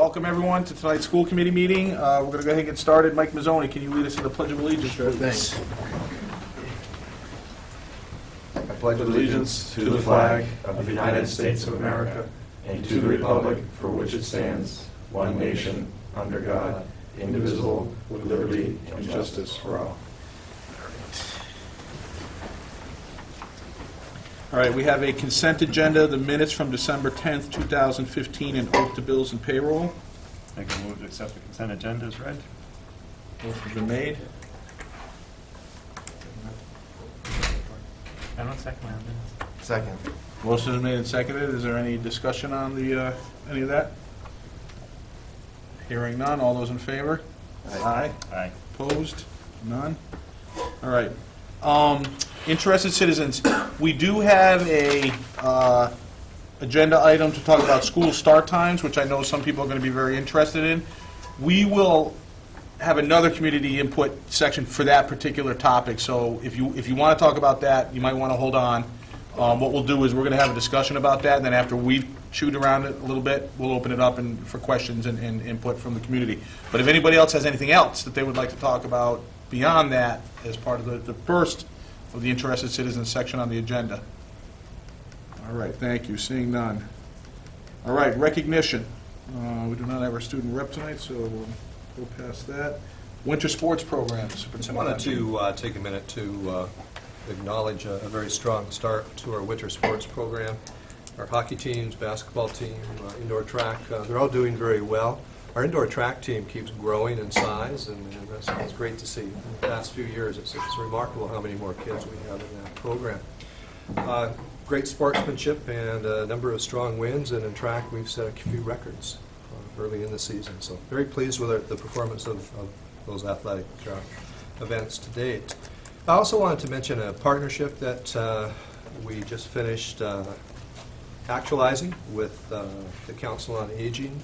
Welcome, everyone, to tonight's school committee meeting. Uh, We're going to go ahead and get started. Mike Mazzoni, can you lead us in the Pledge of Allegiance? Sure Thanks. I pledge allegiance to the flag of the United States of America and to the republic for which it stands, one nation, under God, indivisible, with liberty and justice for all. All right, we have a consent agenda, the minutes from December 10th, 2015, and oath to bills and payroll. Make a move to accept the consent agenda as read. Motion's been made. I don't second that. Second. Motion is made and seconded. Is there any discussion on the, uh, any of that? Hearing none. All those in favor? Aye. Aye. Opposed? None? All right. Um, Interested citizens, we do have a uh, agenda item to talk about school start times, which I know some people are going to be very interested in. We will have another community input section for that particular topic, so if you, if you want to talk about that, you might want to hold on. Um, What we'll do is, we're going to have a discussion about that, and then after we chewed around it a little bit, we'll open it up and, for questions and, and input from the community. But if anybody else has anything else that they would like to talk about beyond that, as part of the, the first of the interested citizens section on the agenda. All right, thank you, seeing none. All right, recognition. Uh, we do not have our student rep tonight, so we'll go past that. Winter sports programs. Just Superintendent wanted to uh, take a minute to uh, acknowledge a a very strong start to our winter sports program. Our hockey teams, basketball team, uh, indoor track, uh, they're all doing very well. Our indoor track team keeps growing in size, and and that's great to see. In the past few years, it's it's remarkable how many more kids we have in that program. Uh, Great sportsmanship and a number of strong wins, and in track, we've set a few records uh, early in the season. So very pleased with our- the performance of of those athletic uh, events to date. I also wanted to mention a partnership that uh, we just finished uh, actualizing with uh, the Council on Aging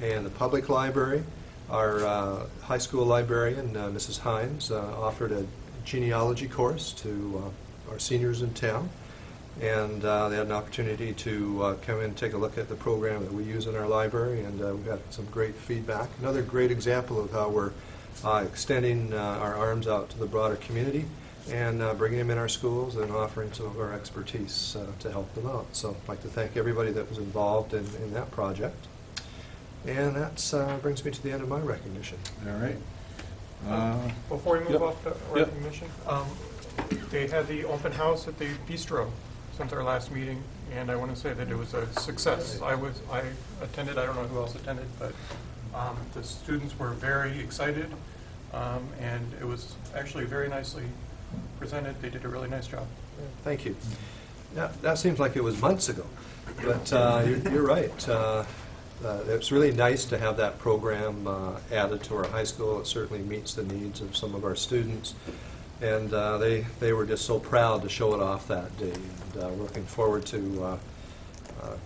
and the Public Library. Our uh, high school librarian, uh, Mrs. Hines, uh, offered a genealogy course to uh, our seniors in town, and uh, they had an opportunity to come in and take a look at the program that we use in our library, and we got some great feedback. Another great example of how we're extending our arms out to the broader community and uh, bringing them in our schools and offering some of our expertise uh, to help them out. So I'd like to thank everybody that was involved in, in that project. And that uh, brings me to the end of my recognition. All right. Uh, Before we Yep. move off to Yep. recognition, um, they had the open house at the bistro since our last meeting, and I want to say that it was a success. I was, I attended, I don't know who else attended, but um, the students were very excited, um, and it was actually very nicely presented. They did a really nice job. Thank you. That, that seems like it was months ago, but uh, you're, you're right. Uh, uh, it's really nice to have that program uh, added to our high school. It certainly meets the needs of some of our students, and uh, they they were just so proud to show it off that day. And uh, we're looking forward to uh, uh,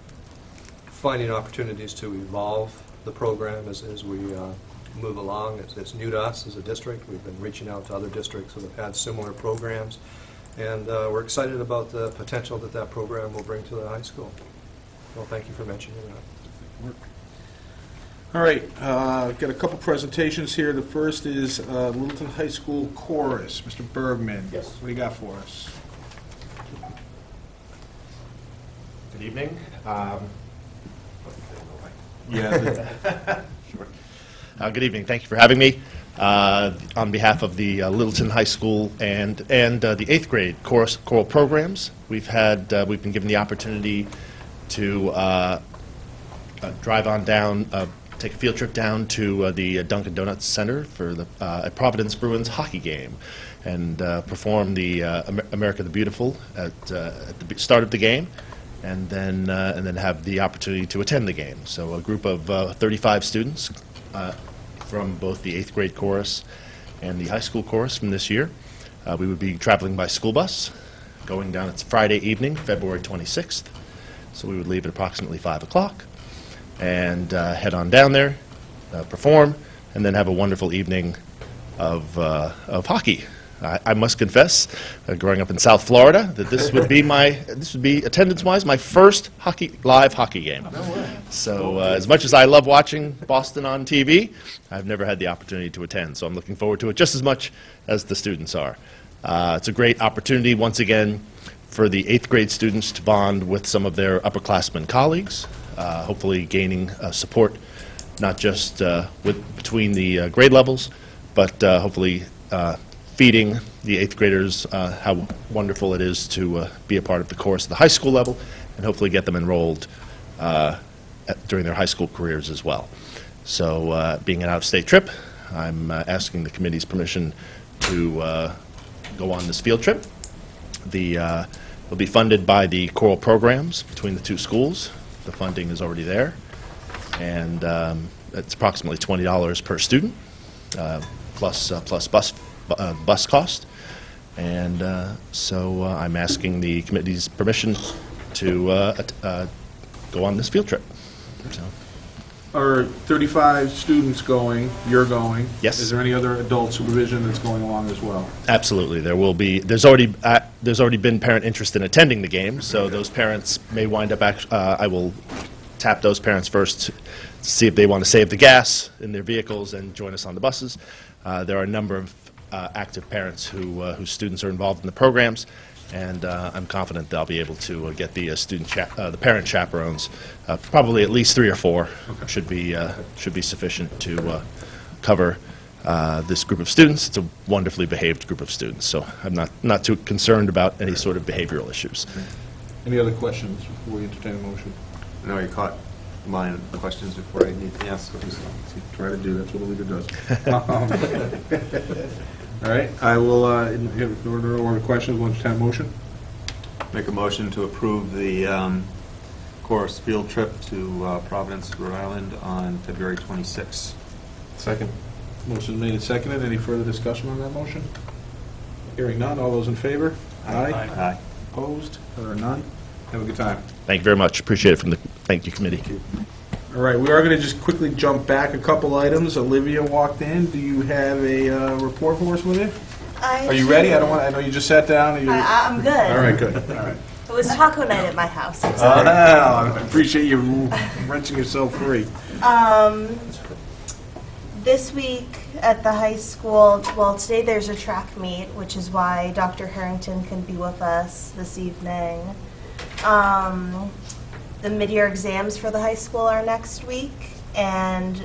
finding opportunities to evolve the program as, as we move along. It's, it's new to us as a district. We've been reaching out to other districts that have had similar programs, and we're excited about the potential that that program will bring to the high school. Well, thank you for mentioning that. All right, uh, got a couple presentations here. The first is uh, Littleton High School Chorus. Mr. Bergman. Yes. What do you got for us? Good evening. Um, Yeah. Sure. Uh, Good evening. Thank you for having me. Uh, On behalf of the uh, Littleton High School and, and uh, the eighth grade chorus, choral programs, we've had, uh, we've been given the opportunity to uh, drive on down, uh, take a field trip down to uh, the Dunkin' Donuts Center for the uh, Providence Bruins hockey game and uh, perform the uh, Amer- America the Beautiful at, uh, at the start of the game and then, uh, and then have the opportunity to attend the game. So a group of uh, 35 students uh, from both the eighth grade chorus and the high school chorus from this year. Uh, we would be traveling by school bus, going down. It's Friday evening, February 26th. So we would leave at approximately 5 o'clock and uh, head on down there, uh, perform, and then have a wonderful evening of, uh, of hockey I, I must confess, uh, growing up in South Florida, that this would be my this would be attendance-wise my first hockey live hockey game. So uh, as much as I love watching Boston on TV, I've never had the opportunity to attend. So I'm looking forward to it just as much as the students are. Uh, it's a great opportunity once again for the eighth grade students to bond with some of their upperclassmen colleagues, hopefully gaining uh, support not just uh, with, between the uh, grade levels, but uh, hopefully uh, feeding the eighth graders uh, how wonderful it is to uh, be a part of the course at the high school level, and hopefully get them enrolled uh, at, during their high school careers as well. So, uh, being an out-of-state trip, I'm uh, asking the committee's permission to uh, go on this field trip. The, uh, will be funded by the choral programs between the two schools. The funding is already there, and um, it's approximately $20 per student, uh, plus, uh, plus bus, uh, bus cost. And uh, so uh, I'm asking the committee's permission to uh, go on this field trip. So, Are 35 students going, you're going? Yes. Is there any other adult supervision that's going along as well? Absolutely, there will be, there's already, uh, there's already been parent interest in attending the game, so those parents may wind up, act- uh, I will tap those parents first to see if they want to save the gas in their vehicles and join us on the buses. Uh, There are a number of uh, active parents who, uh, whose students are involved in the programs, and uh, I'm confident they'll be able to uh, get the uh, student, cha- uh, the parent chaperones, uh, probably at least three or four should be, uh, should be sufficient to uh, cover uh, this group of students. It's a wonderfully behaved group of students, so I'm not, not too concerned about any sort of behavioral issues. Any other questions before we entertain a motion? No, you caught my questions before I need to ask. What you try to do, that's what a leader does. All right, I will, uh, in in order to order questions, we'll entertain a motion. Make a motion to approve the um, chorus field trip to uh, Providence, Rhode Island on February 26th. Second. Motion made and seconded. Any further discussion on that motion? Hearing none. All those in favor? Aye. Aye. Opposed? Or none? Have a good time. Thank you very much. Appreciate it from the, thank you, committee. All right, we are going to just quickly jump back a couple items. Olivia walked in. Do you have a uh, report for us with you? I Are you ready? I don't want, I know you just sat down. and you- I, I'm good. All right, good. All right. It was taco night at my house. Oh. I appreciate you wrenching yourself free. Um, this week at the high school, well, today there's a track meet, which is why Dr. Harrington can be with us this evening. Um, the mid-year exams for the high school are next week, and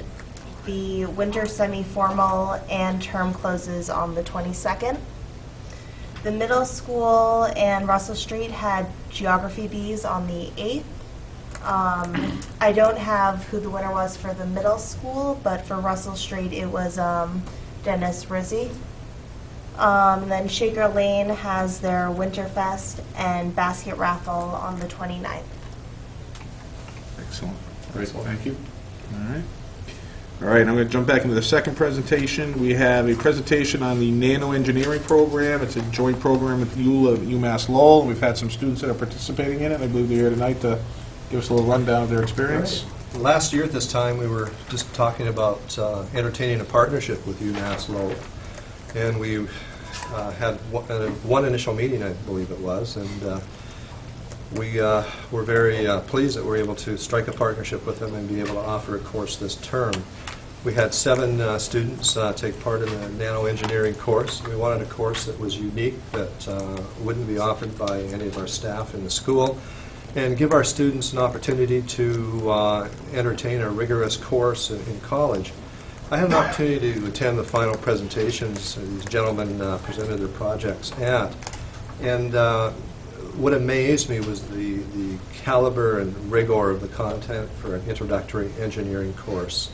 the winter semi-formal and term closes on the 22nd. The middle school and Russell Street had geography bees on the 8th. Um, I don't have who the winner was for the middle school, but for Russell Street, it was um, Dennis Rizzi. Um, then Shaker Lane has their Winterfest and basket raffle on the 29th. Excellent. Great, thank you. All right. All right, I'm going to jump back into the second presentation. We have a presentation on the nano engineering program. It's a joint program with of UMass Lowell. We've had some students that are participating in it. I believe they're here tonight to give us a little rundown of their experience. Last year at this time, we were just talking about uh, entertaining a partnership with UMass Lowell. And we uh, had one uh, one initial meeting, I believe it was, and uh, we uh, were very uh, pleased that we were able to strike a partnership with them and be able to offer a course this term. We had seven uh, students uh, take part in the nano engineering course. We wanted a course that was unique, that uh, wouldn't be offered by any of our staff in the school, and give our students an opportunity to uh, entertain a rigorous course in in college. I had an opportunity to attend the final presentations these gentlemen presented their projects at, and uh, what amazed me was the the caliber and rigor of the content for an introductory engineering course.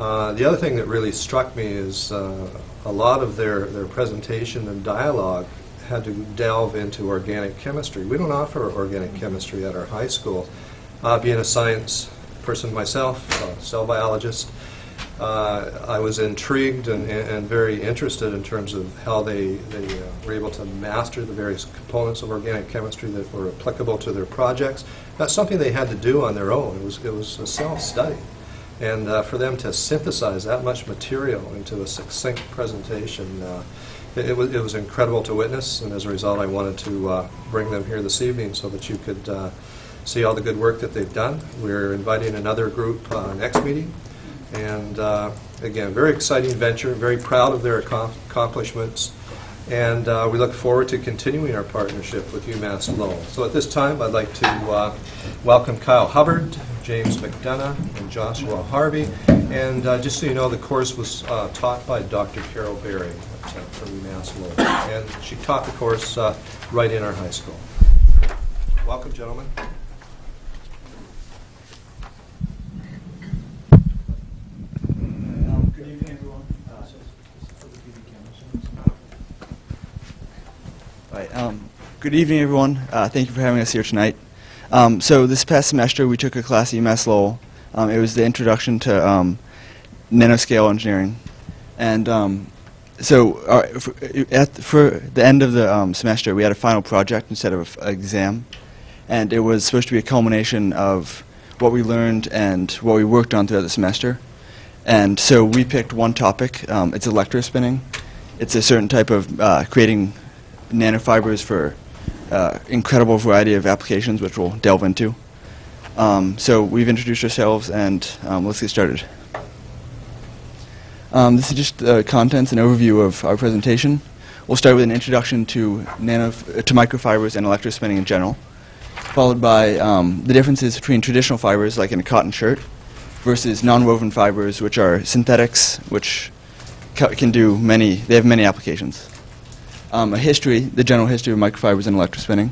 Uh, The other thing that really struck me is uh, a lot of their, their presentation and dialogue had to delve into organic chemistry. We don't offer organic chemistry at our high school. Uh, Being a science person myself, a cell biologist, uh, I was intrigued and, and very interested in terms of how they, they uh, were able to master the various components of organic chemistry that were applicable to their projects. That's something they had to do on their own. It was, it was a self-study. And uh, for them to synthesize that much material into a succinct presentation, uh, it it was it was incredible to witness, and as a result, I wanted to uh, bring them here this evening so that you could uh, see all the good work that they've done. We're inviting another group next meeting, and uh, again, very exciting venture, very proud of their accom- accomplishments, and uh, we look forward to continuing our partnership with UMass Lowell. So at this time, I'd like to uh, welcome Kyle Hubbard, James McDonough, and Joshua Harvey. And uh, just so you know, the course was uh, taught by Dr. Carol Berry uh, from UMass Lowell, and she taught the course right in our high school. Welcome, gentlemen. Um, Good evening, everyone. Uh, All right, um, Good evening, everyone. Uh, Thank you for having us here tonight. Um, So this past semester, we took a class at UMass Lowell. Um, It was the introduction to um, nanoscale engineering. And um, so our- for at, for the end of the um, semester, we had a final project instead of an exam. And it was supposed to be a culmination of what we learned and what we worked on throughout the semester. And so we picked one topic. It's electrospinning. It's a certain type of uh, creating nanofibers for uh, incredible variety of applications, which we'll delve into. Um, so we've introduced ourselves, and um, let's get started. Um, this is just the contents and overview of our presentation. We'll start with an introduction to nano to microfibers and electrospinning in general, followed by um, the differences between traditional fibers, like in a cotton shirt, versus non-woven fibers, which are synthetics, which ca- can do many, they have many applications. Um, a history, the general history of microfibers and electrospinning,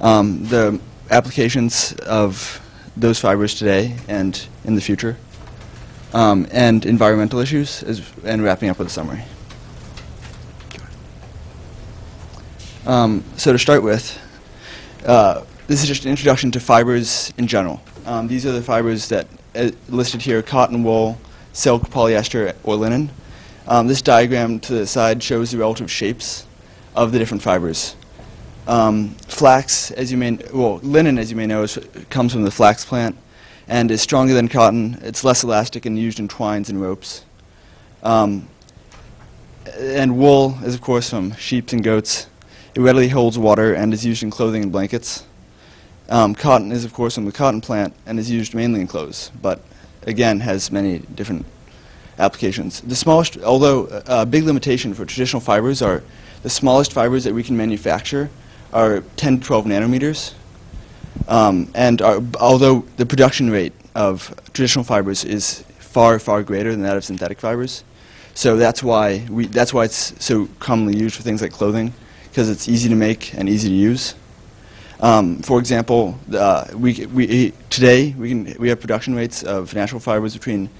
um, the applications of those fibers today and in the future, um, and environmental issues, as, and wrapping up with a summary. Um, so to start with, uh, this is just an introduction to fibers in general. Um, these are the fibers that uh, listed here, cotton, wool, silk, polyester, or linen. Um, this diagram to the side shows the relative shapes of the different fibers. Um, flax, as you may, well, linen, as you may know, is, comes from the flax plant and is stronger than cotton. It's less elastic and used in twines and ropes. Um, and wool is, of course, from sheep and goats. It readily holds water and is used in clothing and blankets. Um, cotton is, of course, from the cotton plant and is used mainly in clothes, but again has many different applications. The smallest, although uh, a big limitation for traditional fibers are the smallest fibers that we can manufacture are 10 to 12 nanometers. Um, and are, although the production rate of traditional fibers is far, far greater than that of synthetic fibers, so that's why we, that's why it's so commonly used for things like clothing, because it's easy to make and easy to use. Um, for example, uh, we, we, today we, can, we have production rates of natural fibers between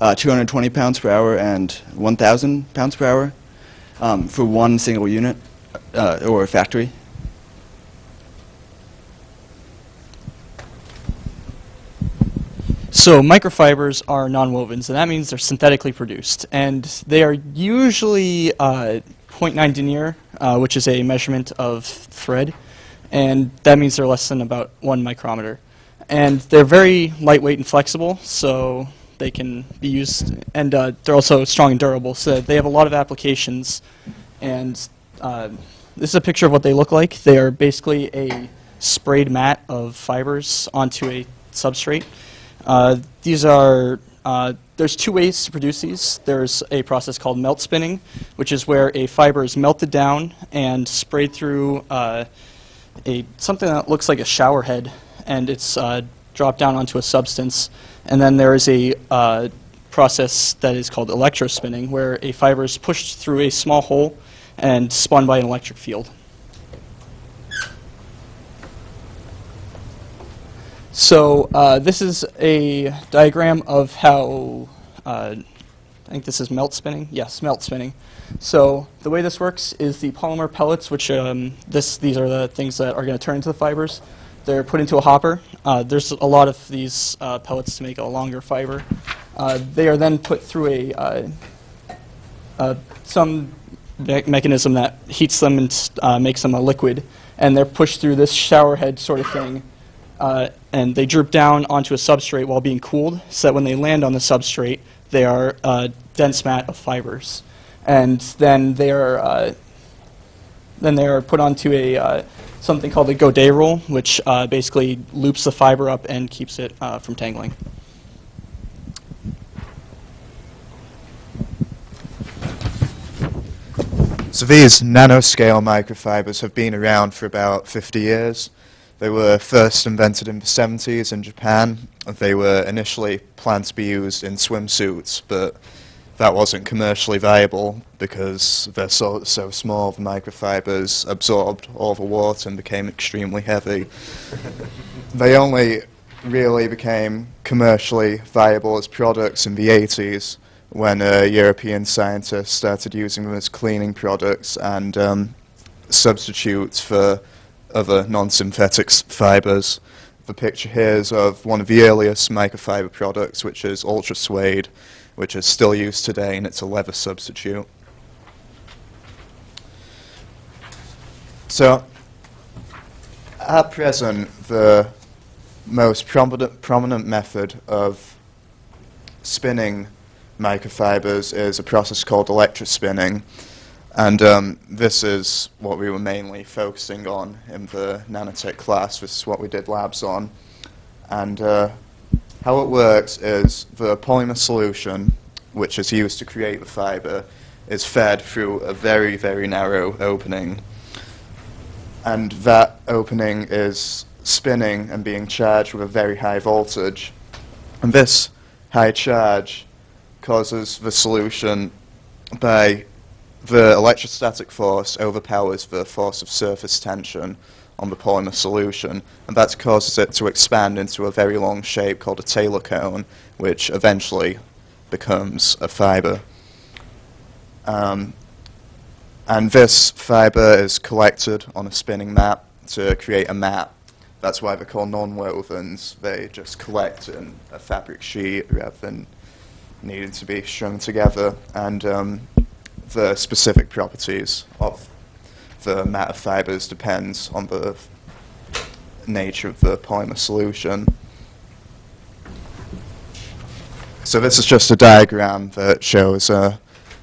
uh, 220 pounds per hour and 1,000 pounds per hour um, for one single unit uh, or a factory. So microfibers are nonwovens, and that means they're synthetically produced, and they are usually uh, 0.9 denier, uh, which is a measurement of thread, and that means they're less than about one micrometer. And they're very lightweight and flexible, so they can be used, and uh, they're also strong and durable, so they have a lot of applications. And uh, this is a picture of what they look like. They are basically a sprayed mat of fibers onto a substrate. Uh, these are, uh, there's two ways to produce these. There's a process called melt spinning, which is where a fiber is melted down and sprayed through uh, a, something that looks like a shower head, and it's uh, dropped down onto a substance. And then there is a uh, process that is called electrospinning, where a fiber is pushed through a small hole and spun by an electric field. So uh, this is a diagram of how, uh, I think this is melt spinning. Yes, melt spinning. So the way this works is the polymer pellets, which um, this, these are the things that are going to turn into the fibers. They're put into a hopper. Uh, there's a lot of these uh, pellets to make a longer fiber. Uh, they are then put through a uh, uh, some me- mechanism that heats them and makes them a liquid, and they're pushed through this shower head sort of thing and they drip down onto a substrate while being cooled, so that when they land on the substrate, they are a dense mat of fibers. And then they are Then they are put onto a something called the Godet roll, which uh, basically loops the fiber up and keeps it uh, from tangling. So these nanoscale microfibers have been around for about 50 years. They were first invented in the 70s in Japan. They were initially planned to be used in swimsuits, but that wasn't commercially viable because they're so, so small, the microfibers absorbed all the water and became extremely heavy. they only really became commercially viable as products in the 80s when uh, European scientists started using them as cleaning products and um, substitutes for other non-synthetic fibers. The picture here is of one of the earliest microfiber products, which is Ultra Suede, which is still used today, and it's a leather substitute. So, at present, the most prominent, prominent method of spinning microfibers is a process called electrospinning. And um, this is what we were mainly focusing on in the nanotech class. This is what we did labs on. And uh, how it works is the polymer solution, which is used to create the fiber, is fed through a very, very narrow opening. And that opening is spinning and being charged with a very high voltage. And this high charge causes the solution by the electrostatic force overpowers the force of surface tension on the polymer solution, and that causes it to expand into a very long shape called a Taylor cone, which eventually becomes a fiber. Um, and this fiber is collected on a spinning mat to create a mat. That's why they're called non-wovens. They just collect in a fabric sheet rather than needing to be strung together. And um, the specific properties of the matter fibers depends on the nature of the polymer solution. So this is just a diagram that shows uh,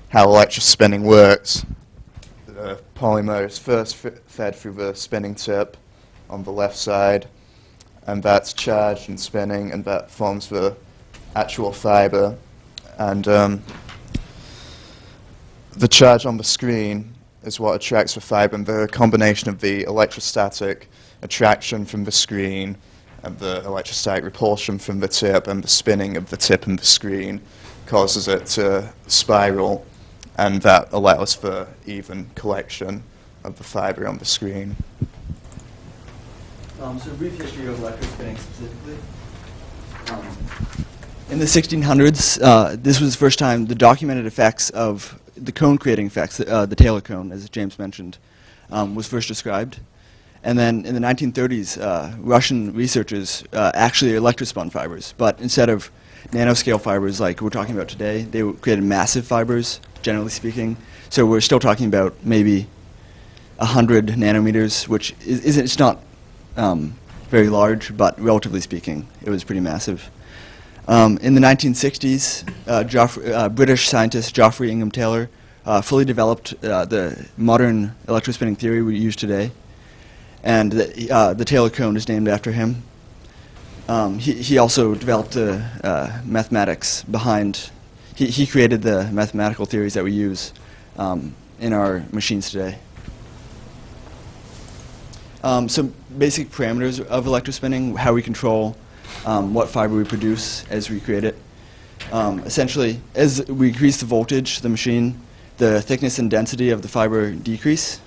how electrospinning works. The polymer is first fed through the spinning tip on the left side, and that's charged and spinning, and that forms the actual fiber. And um, the charge on the screen is what attracts the fiber, and the combination of the electrostatic attraction from the screen and the electrostatic repulsion from the tip and the spinning of the tip and the screen causes it to spiral, and that allows for even collection of the fiber on the screen. Um, so, a brief history of electrospinning specifically. Um, in the 1600s, uh, this was the first time the documented effects of the cone creating effects, uh, the Taylor cone, as James mentioned, um, was first described. And then in the 1930s, uh, Russian researchers uh, actually electrospun fibers, but instead of nanoscale fibers like we're talking about today, they created massive fibers, generally speaking. So we're still talking about maybe 100 nanometers, which is, isn't, it's not um, very large, but relatively speaking, it was pretty massive. Um, in the 1960s, uh, uh, British scientist Geoffrey Ingham Taylor uh, fully developed uh, the modern electrospinning theory we use today, and the, uh, the Taylor cone is named after him. Um, he, he also developed the uh, mathematics behind. He, he created the mathematical theories that we use um, in our machines today. Um, some basic parameters of electrospinning, how we control um, what fiber we produce as we create it. Um, essentially, as we increase the voltage the machine, the thickness and density of the fiber decrease.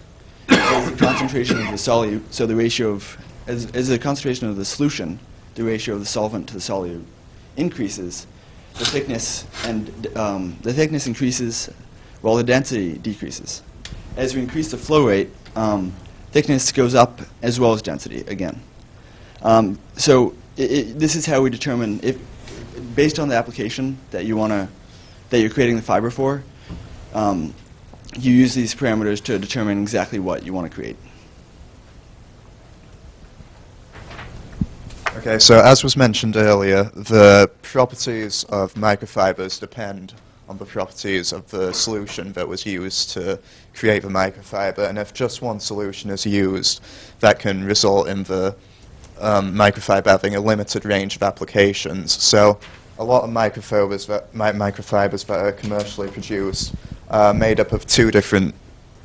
as the concentration of the solute, so the ratio of, as, as the concentration of the solution, the ratio of the solvent to the solute increases, the thickness and um, the thickness increases while the density decreases. As we increase the flow rate, um, thickness goes up as well as density again. Um, so i i this is how we determine if, based on the application that you want to, that you're creating the fiber for, um, you use these parameters to determine exactly what you want to create. Okay, so as was mentioned earlier, the properties of microfibers depend on the properties of the solution that was used to create the microfiber. And if just one solution is used, that can result in the um, microfiber having a limited range of applications. So a lot of microfibers that, mi- microfibers that are commercially produced are made up of two different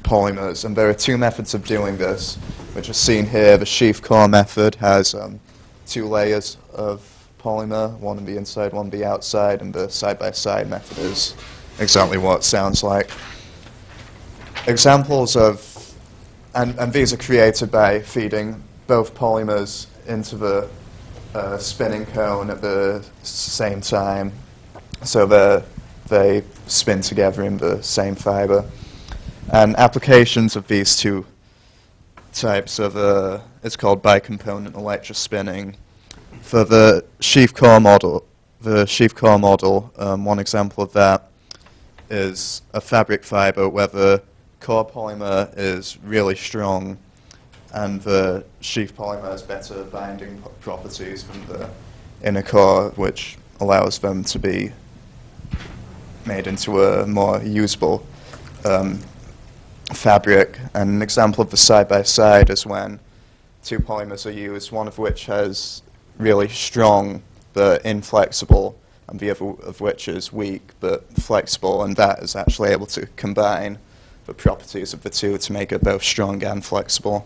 polymers, and there are two methods of doing this, which are seen here. The sheath core method has um, two layers of polymer, one on the inside, one on the outside, and the side-by-side method is exactly what it sounds like. Examples of, and, and these are created by feeding both polymers into the uh, spinning cone at the same time, so they they spin together in the same fiber. And applications of these two types of, uh, it's called bicomponent electrospinning. For the sheath core model, the sheath core model, um, one example of that is a fabric fiber where the core polymer is really strong and the sheath polymer has better binding properties than the inner core, which allows them to be made into a more usable um, fabric. And an example of the side-by-side is when two polymers are used, one of which has really strong but inflexible, and the other of which is weak but flexible, and that is actually able to combine the properties of the two to make it both strong and flexible.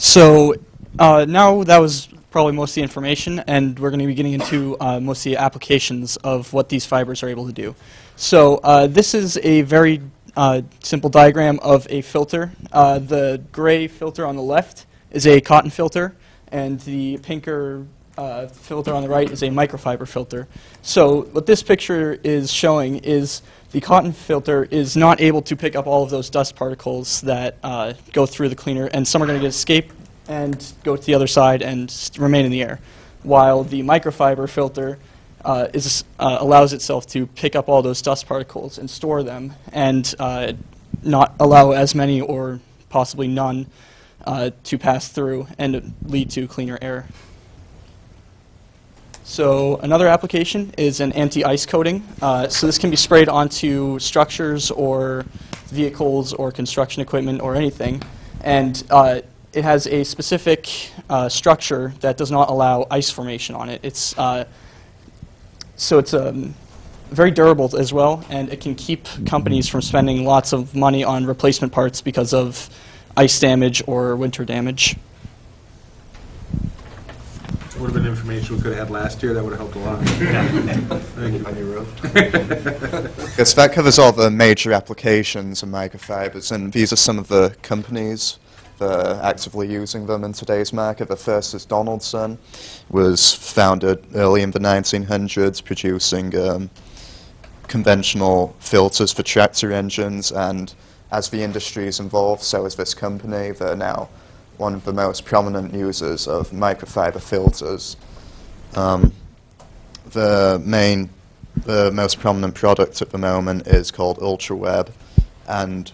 So uh, now that was probably most of the information, and we're going to be getting into uh, most of the applications of what these fibers are able to do. So uh, this is a very uh, simple diagram of a filter. Uh, the gray filter on the left is a cotton filter, and the pinker uh, filter on the right is a microfiber filter. So what this picture is showing is the cotton filter is not able to pick up all of those dust particles that uh, go through the cleaner, and some are going to escape and go to the other side and remain in the air, while the microfiber filter uh, is, uh, allows itself to pick up all those dust particles and store them, and uh, not allow as many or possibly none uh, to pass through and lead to cleaner air. So another application is an anti-ice coating. Uh, so this can be sprayed onto structures or vehicles or construction equipment or anything. And uh, it has a specific uh, structure that does not allow ice formation on it. It's, uh, so it's um, very durable as well, and it can keep companies from spending lots of money on replacement parts because of ice damage or winter damage. Would have been information we could have had last year, that would have helped a lot. Thank you. On your roof. Yes, that covers all the major applications of microfibers, and these are some of the companies that are actively using them in today's market. The first is Donaldson, was founded early in the 1900s, producing um, conventional filters for tractor engines, and as the industry is involved, so is this company. They're now one of the most prominent users of microfiber filters. Um, the main, the most prominent product at the moment is called UltraWeb, and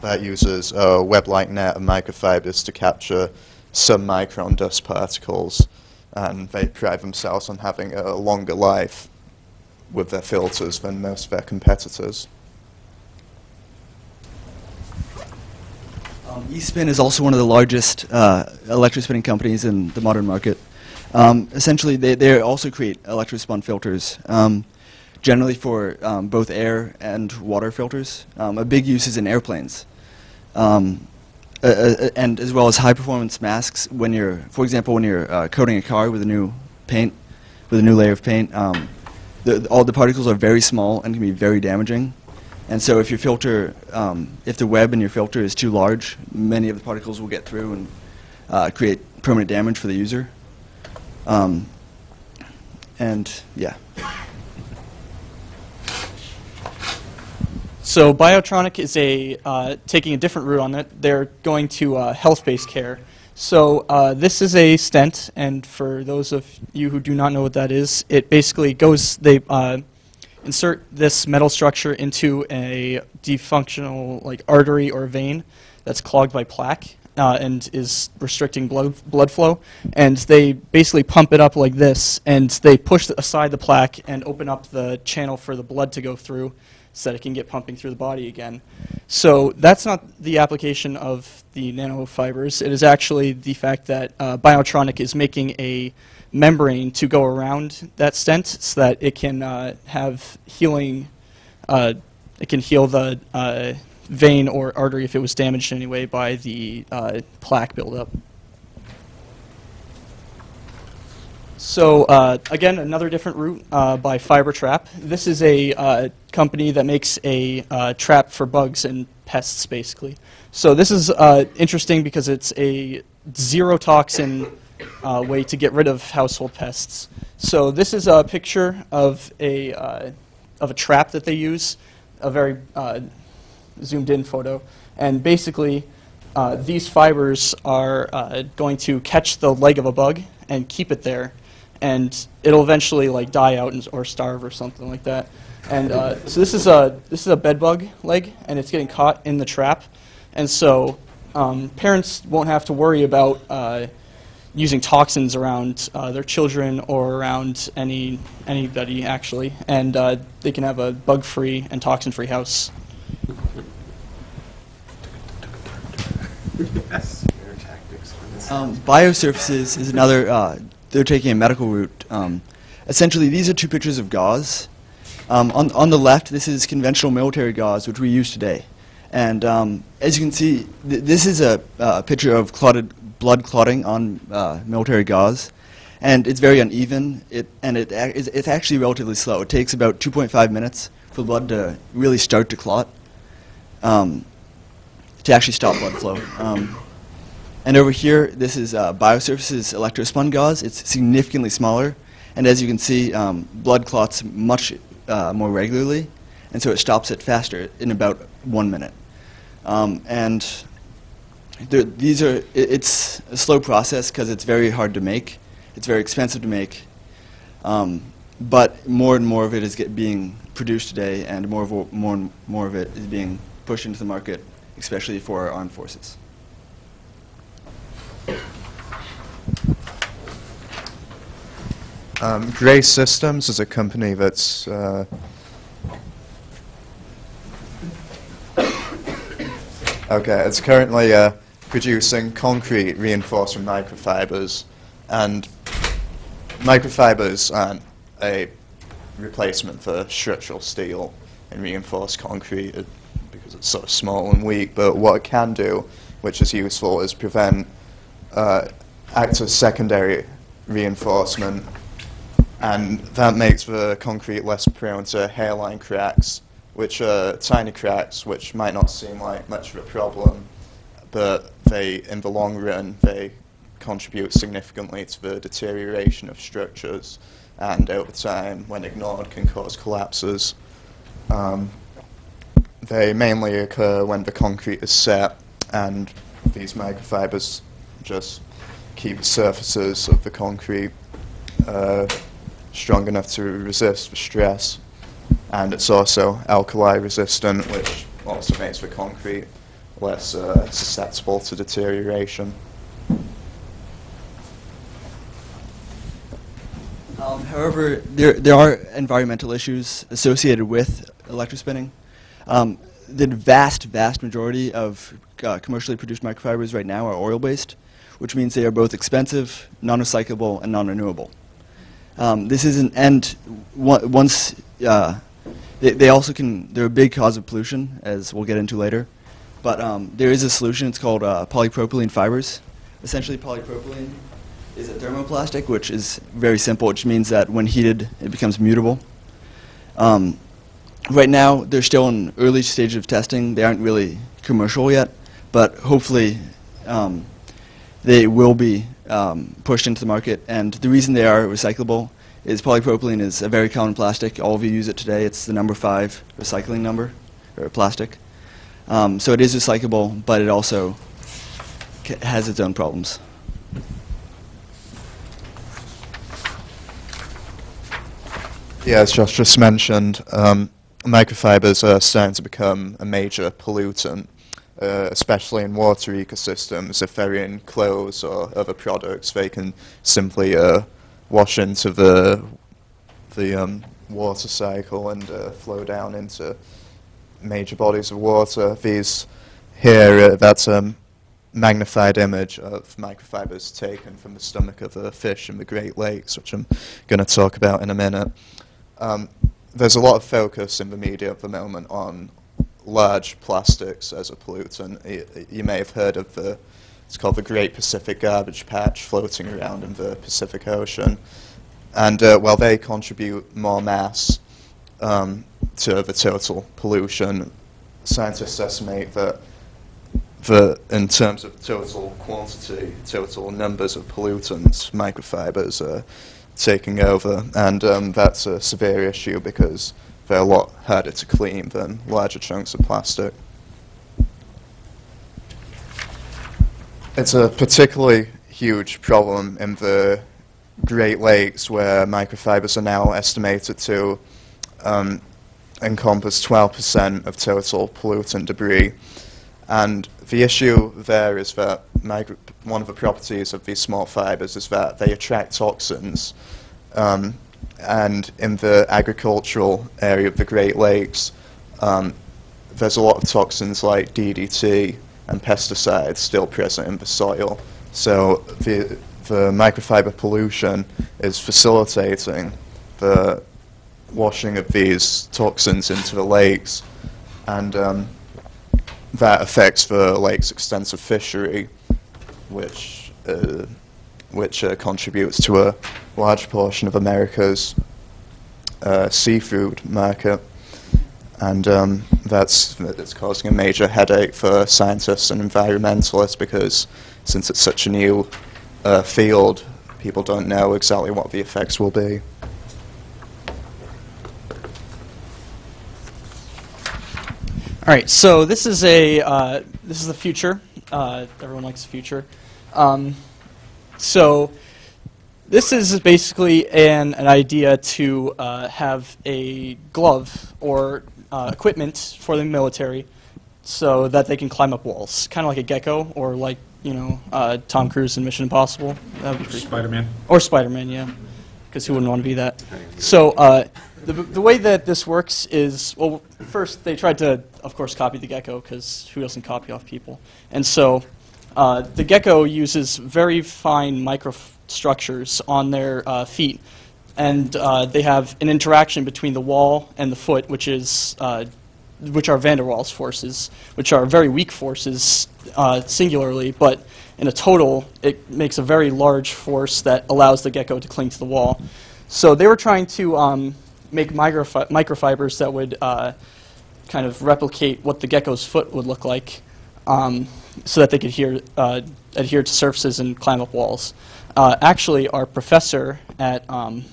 that uses a web-like net of microfibers to capture sub-micron dust particles, and they pride themselves on having a longer life with their filters than most of their competitors. Um, eSpin is also one of the largest uh, electrospinning companies in the modern market. Um, essentially, they, they also create electrospun filters, um, generally for um, both air and water filters. Um, a big use is in airplanes, um, and as well as high-performance masks. When you're, for example, when you're uh, coating a car with a new paint, with a new layer of paint, the, all the particles are very small and can be very damaging. And so if your filter, um, if the web in your filter is too large, many of the particles will get through and uh, create permanent damage for the user. Um, and yeah. So Biotronik is a uh, taking a different route on it. They're going to uh, health-based care. So uh, this is a stent, and for those of you who do not know what that is, it basically goes. They uh, insert this metal structure into a defunctional like artery or vein that's clogged by plaque, uh, and is restricting blood, blood flow. And they basically pump it up like this, and they push aside the plaque and open up the channel for the blood to go through so that it can get pumping through the body again. So that's not the application of the nanofibers. It is actually the fact that uh, Biotronik is making a membrane to go around that stent so that it can uh, have healing, uh, it can heal the uh, vein or artery if it was damaged in any way by the uh, plaque buildup. So uh, again, another different route uh, by Fiber Trap. This is a company that makes a trap for bugs and pests, basically. So this is interesting because it's a zero toxin uh, way to get rid of household pests. So this is a picture of a uh, of a trap that they use, a very uh, zoomed in photo, and basically uh, these fibers are uh, going to catch the leg of a bug and keep it there, and it'll eventually like die out and, or starve or something like that. And uh, so this is a this is a bed bug leg, and it's getting caught in the trap, and so um, parents won't have to worry about using toxins around uh, their children or around any anybody actually, and uh, they can have a bug-free and toxin-free house. yes. Um, biosurfaces is another, uh, they're taking a medical route. Um, essentially, these are two pictures of gauze. Um, on, on the left, this is conventional military gauze, which we use today. And um, as you can see, th- this is a uh, picture of clotted blood clotting on uh, military gauze. And it's very uneven, it, and it, it's actually relatively slow. It takes about 2.5 minutes for blood to really start to clot, um, to actually stop blood flow. Um, and over here, this is uh, Biosurfaces electrospun gauze. It's significantly smaller, and as you can see, um, blood clots much uh, more regularly, and so it stops it faster in about one minute. Um, and there, these are, i it's a slow process because it's very hard to make. It's very expensive to make. Um, but more and more of it is being produced today, and more, of, more and more of it is being pushed into the market, especially for our armed forces. Um, Gray Systems is a company that's uh, okay. It's currently uh, producing concrete reinforced with microfibers, and microfibers aren't a replacement for structural steel and reinforced concrete uh, because it's so small and weak. But what it can do, which is useful, is prevent uh, act as secondary reinforcement and that makes the concrete less prone to hairline cracks, which are tiny cracks which might not seem like much of a problem, but they, in the long run, they contribute significantly to the deterioration of structures, and over time, when ignored, can cause collapses. Um, they mainly occur when the concrete is set, and these microfibers just keep the surfaces of the concrete uh, strong enough to resist the stress. And it's also alkali resistant, which also makes the concrete less uh, susceptible to deterioration. Um, however, there, there are environmental issues associated with electrospinning. Um, the vast, vast majority of uh, commercially produced microfibers right now are oil-based, which means they are both expensive, non-recyclable, and non-renewable. Um, this isn't, and on- once, uh, they, they also can, they're a big cause of pollution, as we'll get into later. But um, there is a solution, it's called uh, polypropylene fibers. Essentially, polypropylene is a thermoplastic, which is very simple, which means that when heated, it becomes mutable. Um, right now, they're still in early stage of testing. They aren't really commercial yet, but hopefully um, they will be um, pushed into the market. And the reason they are recyclable is polypropylene is a very common plastic. All of you use it today. It's the number five recycling number, or plastic. Um, so it is recyclable, but it also has its own problems. Yeah, as Josh just mentioned, um, microfibers are starting to become a major pollutant, uh, especially in water ecosystems. If they're in clothes or other products, they can simply uh, wash into the the um, water cycle and uh, flow down into major bodies of water. These here, uh, that's a magnified image of microfibers taken from the stomach of a fish in the Great Lakes, which I'm going to talk about in a minute. Um, there's a lot of focus in the media at the moment on large plastics as a pollutant. Y- You may have heard of the, it's called the Great Pacific Garbage Patch floating around in the Pacific Ocean. And uh, while they contribute more mass um, to the total pollution, scientists estimate that the, in terms of total quantity, total numbers of pollutants, microfibers are taking over, and um, that's a severe issue because they're a lot harder to clean than larger chunks of plastic. It's a particularly huge problem in the Great Lakes where microfibers are now estimated to um, encompass 12% of total pollutant debris. And the issue there is that one of the properties of these small fibers is that they attract toxins. Um, and in the agricultural area of the Great Lakes, um, there's a lot of toxins like DDT and pesticides still present in the soil. So the, the microfiber pollution is facilitating the washing of these toxins into the lakes. And um, that affects the lake's extensive fishery, which uh, which uh, contributes to a large portion of America's uh, seafood market, and um, that's that's causing a major headache for scientists and environmentalists because since it's such a new uh, field, people don't know exactly what the effects will be. All right, so this is a uh, this is the future. Uh, everyone likes the future. Um, so this is basically an, an idea to uh, have a glove or uh, equipment for the military so that they can climb up walls, kind of like a gecko or like you know uh, Tom Cruise in Mission Impossible. That would be. Spider-Man. Or Spider-Man, yeah. Because who wouldn't want to be that? So uh, the, the way that this works is, well, first they tried to, of course, copy the gecko, because who doesn't copy off people? And so uh, the gecko uses very fine microstructures on their uh, feet. And uh, they have an interaction between the wall and the foot, which is uh, which are van der Waals forces, which are very weak forces uh, singularly, but in a total, it makes a very large force that allows the gecko to cling to the wall. So they were trying to um, make microfi- microfibers that would uh, kind of replicate what the gecko's foot would look like, um, so that they could adhere, uh, adhere to surfaces and climb up walls. Uh, actually, our professor at um,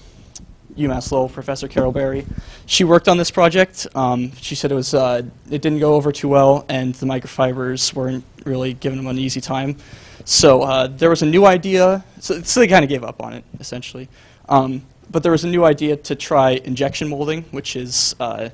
UMass Lowell, Professor Carol Barry. She worked on this project. Um, she said it was uh, it didn't go over too well, and the microfibers weren't really giving them an easy time. So uh, there was a new idea. So, so they kind of gave up on it essentially. Um, but there was a new idea to try injection molding, which is uh,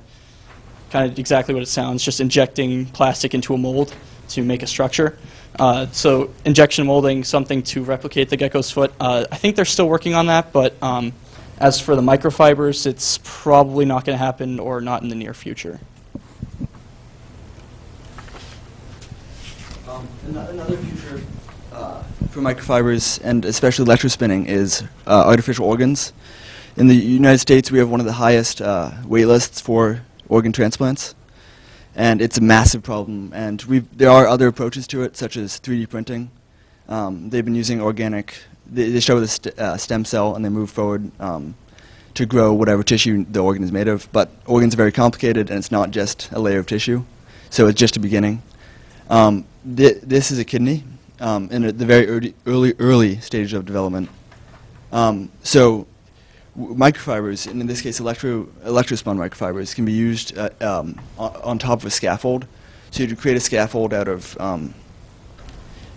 kind of exactly what it sounds, just injecting plastic into a mold to make a structure. Uh, so injection molding, something to replicate the gecko's foot. Uh, I think they're still working on that, but um, as for the microfibers, it's probably not going to happen or not in the near future. Um, Another future uh, for microfibers and especially electrospinning is uh, artificial organs. In the United States, we have one of the highest uh, wait lists for organ transplants, and it's a massive problem. And there are other approaches to it, such as 3D printing. Um, they've been using organic. They, they show the st- uh, stem cell, and they move forward um, to grow whatever tissue the organ is made of. But organs are very complicated, and it's not just a layer of tissue. So it's just a beginning. Um, thi- this is a kidney um, in a, the very early, early, early stage of development. Um, so microfibers, and in this case electro, electrospun microfibers, can be used uh, um, on, top of a scaffold. So you create a scaffold out of um,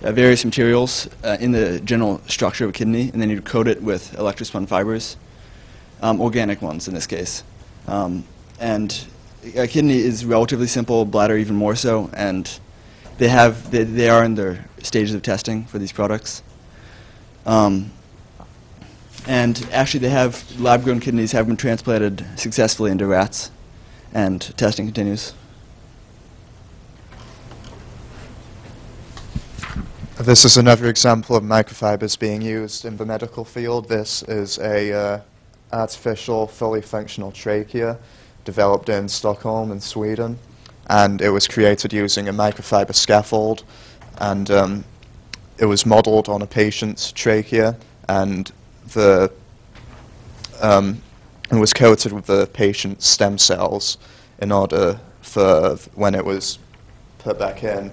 uh, various materials uh, in the general structure of a kidney, and then you coat it with electrospun fibers, um, organic ones in this case. Um, and a kidney is relatively simple, bladder even more so, and they have they, they are in their stages of testing for these products. Um, and actually, they have lab-grown kidneys have been transplanted successfully into rats, and testing continues. This is another example of microfibers being used in the medical field. This is a uh, artificial, fully functional trachea developed in Stockholm in Sweden, and it was created using a microfiber scaffold, and um, it was modeled on a patient's trachea, and the um, it was coated with the patient's stem cells in order for when it was put back in,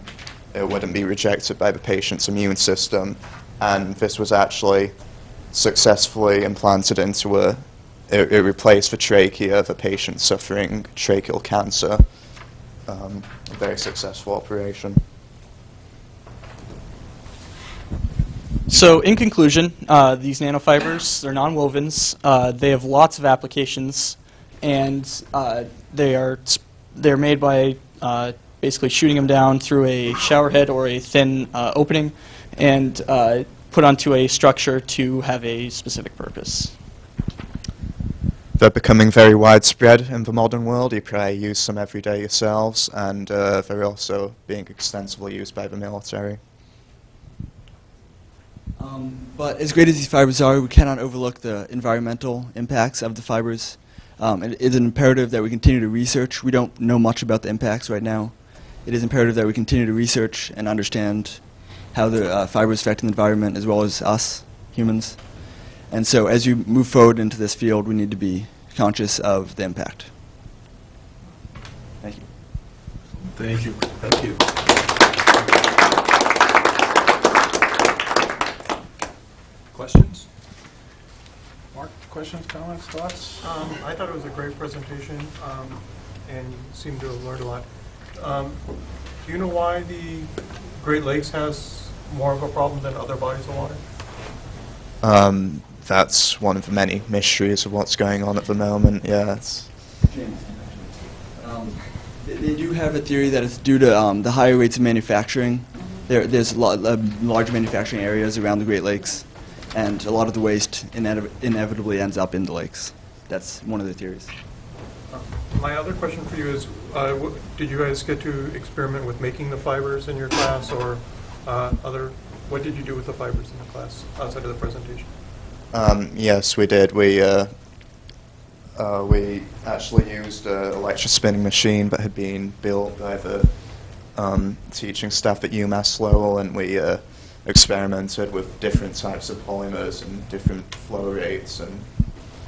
it wouldn't be rejected by the patient's immune system. And this was actually successfully implanted into a, it, it replaced the trachea of a patient suffering tracheal cancer. Um, a very successful operation. So, in conclusion, uh, these nanofibers, they're nonwovens. Uh, they have lots of applications, and uh, they are they're made by uh, basically shooting them down through a shower head or a thin uh, opening, and uh, put onto a structure to have a specific purpose. They're becoming very widespread in the modern world. You probably use some every day yourselves, and they're also being extensively used by the military. Um, but as great as these fibers are, we cannot overlook the environmental impacts of the fibers. Um, it is imperative that we continue to research. We don't know much about the impacts right now. It is imperative that we continue to research and understand how the uh, fibers affect the environment as well as us, humans. And so as you move forward into this field, we need to be conscious of the impact. Thank you. Thank you. Thank you. Questions? Mark, questions, comments, thoughts? Um, I thought it was a great presentation, um, and seemed to have learned a lot. Um, Do you know why the Great Lakes has more of a problem than other bodies of water? Um, that's one of the many mysteries of what's going on at the moment. Yeah, it's, Um, they, they do have a theory that it's due to um, the higher rates of manufacturing. There, there's a lot, uh, large manufacturing areas around the Great Lakes, and a lot of the waste inev- inevitably ends up in the lakes. That's one of the theories. My other question for you is, uh, wh- did you guys get to experiment with making the fibers in your class, or uh, other, what did you do with the fibers in the class outside of the presentation? um, yes, we did. We uh, uh, we actually used an electric spinning machine that had been built by the um, teaching staff at UMass Lowell, and we uh, experimented with different types of polymers and different flow rates and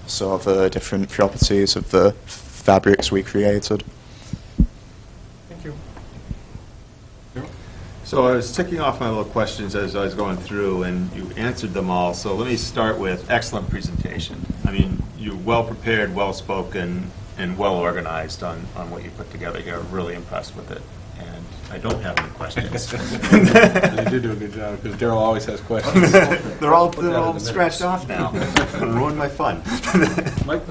sort of uh, different properties of the fabrics we created. Thank you. So I was ticking off my little questions as I was going through, and you answered them all. So let me start with excellent presentation. I mean, you're well-prepared, well-spoken, and well-organized on, on what you put together here. Really impressed with it. And I don't have any questions. You did do a good job, because Daryl always has questions. They're all, they're all scratched off now. Ruined my fun. Mike?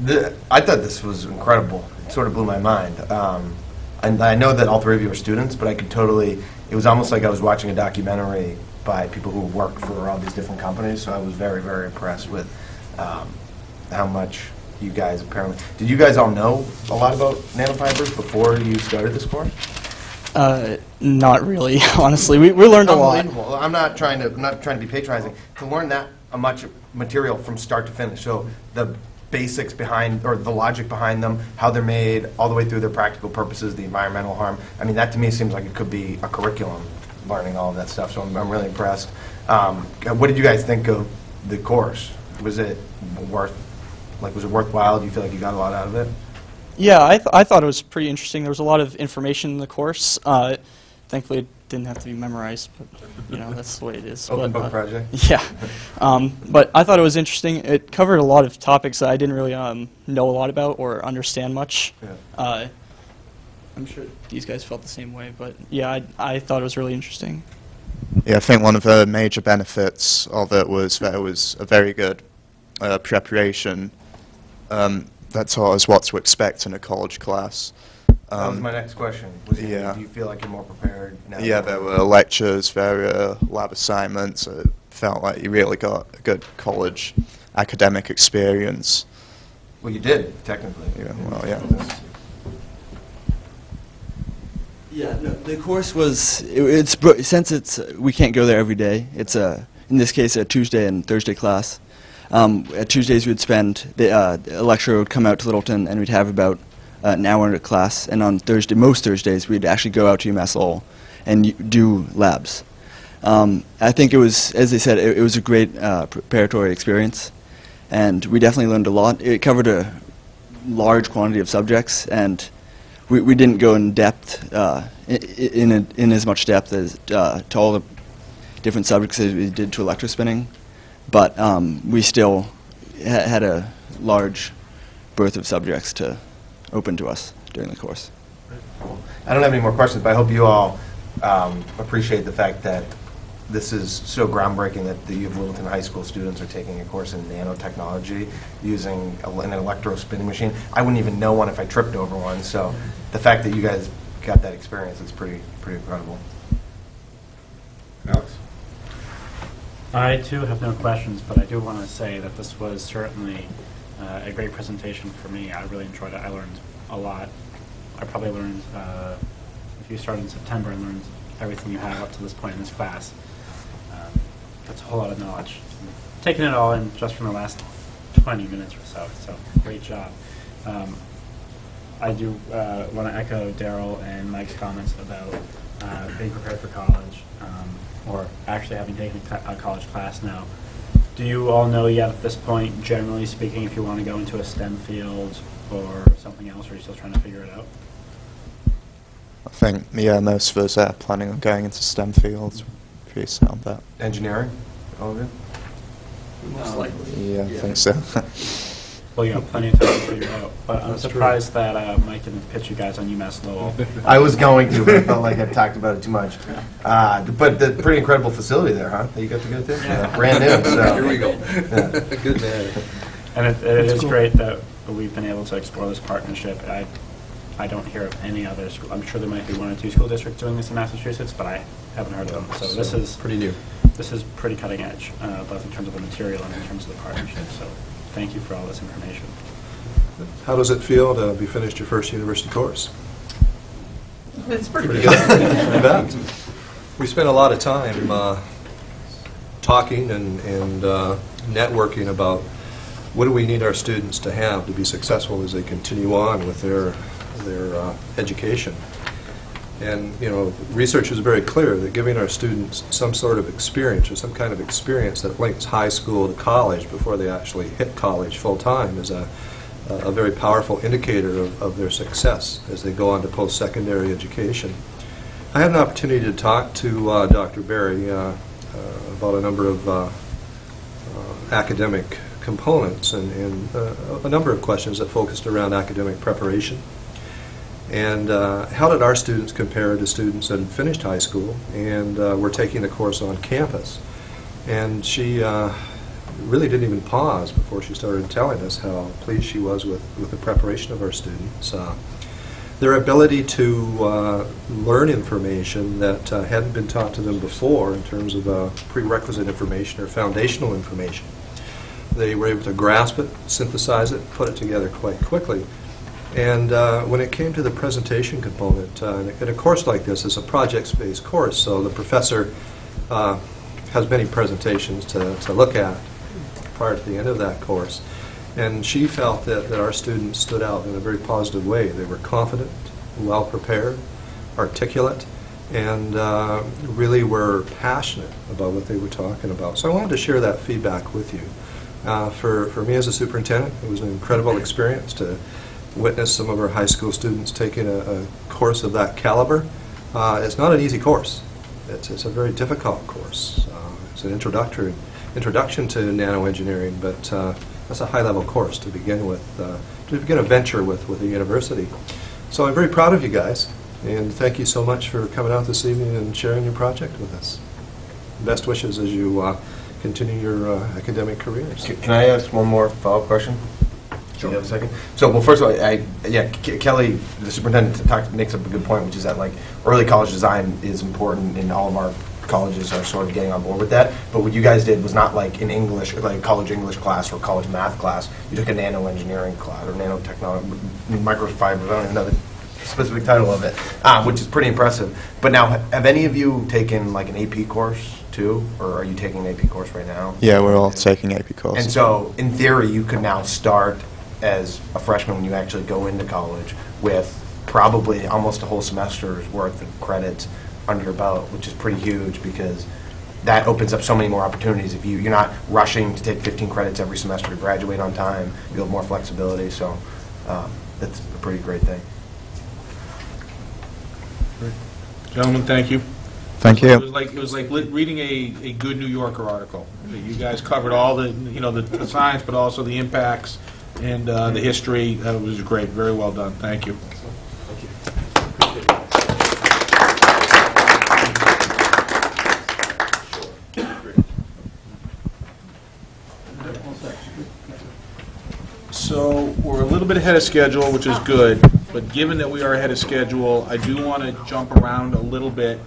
The, I thought this was incredible. It sort of blew my mind. Um, and I know that all three of you are students, but I could totally. It was almost like I was watching a documentary by people who work for all these different companies. So I was very, very impressed with um, how much you guys apparently. Did you guys all know a lot about nanofibers before you started this course? Uh, not really, honestly. We, we learned a lot. I'm not trying to, I'm not trying to be patronizing. To learn that much material from start to finish, so the basics behind, or the logic behind them, how they're made, all the way through their practical purposes, the environmental harm. I mean, that to me seems like it could be a curriculum, learning all of that stuff. So I'm, I'm really impressed. Um, what did you guys think of the course? Was it worth, like, was it worthwhile? Do you feel like you got a lot out of it? Yeah, I, th- I thought it was pretty interesting. There was a lot of information in the course. Uh, thankfully, it didn't have to be memorized, but you know that's the way it is. Open But, book uh, project? Yeah, um, but I thought it was interesting. It covered a lot of topics that I didn't really um, know a lot about or understand much. Yeah. Uh, I'm sure these guys felt the same way, but yeah, I, I thought it was really interesting. Yeah, I think one of the major benefits of it was that it was a very good uh, preparation um, that taught us what to expect in a college class. That was Um, my next question. Was you- yeah. Do you feel like you're more prepared now? Yeah, there were lectures, there were lab assignments. It felt like you really got a good college academic experience. Well, you did, technically. Yeah, well, yeah. Yeah, no, the course was it, it's bro- since it's uh, we can't go there every day. It's a in this case a Tuesday and Thursday class. Um, at Tuesdays we'd spend the, uh, a lecturer would come out to Littleton and we'd have about uh, an hour in class. And on Thursday, most Thursdays we'd actually go out to UMass Lowell and do labs. Um, I think it was, as they said, it, it was a great uh, preparatory experience, and we definitely learned a lot. It covered a large quantity of subjects, and we, we didn't go in depth, uh, i- i- in, a, in as much depth as uh, to all the different subjects as we did to electrospinning, but um, we still ha- had a large berth of subjects to open to us during the course. I don't have any more questions, but I hope you all um, appreciate the fact that this is so groundbreaking that the U of Littleton High School students are taking a course in nanotechnology using an electro spinning machine. I wouldn't even know one if I tripped over one, so the fact that you guys got that experience is pretty, pretty incredible. Alex? I too have no questions, but I do want to say that this was certainly uh, a great presentation for me. I really enjoyed it. I learned a lot. I probably learned, uh, if you started in September and learned everything you have up to this point in this class, um, that's a whole lot of knowledge. Taking it all in just from the last 20 minutes or so, so great job. Um, I do uh, want to echo Daryl and Mike's comments about uh, being prepared for college, um, or actually having taken a co- a college class now. Do you all know yet at this point, generally speaking, if you want to go into a STEM field or something else, or are you still trying to figure it out? I think, yeah, most of us are planning on going into STEM fields. Pretty set on that. Engineering, all good? Most likely. Yeah, I think so. Well, you have plenty of time to figure it out. But I'm That's true. surprised that uh, Mike didn't pitch you guys on UMass Lowell. I was going to, but I felt like I talked about it too much. Uh, But the pretty incredible facility there, huh, that you got to go to? Yeah. Brand new, so. Here we go. Yeah. Good man. And it, it is great that we've been able to explore this partnership. I, I don't hear of any other school. I'm sure there might be one or two school districts doing this in Massachusetts, but I haven't heard of them. So this is Pretty new. this is pretty cutting edge, uh, both in terms of the material and in terms of the partnership. So thank you for all this information. How does it feel to be finished your first university course? It's pretty Pretty good. good. I bet. We spent a lot of time uh, talking and and uh, networking about what do we need our students to have to be successful as they continue on with their their uh, education. And, you know, research is very clear that giving our students some sort of experience or some kind of experience that links high school to college before they actually hit college full-time is a, a very powerful indicator of, of their success as they go on to post-secondary education. I had an opportunity to talk to uh, Dr. Barry uh, uh, about a number of uh, uh, academic components and, and uh, a number of questions that focused around academic preparation. And uh, how did our students compare to students that finished high school and uh, were taking the course on campus? And she uh, really didn't even pause before she started telling us how pleased she was with, with the preparation of our students. Uh, their ability to uh, learn information that uh, hadn't been taught to them before in terms of prerequisite information or foundational information. They were able to grasp it, synthesize it, put it together quite quickly. And uh, when it came to the presentation component, uh, in a course like this, it's a project-based course, so the professor uh, has many presentations to, to look at prior to the end of that course. And she felt that, that our students stood out in a very positive way. They were confident, well-prepared, articulate, and uh, really were passionate about what they were talking about. So I wanted to share that feedback with you. Uh, for, for me as a superintendent, it was an incredible experience to witness some of our high school students taking a, a course of that caliber. Uh, it's not an easy course. It's, it's a very difficult course. Uh, it's an introductory introduction to nanoengineering, but uh, that's a high-level course to begin with, uh, to begin a venture with with the university. So I'm very proud of you guys, and thank you so much for coming out this evening and sharing your project with us. Best wishes as you uh, continue your uh, academic careers. Can I ask one more follow-up question? Do you have a second? So, well, first of all, I, yeah, Ke- Kelly, the superintendent, talked, makes up a good point, which is that, like, early college design is important, and all of our colleges are sort of getting on board with that. But what you guys did was not like an English, like college English class or college math class. You took a nano engineering class, or nanotechnology, microfiber, I don't even know the specific title of it, um, which is pretty impressive. But now, have any of you taken like an AP course too, or are you taking an AP course right now? Yeah, we're all taking AP courses. And so, in theory, you could now start as a freshman when you actually go into college with probably almost a whole semester's worth of credits under your belt, which is pretty huge because that opens up so many more opportunities. If you, you're not rushing to take 15 credits every semester to graduate on time, you have more flexibility, so um, that's a pretty great thing. Gentlemen, thank you. Thank you. It was like, it was like lit- reading a, a good New Yorker article. You guys covered all the, you know, the the science, but also the impacts and uh, the history. That was great, very well done, thank you. So, we're a little bit ahead of schedule, which is good, but given that we are ahead of schedule, I do want to jump around a little bit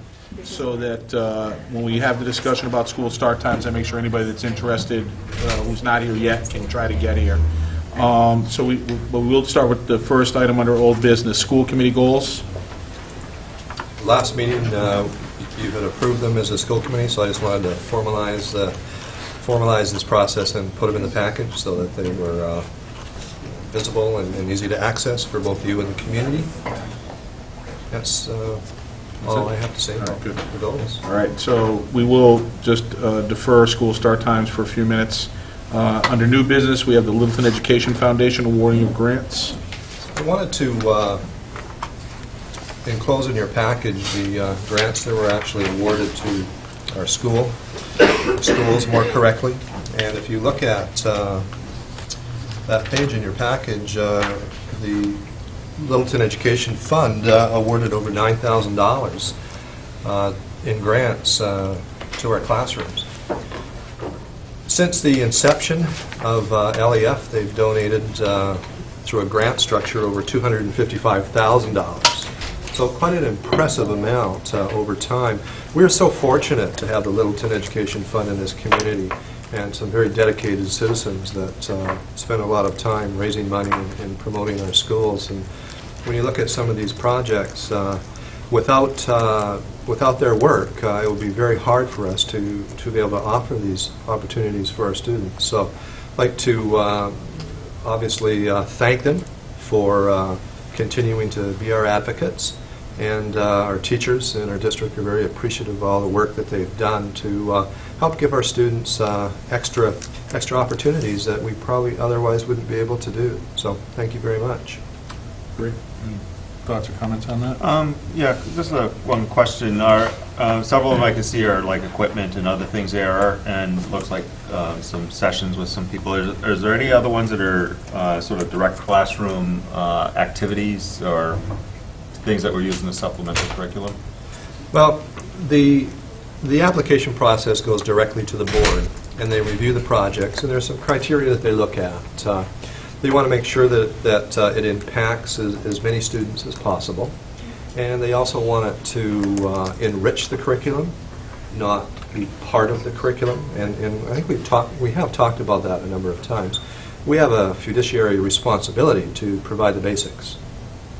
so that uh, when we have the discussion about school start times, I make sure anybody that's interested, uh, who's not here yet, can try to get here. Um, So we, but we'll start with the first item under old business, school committee goals. Last meeting, uh, you had approved them as a school committee, so I just wanted to formalize, uh, formalize this process and put them in the package so that they were uh, visible and and easy to access for both you and the community. That's uh, all I have to say All right, about the goals. All right, so we will just uh, defer school start times for a few minutes. Uh, Under new business, we have the Littleton Education Foundation awarding of grants. I wanted to uh, enclose in your package the uh, grants that were actually awarded to our school, schools more correctly. And if you look at that page in your package, the Littleton Education Fund awarded over $9,000 uh, in grants to our classrooms. Since the inception of uh, LEF, they've donated uh, through a grant structure over $255,000. So quite an impressive amount uh, over time. We're so fortunate to have the Littleton Education Fund in this community and some very dedicated citizens that uh, spend a lot of time raising money and- and promoting our schools. And when you look at some of these projects, uh, without, uh, without their work, uh, it would be very hard for us to, to be able to offer these opportunities for our students. So I'd like to uh, obviously uh, thank them for uh, continuing to be our advocates, and uh, our teachers in our district are very appreciative of all the work that they've done to uh, help give our students extra, extra opportunities that we probably otherwise wouldn't be able to do. So thank you very much. Great. Any Thoughts or comments on that? Um, yeah, just a, one question. Are, uh, several of them I can see are like equipment and other things there, and looks like, uh, some sessions with some people. Is, is there any other ones that are, uh, sort of direct classroom, uh, activities or things that were used in the supplemental curriculum? Well, the, the application process goes directly to the board, and they review the projects, and there's some criteria that they look at. They want to make sure that, that uh, it impacts as, as many students as possible, and they also want it to uh, enrich the curriculum, not be part of the curriculum, and, and I think we've talked, we have talked about that a number of times. We have a fiduciary responsibility to provide the basics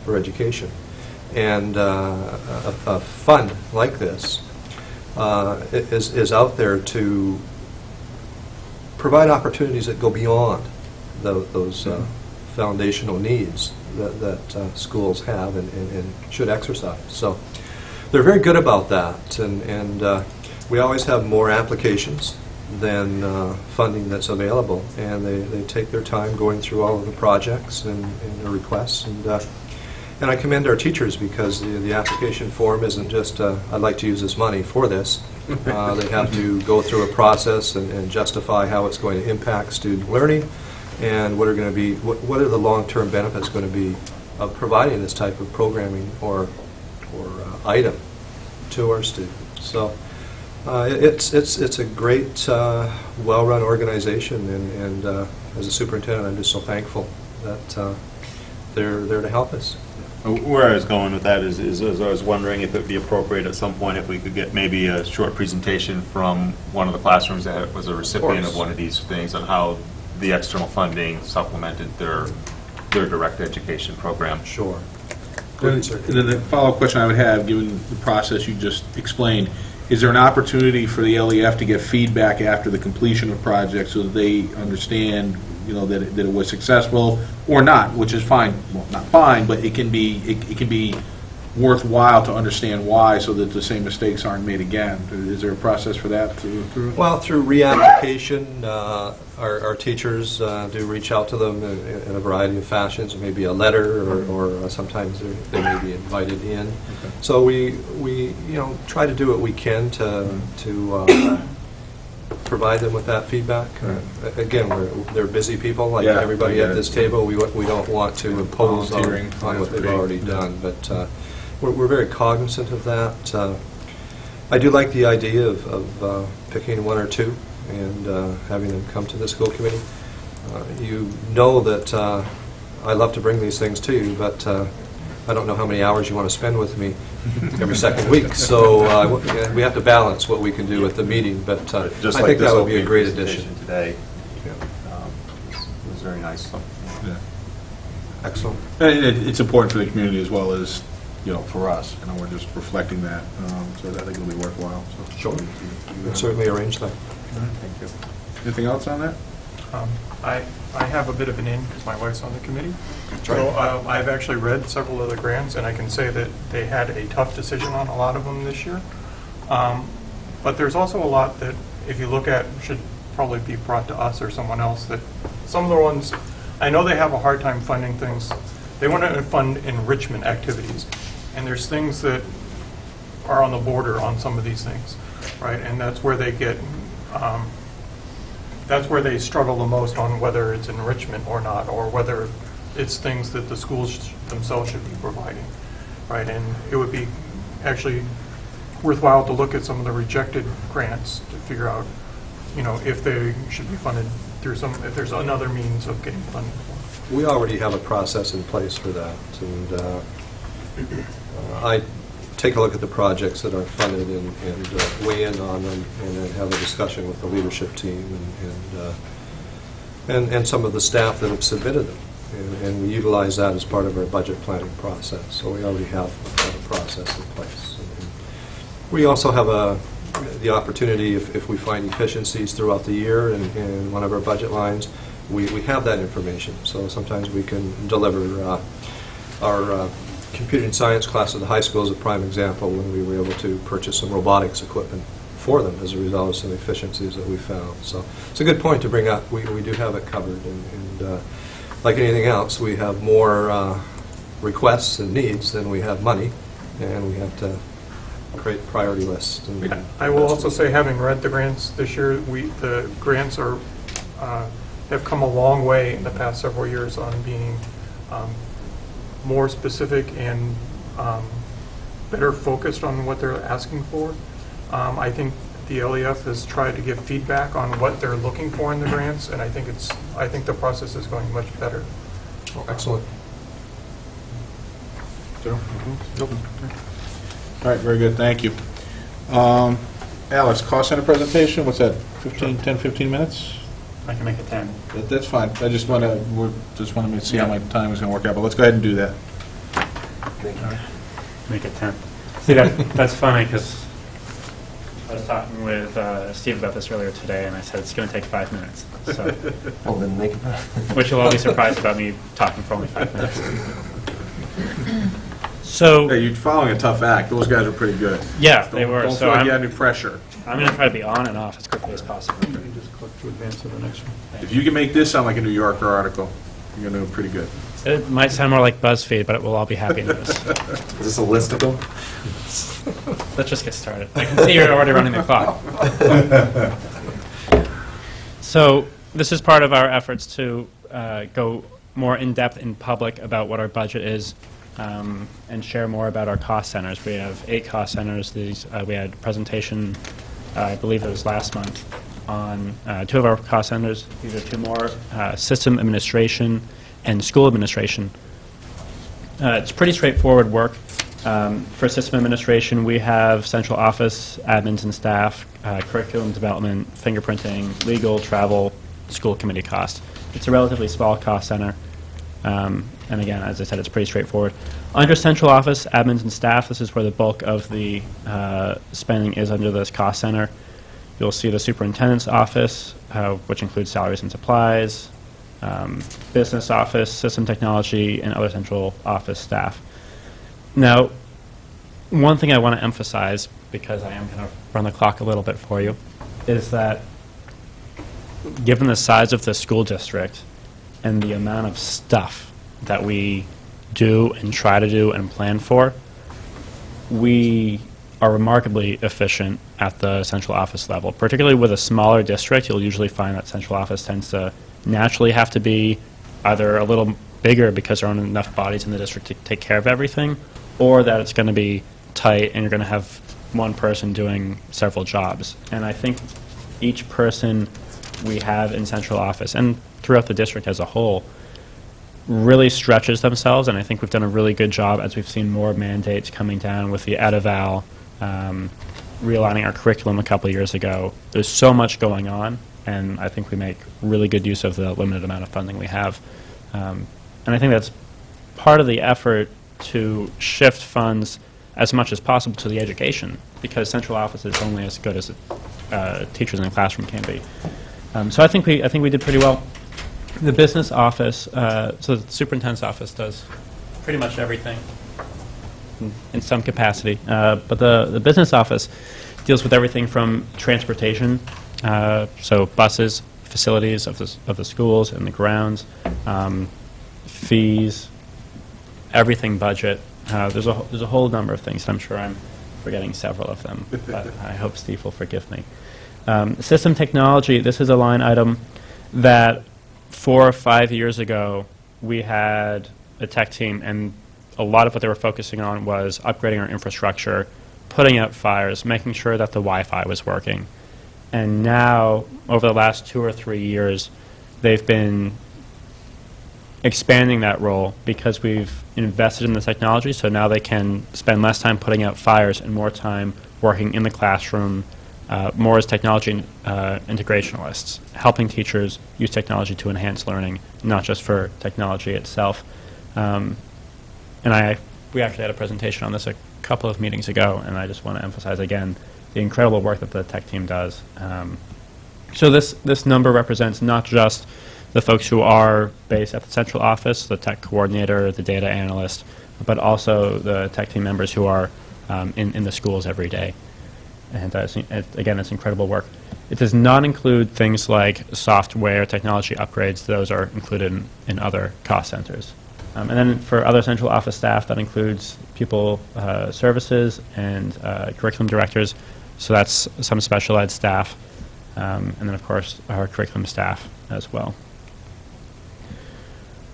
for education. And uh, a, a fund like this uh, is, is out there to provide opportunities that go beyond tho- those uh, foundational needs that, that uh, schools have and, and, and should exercise. So they're very good about that, and, and uh, we always have more applications than uh, funding that's available, and they, they take their time going through all of the projects and, and the requests, and uh, and I commend our teachers because the, the application form isn't just, uh, I'd like to use this money for this. They have to go through a process and and justify how it's going to impact student learning and what are going to be, what what are the long-term benefits going to be of providing this type of programming or, or uh, item to our students. So uh, it's, it's, it's a great, uh, well-run organization, and, and uh, as a superintendent, I'm just so thankful that uh, they're there to help us. Where I was going with that is, is is I was wondering if it'd be appropriate at some point if we could get maybe a short presentation from one of the classrooms that was a recipient course. of one of these things on how the external funding supplemented their, their direct education program. Sure. Then then the follow-up question I would have, given the process you just explained, is there an opportunity for the LEF to get feedback after the completion of projects so that they understand, you know, that it, that it was successful or not, which is fine, well, not fine, but it can be, it it can be worthwhile to understand why so that the same mistakes aren't made again? Is there a process for that to, through? Well, through reapplication, uh, our our teachers uh, do reach out to them in in a variety of fashions, maybe a letter, or- or uh, sometimes they're- may be invited in. So we, we, you know, try to do what we can to, to uh, provide them with that feedback. Uh, Again, we're, they're busy people, like Yeah, everybody at this table. We we don't want to impose on on what they've already done, but uh, we're we're very cognizant of that. Uh, I do like the idea of, of uh, picking one or two and uh, having them come to the school committee. Uh, You know that uh, I love to bring these things to you, but uh, I don't know how many hours you want to spend with me every second week. So uh, we have to balance what we can do at the meeting, but uh, Just I like think this that would be a great addition. Today, Yeah. um, it was very nice. Yeah. Excellent. And it, it's important for the community as well as, you know, for us, you know, we're just reflecting that, um, so I think it'll be worthwhile, so. Sure. We can certainly arrange that. Thank you. Anything else on that? Um, I, I have a bit of an in because my wife's on the committee. So uh, I've actually read several of the grants, and I can say that they had a tough decision on a lot of them this year. Um, But there's also a lot that, if you look at, should probably be brought to us or someone else, that some of the ones, I know they have a hard time funding things. They want to fund enrichment activities, and there's things that are on the border on some of these things, right? And that's where they get, um, that's where they struggle the most on whether it's enrichment or not, or whether it's things that the schools themselves should be providing, right? And it would be actually worthwhile to look at some of the rejected grants to figure out, you know, if they should be funded through some, if there's another means of getting funding. We already have a process in place for that, and uh, I take a look at the projects that are funded and and uh, weigh in on them, and then have a discussion with the leadership team and- and, uh, and and some of the staff that have submitted them. And- And we utilize that as part of our budget planning process, so we already have a process in place. And We also have a, the opportunity, if if we find efficiencies throughout the year in in one of our budget lines, we we have that information, so sometimes we can deliver uh, our uh, computer and science class at the high school is a prime example, when we were able to purchase some robotics equipment for them as a result of some efficiencies that we found. So it's a good point to bring up. We we do have it covered, and and, uh, like anything else, we have more uh, requests and needs than we have money, and we have to create priority lists. and- I will also say, having read the grants this year, we, the grants are, uh, have come a long way in the past several years on being um, more specific and um, better focused on what they're asking for. Um, I think the LEF has tried to give feedback on what they're looking for in the grants, and I think it's, I think the process is going much better. Excellent. Joe? All right, very good, thank you. Um, Alex, cost center presentation, what's that, 15, 10, 15 minutes? I can make it 10. That- That's fine, I just want to, we're, just want to see how my time is going to work out, but let's go ahead and do that. Make it 10. See, that, that's funny, because I was talking with uh, Steve about this earlier today, and I said it's going to take five minutes, so, Well, then make it. which you'll all be surprised about me talking for only five minutes. So, Hey, you're following a tough act, those guys are pretty good. yeah, they Don't- were, Don't so feel like I'm, you have any pressure. I'm going to try to be on and off as quickly as possible. Just click to advance to the next one. If you can make this sound like a New Yorker article, you're going to do pretty good. It might sound more like BuzzFeed, but we'll all be happy to this. Is this a listicle? Let's just get started. I can see you're already running the clock. So this is part of our efforts to uh, go more in-depth in public about what our budget is um, and share more about our cost centers. We have eight cost centers. These, uh, we had a presentation, uh, I believe it was last month, on uh, two of our cost centers. These are two more, uh, system administration and school administration. Uh, It's pretty straightforward work. Um, For system administration, we have central office, admins and staff, uh, curriculum development, fingerprinting, legal, travel, school committee cost. It's a relatively small cost center. Um, And again, as I said, it's pretty straightforward. Under central office, admins and staff, this is where the bulk of the uh, spending is under this cost center. You'll see the superintendent's office, uh, which includes salaries and supplies, um, business office, system technology, and other central office staff. Now, one thing I want to emphasize, because I am going to run the clock a little bit for you, is that given the size of the school district and the amount of stuff that we do and try to do and plan for, we are remarkably efficient at the central office level. Particularly with a smaller district, you'll usually find that central office tends to naturally have to be either a little bigger because there aren't enough bodies in the district to take care of everything, or that it's going to be tight and you're going to have one person doing several jobs. And I think each person we have in central office and throughout the district as a whole really stretches themselves, and I think we've done a really good job as we've seen more mandates coming down with the EdEval, um, realigning our curriculum a couple years ago. There's so much going on, and I think we make really good use of the limited amount of funding we have. Um, and I think that's part of the effort to shift funds as much as possible to the education, because central office is only as good as uh, teachers in the classroom can be. Um, so I think we I think we did pretty well. The business office, uh, so the superintendent's office does pretty much everything in- some capacity. Uh, But the, the business office deals with everything from transportation, uh, so buses, facilities of the, of the schools and the grounds, um, fees, everything budget. Uh, There's a, there's a whole number of things, and I'm sure I'm forgetting several of them, but I hope Steve will forgive me. Um, System technology, this is a line item that four or five years ago, we had a tech team, and a lot of what they were focusing on was upgrading our infrastructure, putting out fires, making sure that the Wi-Fi was working. And now, over the last two or three years, they've been expanding that role because we've invested in the technology, so now they can spend less time putting out fires and more time working in the classroom, uh, more as technology uh, integrationalists, helping teachers use technology to enhance learning, not just for technology itself. Um, and I, we actually had a presentation on this a couple of meetings ago, and I just want to emphasize again the incredible work that the tech team does. Um, so this, this number represents not just the folks who are based at the central office, the tech coordinator, the data analyst, but also the tech team members who are um, in, in the schools every day. And uh, it's, it, again, it's incredible work. It does not include things like software, technology upgrades. Those are included in, in other cost centers. Um, and then for other central office staff, that includes people uh, services and uh, curriculum directors. So that's some special ed staff. Um, and then, of course, our curriculum staff as well.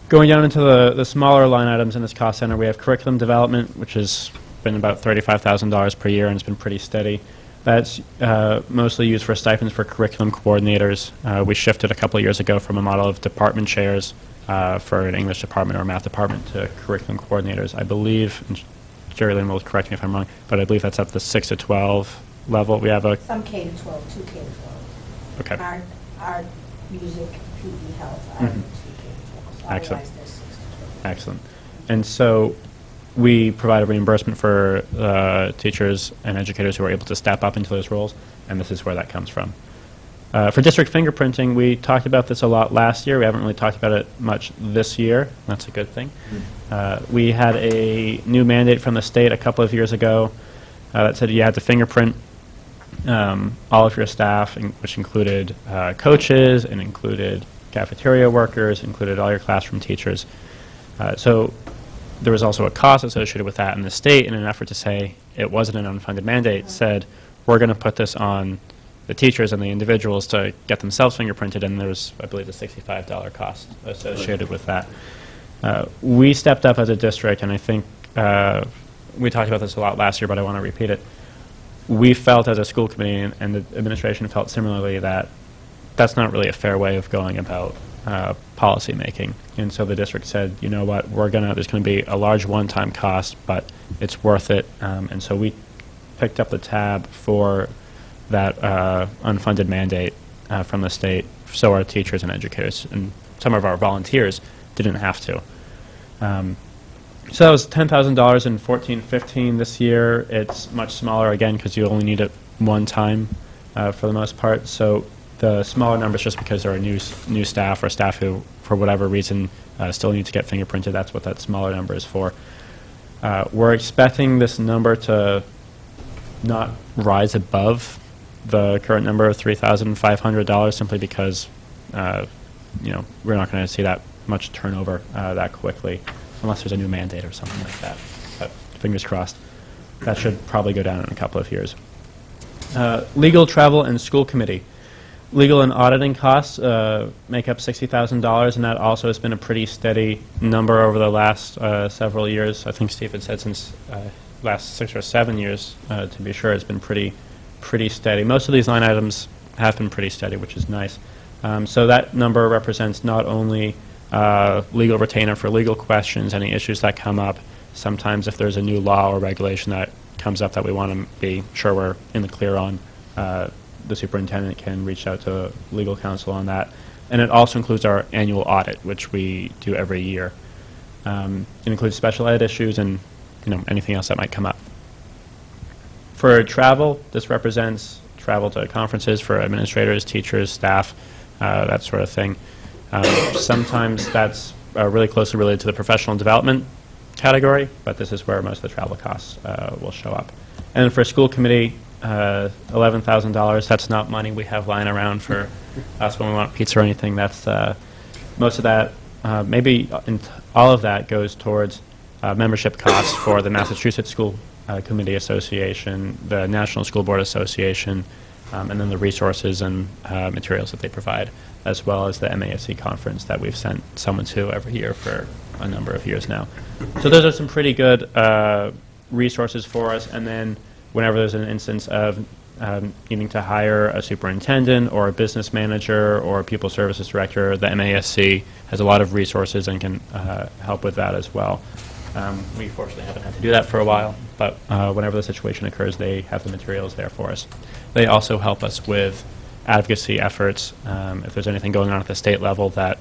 Going down into the, the smaller line items in this cost center, we have curriculum development, which has been about $35,000 per year and it's been pretty steady. That's uh, mostly used for stipends for curriculum coordinators. Uh, we shifted a couple years ago from a model of department chairs uh, for an English department or a math department to curriculum coordinators. I believe, and Jerry Lynn will correct me if I'm wrong, but I believe that's at the 6 to 12 level. We have a, Some K to 12, two K to 12. okay. Art, art, music, PE, health, art, Mhm. two K to 12. Excellent. Otherwise, there's six to 12. Excellent. And so we provide a reimbursement for uh, teachers and educators who are able to step up into those roles, and this is where that comes from. Uh, for district fingerprinting, we talked about this a lot last year. We haven't really talked about it much this year. That's a good thing. Uh, we had a new mandate from the state a couple of years ago uh, that said you had to fingerprint um, all of your staff, in- which included uh, coaches and included cafeteria workers, included all your classroom teachers. Uh, so there was also a cost associated with that, and the state, in an effort to say it wasn't an unfunded mandate, said we're going to put this on the teachers and the individuals to get themselves fingerprinted, and there was, I believe, a $65 cost associated with that. Uh, we stepped up as a district, and I think uh, we talked about this a lot last year, but I want to repeat it. We felt as a school committee, and, and the administration felt similarly, that that's not really a fair way of going about uh, policymaking. And so the district said, you know what, we're to, there's going to be a large one-time cost, but it's worth it. Um, And so we picked up the tab for that uh, unfunded mandate uh, from the state, so our teachers and educators and some of our volunteers didn't have to. Um, so that was ten thousand dollars in fourteen fifteen. This year, it's much smaller again because you only need it one time uh, for the most part. So the smaller numbers just because there are new new staff or staff who, for whatever reason, uh, still need to get fingerprinted. That's what that smaller number is for. Uh, we're expecting this number to not rise above the current number of three thousand five hundred dollars simply because uh, you know we're not going to see that much turnover uh, that quickly unless there's a new mandate or something like that. But fingers crossed. That should probably go down in a couple of years. Uh, legal, travel, and school committee. Legal and auditing costs uh, make up $60,000, and that also has been a pretty steady number over the last uh, several years. I think Steve had said since uh, last six or seven years, to be sure, it's been pretty, pretty steady. Most of these line items have been pretty steady, which is nice. Um, so that number represents not only uh, legal retainer for legal questions, any issues that come up. Sometimes if there's a new law or regulation that comes up that we want to be sure we're in the clear on, uh, the superintendent can reach out to legal counsel on that. And it also includes our annual audit, which we do every year. Um, it includes special ed issues and you know anything else that might come up. For travel, this represents travel to conferences for administrators, teachers, staff, uh, that sort of thing. Um, sometimes that's uh, really closely related to the professional development category, but this is where most of the travel costs uh, will show up. And for school committee, uh, $11,000, that's not money we have lying around for us when we want pizza or anything. That's uh, most of that, uh, maybe all of that goes towards membership costs for the Massachusetts School uh, Committee Association, the National School Board Association, um, and then the resources and uh, materials that they provide, as well as the MASC conference that we've sent someone to every year for a number of years now. So those are some pretty good uh, resources for us. And then whenever there's an instance of um, needing to hire a superintendent or a business manager or a pupil services director, the MASC has a lot of resources and can uh, help with that as well. Um, we fortunately haven't had to do that for a while, but uh, whenever the situation occurs, they have the materials there for us. They also help us with advocacy efforts. Um, if there's anything going on at the state level that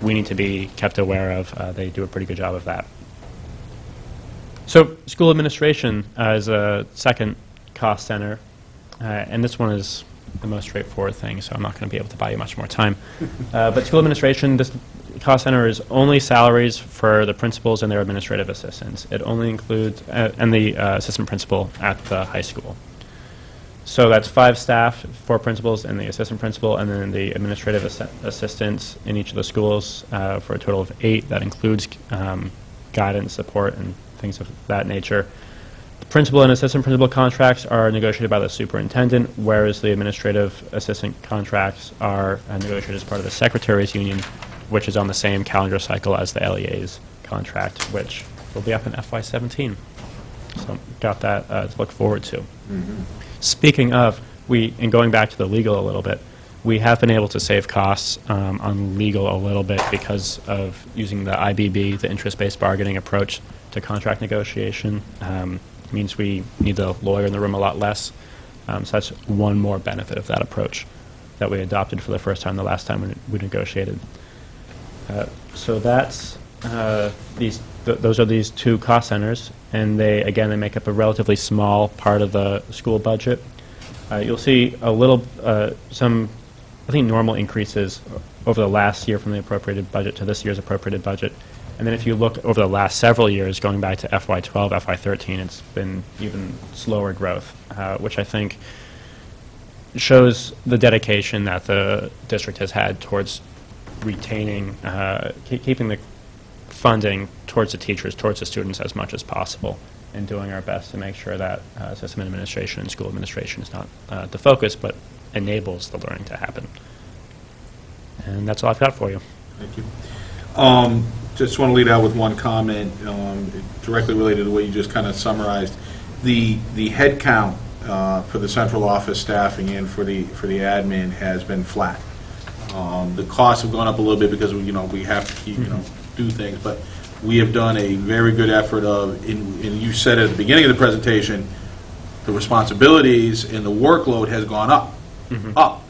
we need to be kept aware of, uh, they do a pretty good job of that. So, school administration uh, is a second cost center, uh, and this one is the most straightforward thing, so I'm not going to be able to buy you much more time. Uh, but school administration, this cost center is only salaries for the principals and their administrative assistants. It only includes, uh, and the uh, assistant principal at the high school. So that's five staff, four principals and the assistant principal, and then the administrative assi- assistants in each of the schools uh, for a total of eight. That includes um, guidance, support, and things of that nature. The principal and assistant principal contracts are negotiated by the superintendent, whereas the administrative assistant contracts are uh, negotiated as part of the secretaries union, which is on the same calendar cycle as the LEA's contract, which will be up in FY17. So got that uh, to look forward to. Speaking of, we, and going back to the legal a little bit, we have been able to save costs um, on legal a little bit because of using the IBB, the interest-based bargaining approach to contract negotiation. Um, means we need the lawyer in the room a lot less. Um, so that's one more benefit of that approach that we adopted for the first time the last time we, we negotiated. Uh, so that's uh, these. Th- those are these two cost centers, and they again they make up a relatively small part of the school budget. Uh, you'll see a little uh, some, I think, normal increases over the last year from the appropriated budget to this year's appropriated budget. And then if you look over the last several years, going back to FY12, FY13, it's been even slower growth, uh, which I think shows the dedication that the district has had towards retaining, uh, keeping the funding towards the teachers, towards the students as much as possible, and doing our best to make sure that uh, system administration and school administration is not uh, the focus, but enables the learning to happen. And that's all I've got for you. Thank you. Um, Just want to lead out with one comment, um, directly related to what you just kind of summarized. The, the head count uh, for the central office staffing and for the, for the admin has been flat. Um, The costs have gone up a little bit because, you know, we have to keep, you know, do things, but we have done a very good effort of, and and you said at the beginning of the presentation, the responsibilities and the workload has gone up, up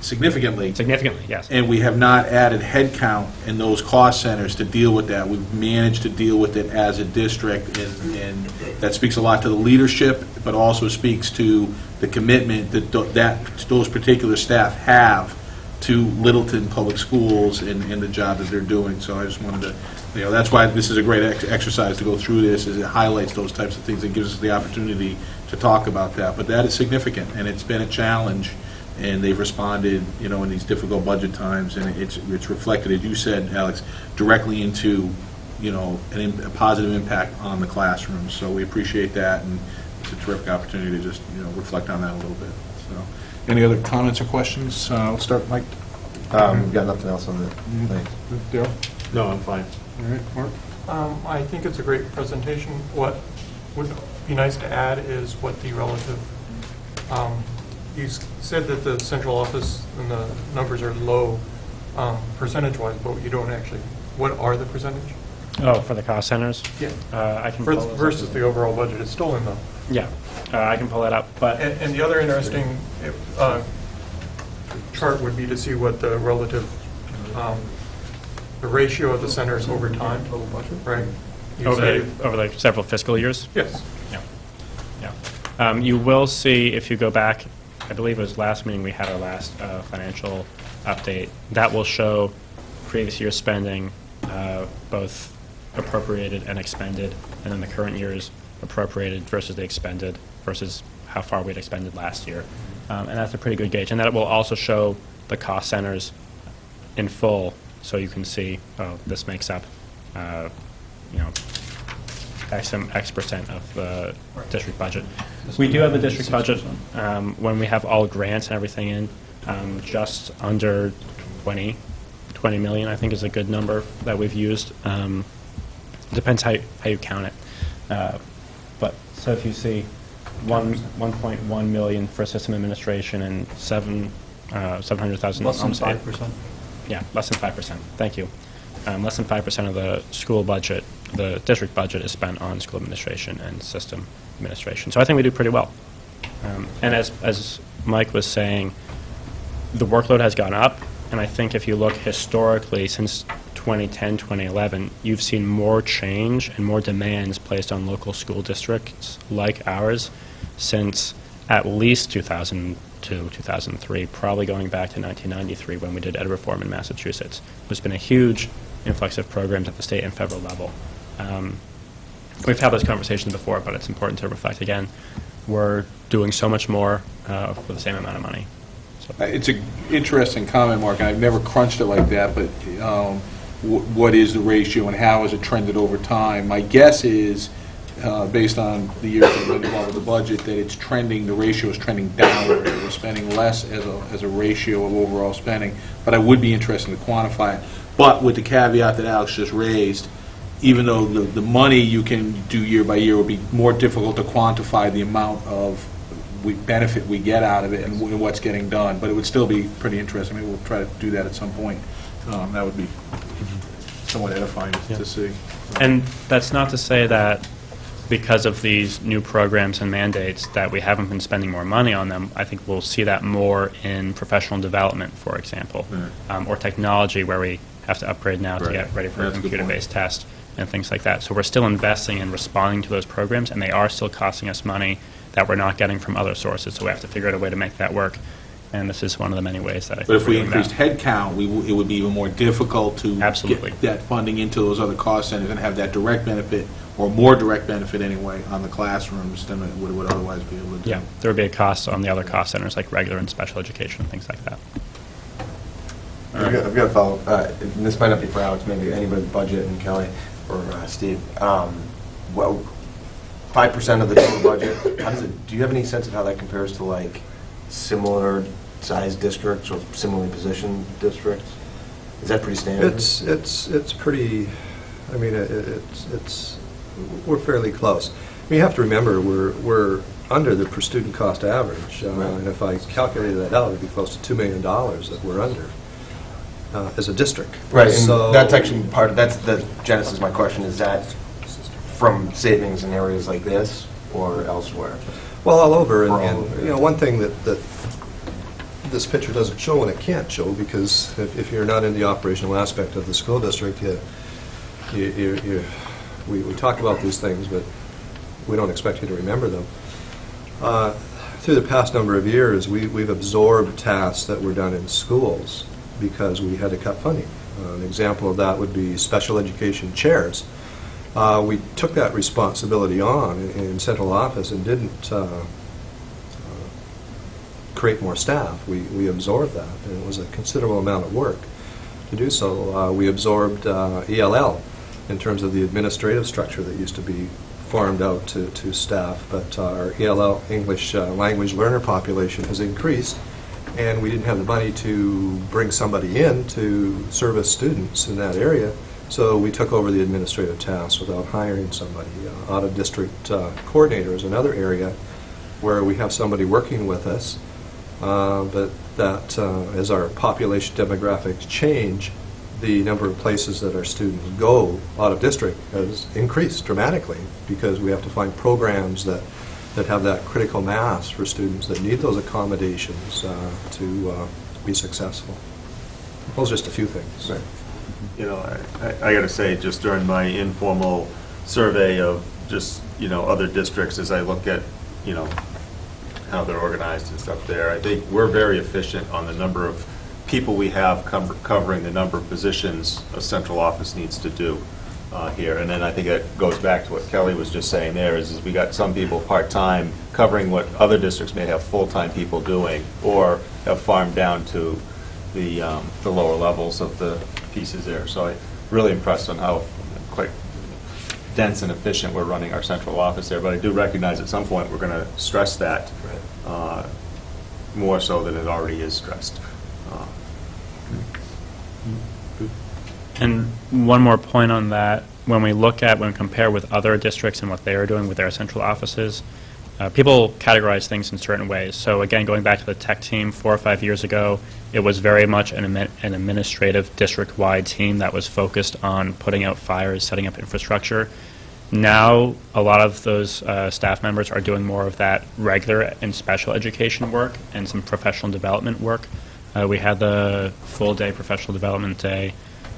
significantly. Significantly, yes. And we have not added headcount in those cost centers to deal with that. We've managed to deal with it as a district, and, and that speaks a lot to the leadership, but also speaks to the commitment that, tho- that those particular staff have to Littleton Public Schools and, and the job that they're doing. So I just wanted to, you know, that's why this is a great ex- exercise to go through this, is it highlights those types of things and gives us the opportunity to talk about that. But that is significant, and it's been a challenge and they've responded, you know, in these difficult budget times, and it's, it's reflected, as you said, Alex, directly into, you know, an, a positive impact on the classrooms, so we appreciate that, and it's a terrific opportunity to just, you know, reflect on that a little bit, so. Any other comments or questions? Uh, Let's start, Mike. Um, got nothing else on it. Thanks. Daryl? No, I'm fine. All right, Mark? Um, I think it's a great presentation. What would be nice to add is what the relative, um, you s- said that the central office and the numbers are low um, percentage-wise, but you don't actually, what are the percentage? Oh, for the cost centers? Yeah. Uh, I can Vers- pull those up. Versus the overall budget, it's still in the, Yeah, uh, I can pull that up, but, and and the other interesting uh, chart would be to see what the relative, um, the ratio of the centers over time. Total budget? Right. You over, say- the- over like several fiscal years? Yes. Yeah, yeah. Um, You will see, if you go back, I believe it was last meeting, we had our last uh, financial update. That will show previous year's spending, uh, both appropriated and expended, and then the current year's appropriated versus the expended versus how far we'd expended last year. Um, And that's a pretty good gauge. And that will also show the cost centers in full, so you can see, oh, this makes up, uh, you know, X, X percent of the district budget. We do have the district budget, um, when we have all grants and everything in, um, just under 20, 20 million, I think is a good number that we've used. Um, Depends how, you- how you count it. Uh, so if you see one, 1.1 million for system administration and seven, uh, 700,000. Less than on state- 5%. Yeah, less than 5%. Thank you. Um, Less than 5% of the school budget, the district budget is spent on school administration and system administration. So I think we do pretty well. Um, And as, as Mike was saying, the workload has gone up, and I think if you look historically, since 2010, 2011, you've seen more change and more demands placed on local school districts like ours since at least 2002, 2003, probably going back to 1993 when we did ed reform in Massachusetts. There's been a huge influx of programs at the state and federal level. Um, We've had those conversations before, but it's important to reflect again. We're doing so much more uh, with the same amount of money. So- Uh, It's an interesting comment, Mark, I've never crunched it like that, but um, wh- what is the ratio and how has it trended over time? My guess is, uh, based on the years I've been involved with the budget, that it's trending, the ratio is trending downward. We're spending less as a, as a ratio of overall spending, but I would be interested to quantify it. But with the caveat that Alex just raised, even though the, the money you can do year by year would be more difficult to quantify the amount of we, benefit we get out of it and wh- what's getting done, but it would still be pretty interesting. Maybe we'll try to do that at some point. Um, that would be somewhat edifying to see. And that's not to say that because of these new programs and mandates that we haven't been spending more money on them. I think we'll see that more in professional development, for example, Right. um, or technology where we have to upgrade now to Right. get ready for That's a good computer-based test and things like that. So we're still investing and responding to those programs, and they are still costing us money that we're not getting from other sources. So we have to figure out a way to make that work. And this is one of the many ways that I think But if we're doing increased that. headcount, we, w- it would be even more difficult to Absolutely. get that funding into those other cost centers and have that direct benefit, or more direct benefit anyway, on the classrooms than it would would otherwise be able to do. Yeah, there would be a cost on the other cost centers like regular and special education and things like that. I've got, I've got a follow, uh, and this might not be for Alex, maybe anybody, Budget and Kelly or uh, Steve. Um, Well, five percent of the total budget, how does it, do you have any sense of how that compares to like similar sized districts or similarly positioned districts? Is that pretty standard? It's, it's, it's pretty, I mean, it- it's, it's, we're fairly close. I mean, You have to remember, we're, we're under the per student cost average. uh, Right. And if I calculated that out, it'd be close to $2 million that we're under. uh, as a district. Right, So- that's actually part of, that's the genesis of my question, is that from savings in areas like this or elsewhere? Well, all over, and- all and, over, you know, one thing that, that this picture doesn't show, and it can't show, because if, if you're not in the operational aspect of the school district, you, you, you- you, we, we talk about these things, but we don't expect you to remember them. Uh, Through the past number of years, we, we've absorbed tasks that were done in schools because we had to cut funding. Uh, An example of that would be special education chairs. Uh, We took that responsibility on in- in central office and didn't uh, create more staff. We we absorbed that, and it was a considerable amount of work to do so. Uh, We absorbed uh, ELL in terms of the administrative structure that used to be farmed out to to staff, but our ELL, English uh, language learner population has increased, and we didn't have the money to bring somebody in to service students in that area, so we took over the administrative tasks without hiring somebody. Uh, Out-of-district uh, coordinator is another area where we have somebody working with us, uh, but that uh, as our population demographics change, the number of places that our students go out of district has increased dramatically because we have to find programs that, that have that critical mass for students that need those accommodations uh, to uh, be successful. Those are just a few things. Right. You know, I- I, I gotta say, just during my informal survey of just, you know, other districts, as I look at, you know, how they're organized and stuff there, I think we're very efficient on the number of people we have cover- covering the number of positions a central office needs to do uh, here. And then I think it goes back to what Kelly was just saying there, is, is we got some people part-time covering what other districts may have full-time people doing, or have farmed down to the, um, the lower levels of the pieces there. So I'm really impressed on how quite dense and efficient we're running our central office there. But I do recognize at some point, we're going to stress that uh, more so than it already is stressed. Uh, And one more point on that, when we look at, when we compare with other districts and what they are doing with their central offices, uh, people categorize things in certain ways. So again, going back to the tech team, four or five years ago, it was very much an an administrative district-wide team that was focused on putting out fires, setting up infrastructure. Now, a lot of those uh, staff members are doing more of that regular and special education work and some professional development work. Uh, We had the full-day professional development day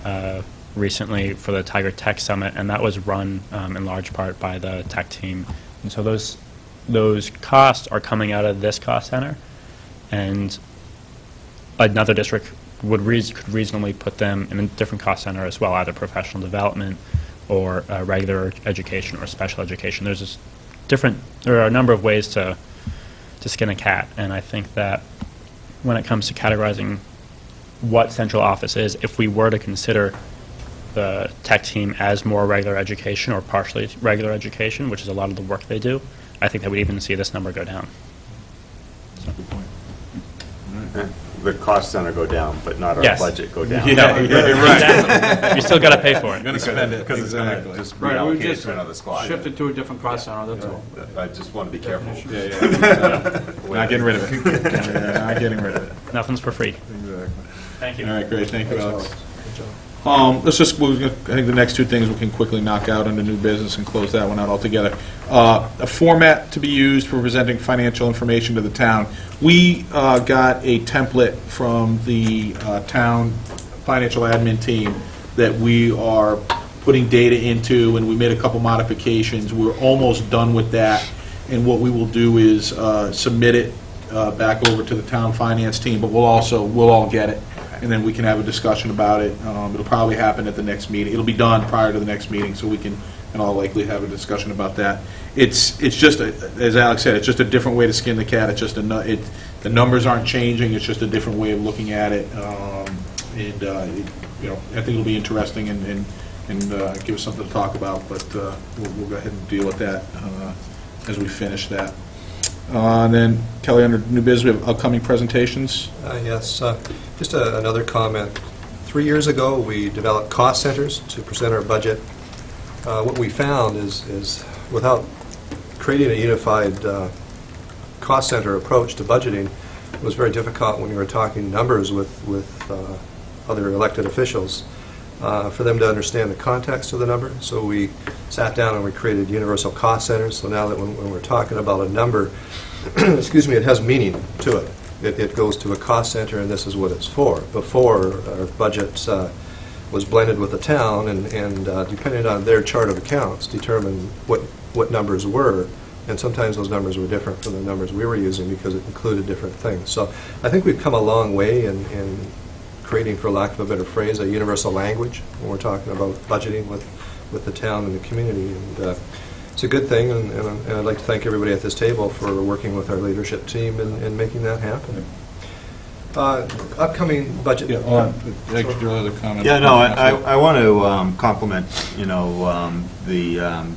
uh, recently for the Tiger Tech Summit, and that was run um, in large part by the tech team. And so those, those costs are coming out of this cost center, and another district would reas- could reasonably put them in a different cost center as well, either professional development or regular education or special education. There's just different, there are a number of ways to, to skin a cat, and I think that when it comes to categorizing what central office is, if we were to consider the tech team as more regular education or partially regular education, which is a lot of the work they do, I think that we'd even see this number go down. eh, The cost center go down, but not our Yes. budget go down. Yeah, yeah, right. Exactly. You still got to pay for it. You're Gonna spend it, Because it's going to exactly. just Right, we reallocate just to another squad. shifted to a different cost center, that's all. I just want to be careful. Yeah, yeah. Not getting rid of it. Yeah, Not getting rid of it. Nothing's for free. Exactly. Thank you. All right, great, thank you, Alex. Um, let's just, we'll- I think the next two things we can quickly knock out under new business and close that one out altogether. Uh, A format to be used for presenting financial information to the town. We uh, got a template from the uh, town financial admin team that we are putting data into, and we made a couple modifications. We're almost done with that, and what we will do is uh, submit it uh, back over to the town finance team, but we'll also, we'll all get it, and then we can have a discussion about it. Um, It'll probably happen at the next meeting. It'll be done prior to the next meeting, so we can, in all likely, have a discussion about that. It's, it's just, a- as Alex said, it's just a different way to skin the cat. It's just a, it, the numbers aren't changing, it's just a different way of looking at it. Um, And, uh, it- you know, I think it'll be interesting and, and and uh, give us something to talk about, but uh, we'll we'll go ahead and deal with that uh, as we finish that. Uh, And then Kelly, under new business, we have upcoming presentations. Uh, Yes, uh, just a- another comment. Three years ago, we developed cost centers to present our budget. Uh, What we found is, is without creating a unified uh, cost center approach to budgeting, it was very difficult when you were talking numbers with, with uh, other elected officials, uh, for them to understand the context of the number. So we sat down and we created universal cost centers. So now that when when we're talking about a number, excuse me, it has meaning to it. It it goes to a cost center, and this is what it's for. Before, our budgets uh, was blended with the town, and and uh, depending on their chart of accounts, determined what what numbers were, and sometimes those numbers were different from the numbers we were using because it included different things. So I think we've come a long way in in creating, for lack of a better phrase, a universal language when we're talking about budgeting with with the town and the community. And uh, it's a good thing, and, and and I'd like to thank everybody at this table for working with our leadership team and, and making that happen. Uh, upcoming budget. Yeah, hold on. Extra other comment. Yeah, no, I, I- I want to um, compliment, you know, um, the, um,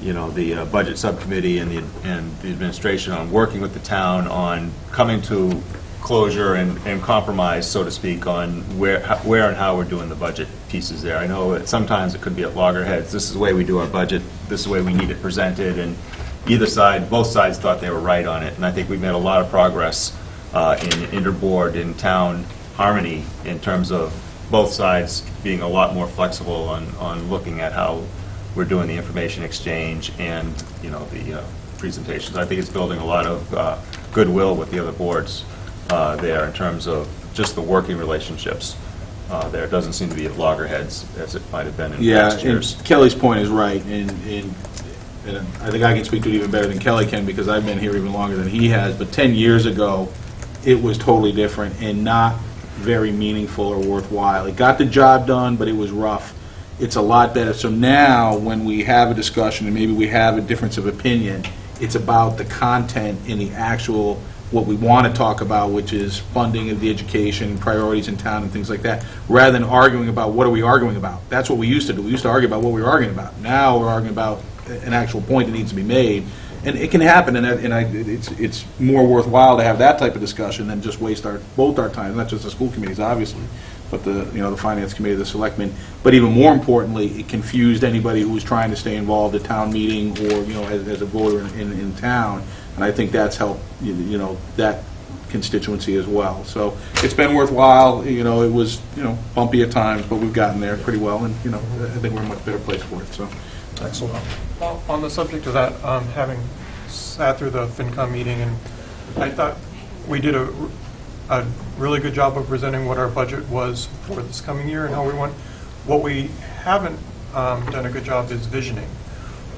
you know, the uh, Budget Subcommittee and the, and the administration on working with the town on coming to closure and, and compromise, so to speak, on where, ho- where and how we're doing the budget pieces there. I know that sometimes it could be at loggerheads, this is the way we do our budget, this is the way we need it presented, and either side, both sides thought they were right on it, and I think we've made a lot of progress uh, in interboard, in town harmony, in terms of both sides being a lot more flexible on, on looking at how we're doing the information exchange and, you know, the uh, presentations. I think it's building a lot of uh, goodwill with the other boards uh, there in terms of just the working relationships uh, there. Doesn't seem to be at loggerheads as it might have been in Yeah, past years. and Kelly's point is right, and, and and I think I can speak to it even better than Kelly can, because I've been here even longer than he has, but 10 years ago, it was totally different and not very meaningful or worthwhile. It got the job done, but it was rough. It's a lot better. So now, when we have a discussion, and maybe we have a difference of opinion, it's about the content in the actual, what we want to talk about, which is funding of the education, priorities in town, and things like that, rather than arguing about what are we arguing about. That's what we used to do. We used to argue about what we were arguing about. Now, we're arguing about an actual point that needs to be made. And it can happen, and I, and I, it's, it's more worthwhile to have that type of discussion than just waste our, both our time, not just the school committees, obviously, but the, you know, the finance committee, the selectmen. But even more importantly, it confused anybody who was trying to stay involved at town meeting or, you know, as, as a voter in, in, in town. And I think that's helped, you know, that constituency as well. So it's been worthwhile, you know, it was, you know, bumpy at times, but we've gotten there pretty well, and, you know, I think we're in a much better place for it, so. Excellent. Well, On the subject of that, um, having sat through the FinCom meeting, and I thought we did a, a really good job of presenting what our budget was for this coming year and how we want. What we haven't um, done a good job is visioning.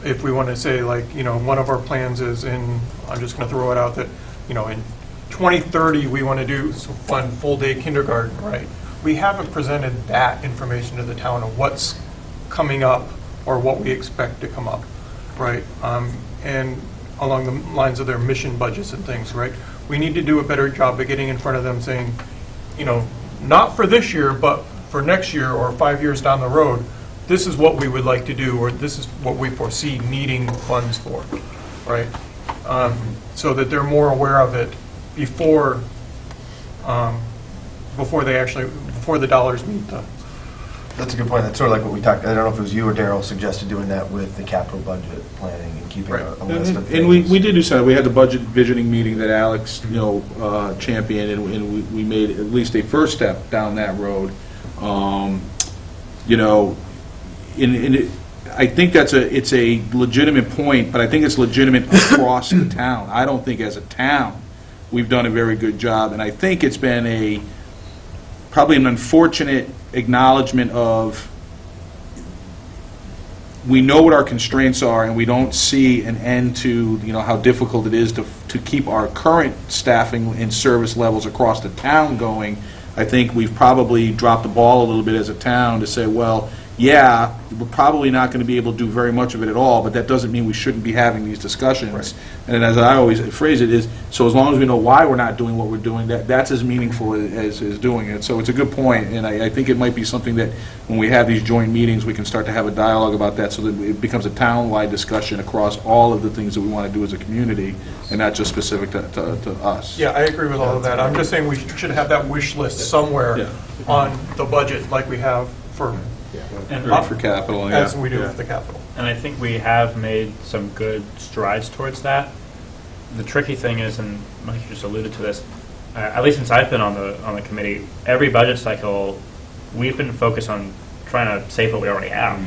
If we want to say, like, you know, one of our plans is in, I'm just going to throw it out that, you know, in 2030, we want to do, fund full-day kindergarten, right? We haven't presented that information to the town of what's coming up or what we expect to come up, right? Um, And along the lines of their mission budgets and things, right? We need to do a better job of getting in front of them saying, you know, not for this year, but for next year or five years down the road, this is what we would like to do, or this is what we foresee needing funds for, right? Um, So that they're more aware of it before, um, before they actually, before the dollars meet the, That's a good point. That's sort of like what we talked, I don't know if it was you or Daryl suggested doing that with the capital budget planning and keeping a a list of And things. and we, we did do some, we had the budget visioning meeting that Alex, you know, uh, championed, and and we, we made at least a first step down that road. Um, You know, in, in, it- I think that's a, it's a legitimate point, but I think it's legitimate across the town. I don't think as a town, we've done a very good job, and I think it's been a, probably an unfortunate acknowledgement of, we know what our constraints are, and we don't see an end to, you know, how difficult it is to, to keep our current staffing and service levels across the town going. I think we've probably dropped the ball a little bit as a town to say, well, yeah, we're probably not going to be able to do very much of it at all, but that doesn't mean we shouldn't be having these discussions. And as I always phrase it, is, so as long as we know why we're not doing what we're doing, that, that's as meaningful as, as doing it. So it's a good point, and I, I think it might be something that, when we have these joint meetings, we can start to have a dialogue about that, so that it becomes a town-wide discussion across all of the things that we want to do as a community, and not just specific to, to, to us. Yeah, I agree with all of that. I'm just saying we should have that wish list somewhere Yeah. on the budget like we have for, And For for capital, yeah. as we do Yeah. with the capital. And I think we have made some good strides towards that. The tricky thing is, and Mike just alluded to this, uh, at least since I've been on the, on the committee, every budget cycle, we've been focused on trying to save what we already have.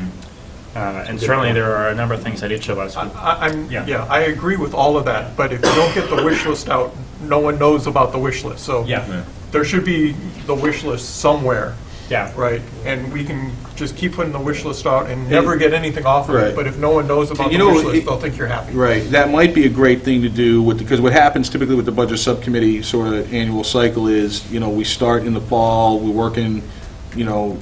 Uh, And certainly, there are a number of things that each of us, I- would- I- I'm, Yeah. yeah, I agree with all of that, but if you don't get the wish list out, no one knows about the wish list, so. Yeah. There should be the wish list somewhere, yeah. right? And we can just keep putting the wish list out and never get anything off of Right. it, but if no one knows about You the know, wish list, it- they'll think you're happy. Right, that might be a great thing to do with, because what happens typically with the budget subcommittee sort of annual cycle is, you know, we start in the fall, we're working, you know,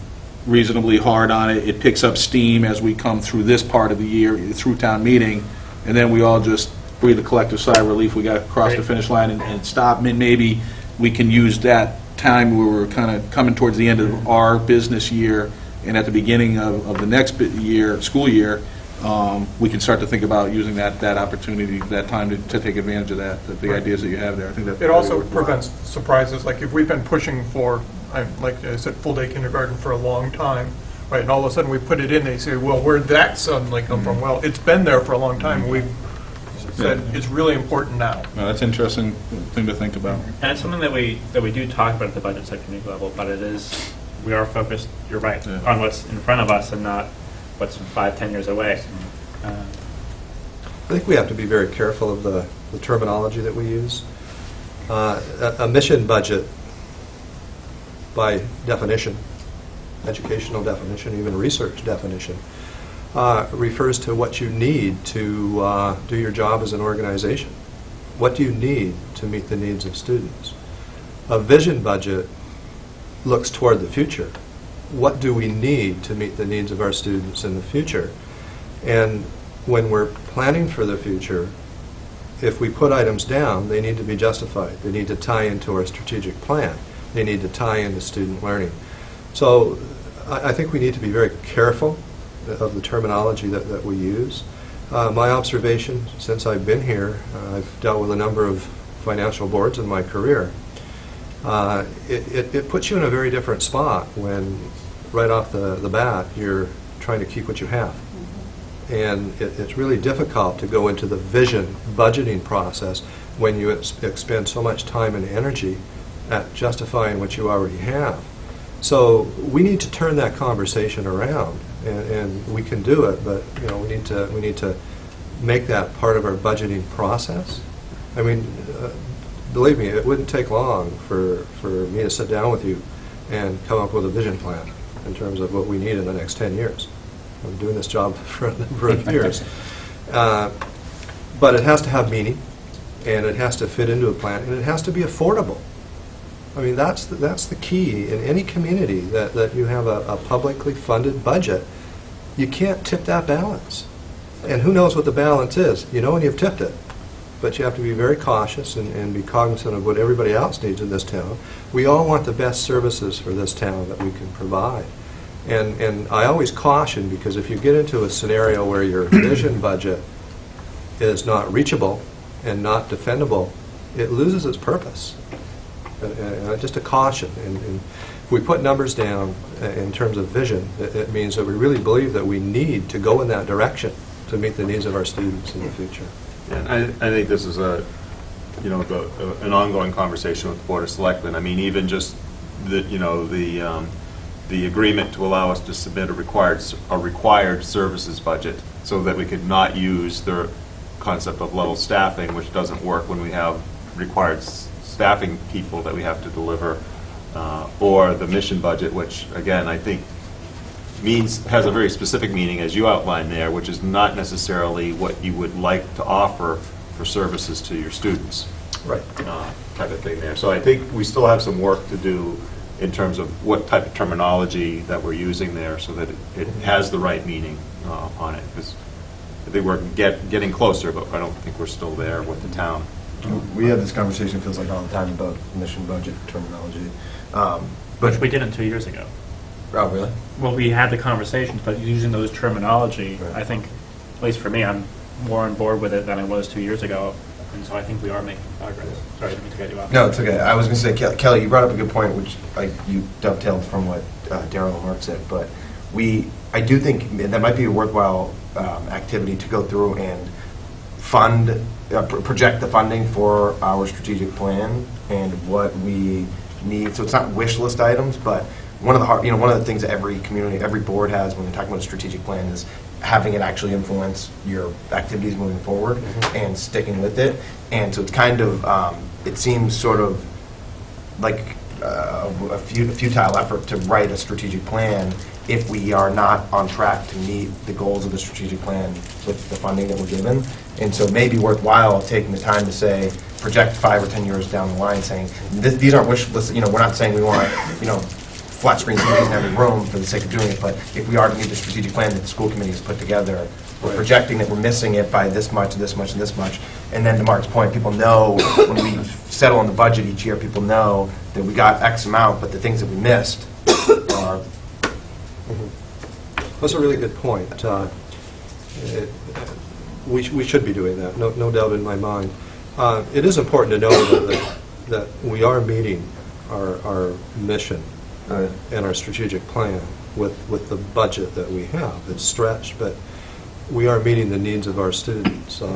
reasonably hard on it, it picks up steam as we come through this part of the year, through town meeting, and then we all just breathe a collective sigh of relief, we got across the Great. finish line and, and stop, and maybe we can use that time where we're kind of coming towards the end of our business year, and at the beginning of, of the next year, school year, um, we can start to think about using that, that opportunity, that time to, to take advantage of that, the- the ideas that you have there. I think that. It also prevents surprises, like if we've been pushing for, I- like I said, full-day kindergarten for a long time, right, and all of a sudden we put it in, they say, well, where'd that suddenly come from? Well, it's been there for a long time, we've said it's really important now. No, that's an interesting thing to think about. And it's something that we, that we do talk about at the budget subcommittee level, but it is, we are focused, you're right, Yeah. on what's in front of us and not what's five, 10 years away. Uh, I think we have to be very careful of the the terminology that we use. Uh, A a mission budget, by definition, educational definition, even research definition, uh, refers to what you need to uh, do your job as an organization. What do you need to meet the needs of students? A vision budget looks toward the future. What do we need to meet the needs of our students in the future? And when we're planning for the future, if we put items down, they need to be justified. They need to tie into our strategic plan. They need to tie into student learning. So I, I think we need to be very careful of the terminology that, that we use. Uh, my observation since I've been here, uh, I've dealt with a number of financial boards in my career. Uh, it, it, it puts you in a very different spot when, right off the, the bat, you're trying to keep what you have. And it, it's really difficult to go into the vision budgeting process when you ex- expend so much time and energy at justifying what you already have. So we need to turn that conversation around, and, and we can do it, but, you know, we need to, we need to make that part of our budgeting process. I mean, uh, believe me, it wouldn't take long for, for me to sit down with you and come up with a vision plan in terms of what we need in the next 10 years. I'm doing this job for a number of years. Uh, But it has to have meaning, and it has to fit into a plan, and it has to be affordable. I mean, that's, the- that's the key in any community, that, that you have a, a publicly funded budget. You can't tip that balance. And who knows what the balance is? You know when you've tipped it. But you have to be very cautious and, and be cognizant of what everybody else needs in this town. We all want the best services for this town that we can provide. And, and I always caution, because if you get into a scenario where your vision budget is not reachable and not defendable, it loses its purpose. Uh, uh, Just a caution. And and if we put numbers down uh, in terms of vision, it it means that we really believe that we need to go in that direction to meet the needs of our students in the future. And I, I think this is a, you know, the- an ongoing conversation with the Board of Selectmen. I mean, even just the, you know, the, um, the agreement to allow us to submit a required, a required services budget so that we could not use the concept of level staffing, which doesn't work when we have required staffing people that we have to deliver, uh, or the mission budget, which, again, I think means, has a very specific meaning, as you outlined there, which is not necessarily what you would like to offer for services to your students. Right. uh, Type of thing there. So I think we still have some work to do in terms of what type of terminology that we're using there, so that it- it has the right meaning uh, on it. Because I think we're get, getting closer, but I don't think we're still there with the town. We have this conversation, feels like all the time, about mission budget terminology. Um, Which But, we didn't two years ago. oh, really? Well, we had the conversations, but using those terminology, Right. I think, at least for me, I'm more on board with it than I was two years ago, and so I think we are making progress. Sorry, I didn't mean to cut you off. No, it's okay. I was going to say, Ke- Kelly, you brought up a good point, which I, you dovetailed from what uh, Daryl and Mark said, but we, I do think that might be a worthwhile um, activity to go through and fund, uh, pr- project the funding for our strategic plan and what we need. So it's not wish list items, but one of the hard, you know, one of the things that every community, every board has when they're talking about a strategic plan is having it actually influence your activities moving forward and sticking with it. And so it's kind of, um, it seems sort of like uh, a fu- futile effort to write a strategic plan if we are not on track to meet the goals of the strategic plan with the funding that we're given. And so it may be worthwhile taking the time to say, project five or 10 years down the line, saying, "Th- these aren't wish lists, you know, we're not saying we want, you know, flat screen TVs in every room for the sake of doing it, but if we are to meet the strategic plan that the school committee has put together, we're projecting that we're missing it by this much, this much, and this much. And then to Mark's point, people know, when we settle on the budget each year, people know that we got X amount, but the things that we missed are, That's a really good point. Uh, it- We sh- we should be doing that, no no doubt in my mind. Uh, It is important to know that- that that we are meeting our our mission uh, and our strategic plan with with the budget that we have. It's stretched, but we are meeting the needs of our students. Uh,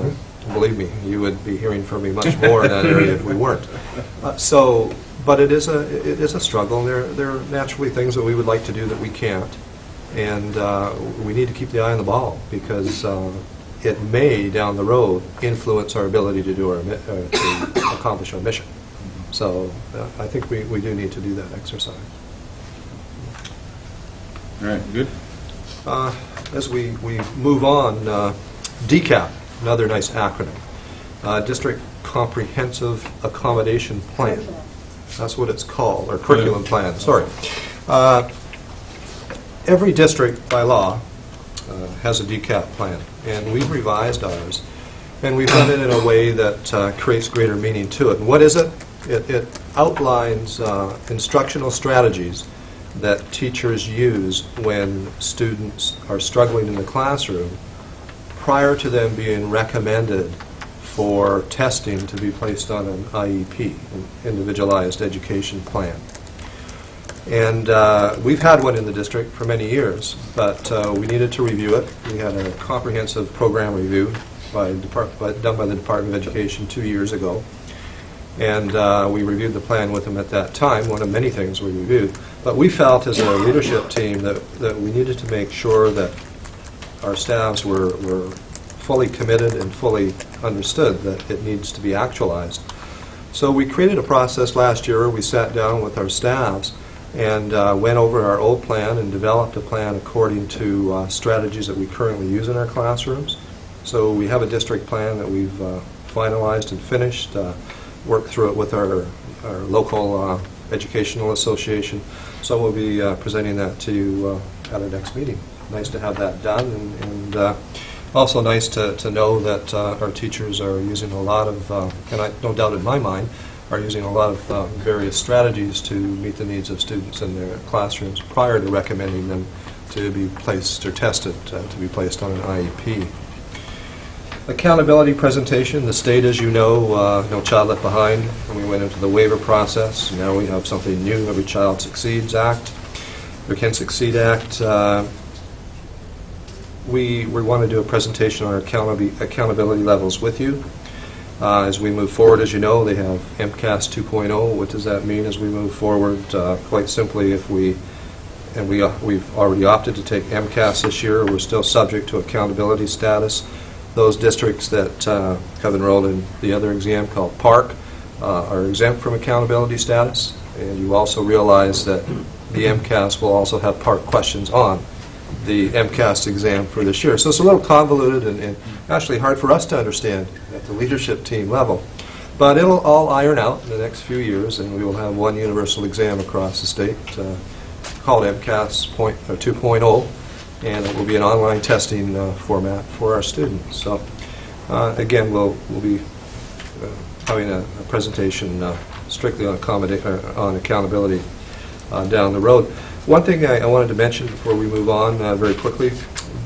Believe me, you would be hearing from me much more in that area if we weren't. Uh, So, but it is a, it is a struggle, and there, there are naturally things that we would like to do that we can't. And uh, we need to keep the eye on the ball, because uh, it may, down the road, influence our ability to do our, uh, to accomplish our mission. So uh, I think we, we do need to do that exercise. All right, good? Uh, As we, we move on, uh, DCAP, another nice acronym, Uh, District Comprehensive Accommodation Plan. That's what it's called, or curriculum plan, sorry. Uh, Every district by law uh, has a DCAP plan, and we've revised ours, and we've done it in a way that uh, creates greater meaning to it. And what is it? It it outlines uh, instructional strategies that teachers use when students are struggling in the classroom prior to them being recommended for testing to be placed on an IEP, an Individualized Education Plan. And uh, we've had one in the district for many years, but uh, we needed to review it. We had a comprehensive program review by, by- done by the Department of Education two years ago. And uh, we reviewed the plan with them at that time, one of many things we reviewed. But we felt as a leadership team that, that we needed to make sure that our staffs were, were fully committed and fully understood that it needs to be actualized. So we created a process last year, we sat down with our staffs and uh, went over our old plan and developed a plan according to uh, strategies that we currently use in our classrooms. So we have a district plan that we've uh, finalized and finished, uh, worked through it with our, our local uh, educational association. So we'll be presenting that to you at our next meeting. Nice to have that done, and- and also nice to to know that uh, our teachers are using a lot of, uh, and I, no doubt in my mind, are using a lot of uh, various strategies to meet the needs of students in their classrooms prior to recommending them to be placed or tested uh, to be placed on an IEP. Accountability presentation, the state, as you know, uh, No Child Left Behind, we went into the waiver process. Now we have something new, Every Child Succeeds Act, or Can Succeed Act. Uh, We, we want to do a presentation on our accountability levels with you. Uh, As we move forward, as you know, they have MCAS 2.0. oh. What does that mean as we move forward? Uh, Quite simply, if we, and we, uh, we've already opted to take MCAS this year, we're still subject to accountability status. Those districts that uh, have enrolled in the other exam called PARCC uh, are exempt from accountability status. And you also realize that the MCAS will also have PARCC questions on the MCAS exam for this year. So it's a little convoluted and, and actually hard for us to understand at the leadership team level. But it'll all iron out in the next few years, and we will have one universal exam across the state uh, called MCAS point, or 2.0, and it will be an online testing uh, format for our students. So uh, again, we'll, we'll be uh, having a, a presentation uh, strictly on, uh, on accountability uh, down the road. One thing I, I wanted to mention before we move on uh, very quickly,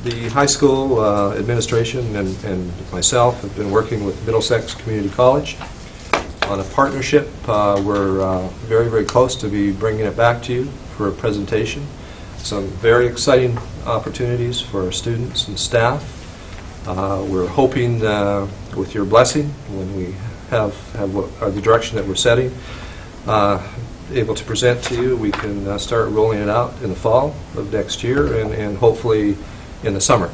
the high school uh, administration and, and myself have been working with Middlesex Community College on a partnership. Uh, We're uh, very, very close to be bringing it back to you for a presentation. Some very exciting opportunities for our students and staff. Uh, We're hoping, uh, with your blessing, when we have, have what are the direction that we're setting, uh, able to present to you, we can uh, start rolling it out in the fall of next year and and hopefully in the summer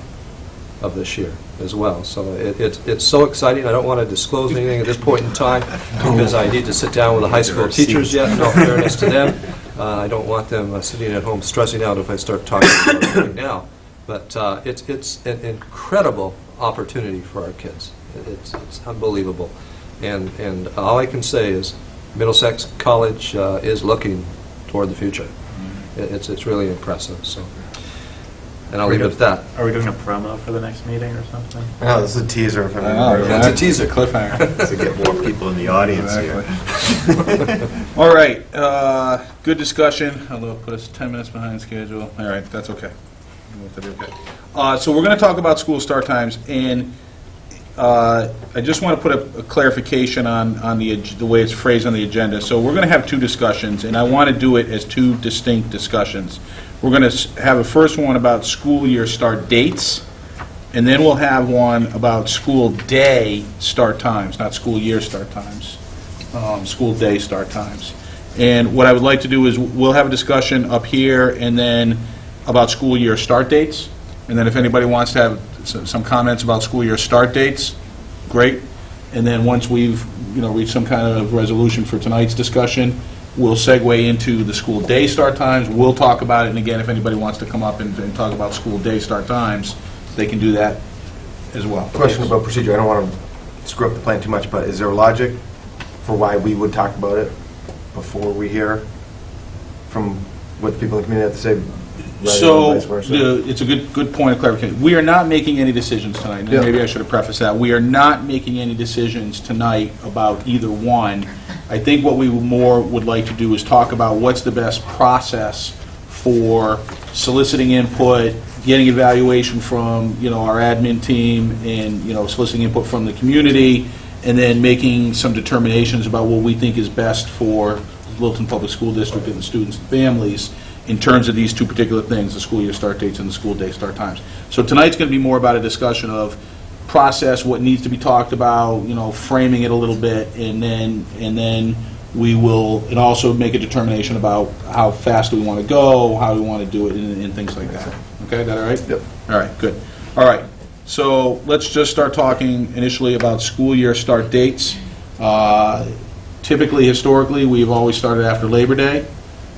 of this year as well. So it- it's it's so exciting, I don't want to disclose anything at this point in time because I need to sit down with the high school teachers yet, in all fairness to them. Uh, I don't want them uh, sitting at home stressing out if I start talking about it right now. But uh, it's it's an incredible opportunity for our kids. It's it's unbelievable. And and all I can say is Middlesex College uh, is looking toward the future. It- It's it's really impressive, so. And I'll leave it at that. Are we doing a promo for the next meeting or something? Oh, this is a teaser. if I anyone know. That's a teaser. Cliffhanger. To get more people in the audience here. All right, uh, good discussion, although it put us 10 minutes behind schedule. All right, that's okay. That'll be okay. Uh, So we're going to talk about school start times, and uh, I just want to put a a clarification on, on the, the way it's phrased on the agenda. So we're going to have two discussions, and I want to do it as two distinct discussions. We're going to have a first one about school year start dates, and then we'll have one about school day start times, not school year start times, um, school day start times. And what I would like to do is, we'll have a discussion up here, and then about school year start dates. And then if anybody wants to have some comments about school year start dates, great. And then once we've, you know, reached some kind of resolution for tonight's discussion, we'll segue into the school day start times. We'll talk about it, and again, if anybody wants to come up and and talk about school day start times, they can do that as well. Question about procedure, I don't want to screw up the plan too much, but is there a logic for why we would talk about it before we hear from what the people in the community have to say, rather So, than vice versa? the- it's a good, good point of clarification. We are not making any decisions tonight, and Yeah. maybe I should have prefaced that. We are not making any decisions tonight about either one. I think what we more would like to do is talk about what's the best process for soliciting input, getting evaluation from, you know, our admin team, and, you know, soliciting input from the community, and then making some determinations about what we think is best for Littleton Public School District and the students and families in terms of these two particular things, the school year start dates and the school day start times. So tonight's going to be more about a discussion of process, what needs to be talked about, you know, framing it a little bit, and then, and then we will, and also make a determination about how fast do we want to go, how we want to do it, and and things like that. Okay, that all right? Yep. All right, good. All right, so let's just start talking initially about school year start dates. Uh, Typically, historically, we've always started after Labor Day.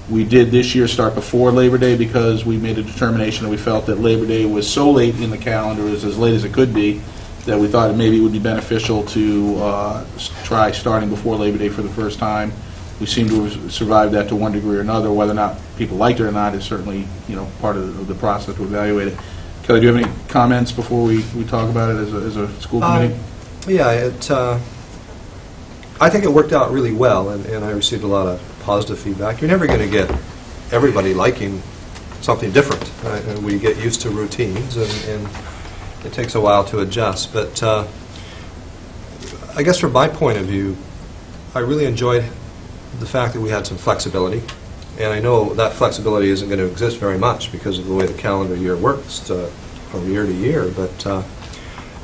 We did this year start before Labor Day because we made a determination that we felt that Labor Day was so late in the calendar, is as late as it could be, that we thought it maybe would be beneficial to uh, s- try starting before Labor Day for the first time. We seem to have survived that to one degree or another. Whether or not people liked it or not is certainly, you know, part of the- of the process to evaluate it. Kelly, do you have any comments before we we talk about it as a as a school Um, committee? Yeah, it, uh, I think it worked out really well, and and I received a lot of positive feedback. You're never going to get everybody liking something different. uh, and We get used to routines, and and it takes a while to adjust. But uh, I guess from my point of view, I really enjoyed the fact that we had some flexibility. And I know that flexibility isn't going to exist very much because of the way the calendar year works uh, from year to year. But uh,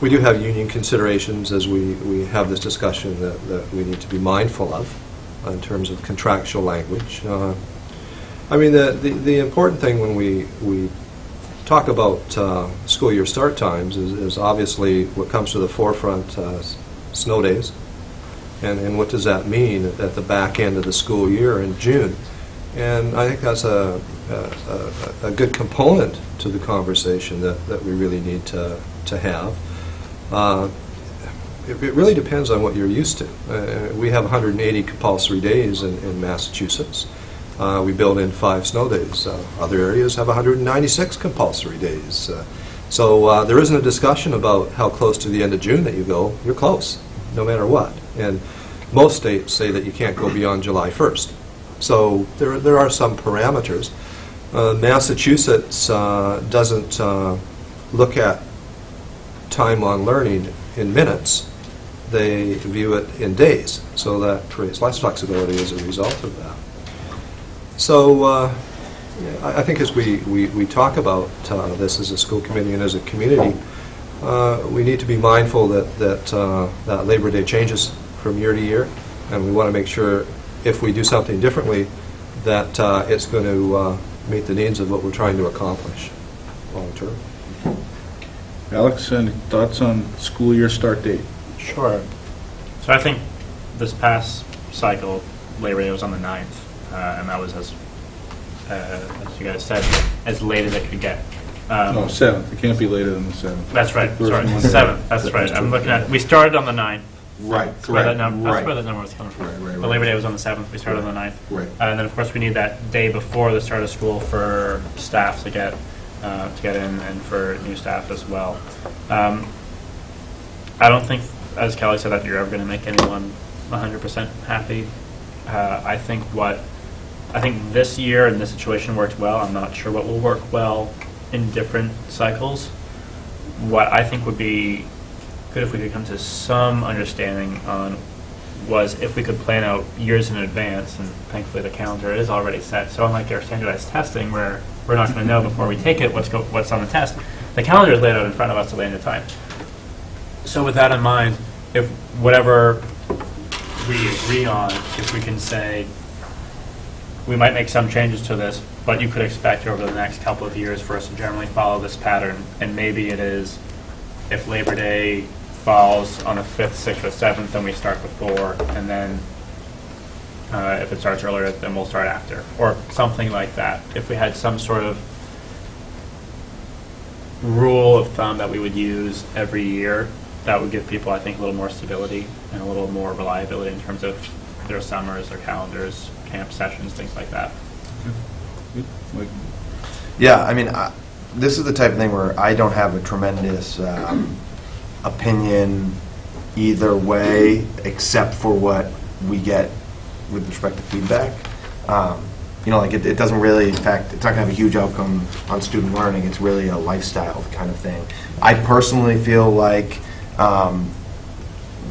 we do have union considerations as we, we have this discussion that, that we need to be mindful of uh, in terms of contractual language. Uh, I mean, the, the, the important thing when we, we talk about uh, school year start times is, is obviously what comes to the forefront, uh, snow days. And, and what does that mean at the back end of the school year in June? And I think that's a, a, a- a good component to the conversation that, that we really need to, to have. It it really depends on what you're used to. Uh, We have 180 compulsory days in in Massachusetts. Uh, We build in five snow days. Uh, Other areas have 196 compulsory days. Uh, So uh, there isn't a discussion about how close to the end of June that you go. You're close, no matter what. And most states say that you can't go beyond July 1st. So there there are some parameters. Uh, Massachusetts doesn't look at time on learning in minutes. They view it in days, so that creates less flexibility as a result of that. So uh, I I think as we, we, we talk about uh, this as a school committee and as a community, uh, we need to be mindful that, that, uh, that Labor Day changes from year to year, and we want to make sure, if we do something differently, that uh, it's going to uh, meet the needs of what we're trying to accomplish long-term. Alex, any thoughts on school year start date? Sure. So I think this past cycle, Labor Day was on the 9th, uh, and that was as, uh, as you guys said, as late as it could get. Um, No, 7th, it can't be later than the 7th. That's right, First sorry, Monday. 7th, that's right. I'm looking at, we started on the 9th. Right, That's where that correct, num- That's right. where that number was coming from. Right, right, But right. Labor Day was on the 7th, we started on the 9th. Right. Uh, And then, of course, we need that day before the start of school for staff to get, uh, to get in and for new staff as well. Um, I don't think, as Kelly said, that you're ever going to make anyone 100% happy. Uh, I think what, I think this year and this situation worked well. I'm not sure what will work well in different cycles. What I think would be good if we could come to some understanding on was if we could plan out years in advance, and thankfully the calendar is already set. So unlike our standardized testing, where we're not going to know before we take it what's what's on the test, the calendar is laid out in front of us at the end of time. So with that in mind, if whatever we agree on, if we can say, we might make some changes to this, but you could expect over the next couple of years for us to generally follow this pattern, and maybe it is, if Labor Day falls on the 5th, 6th, or 7th, then we start before, and then uh, if it starts earlier, then we'll start after, or something like that. If we had some sort of rule of thumb that we would use every year, that would give people, I think, a little more stability and a little more reliability in terms of their summers, their calendars, camp sessions, things like that. Yeah, I mean, I- this is the type of thing where I don't have a tremendous um, opinion either way, except for what we get with respect to feedback. Um, You know, like, it it doesn't really, in fact, it's not going to have a huge outcome on student learning, it's really a lifestyle kind of thing. I personally feel like um,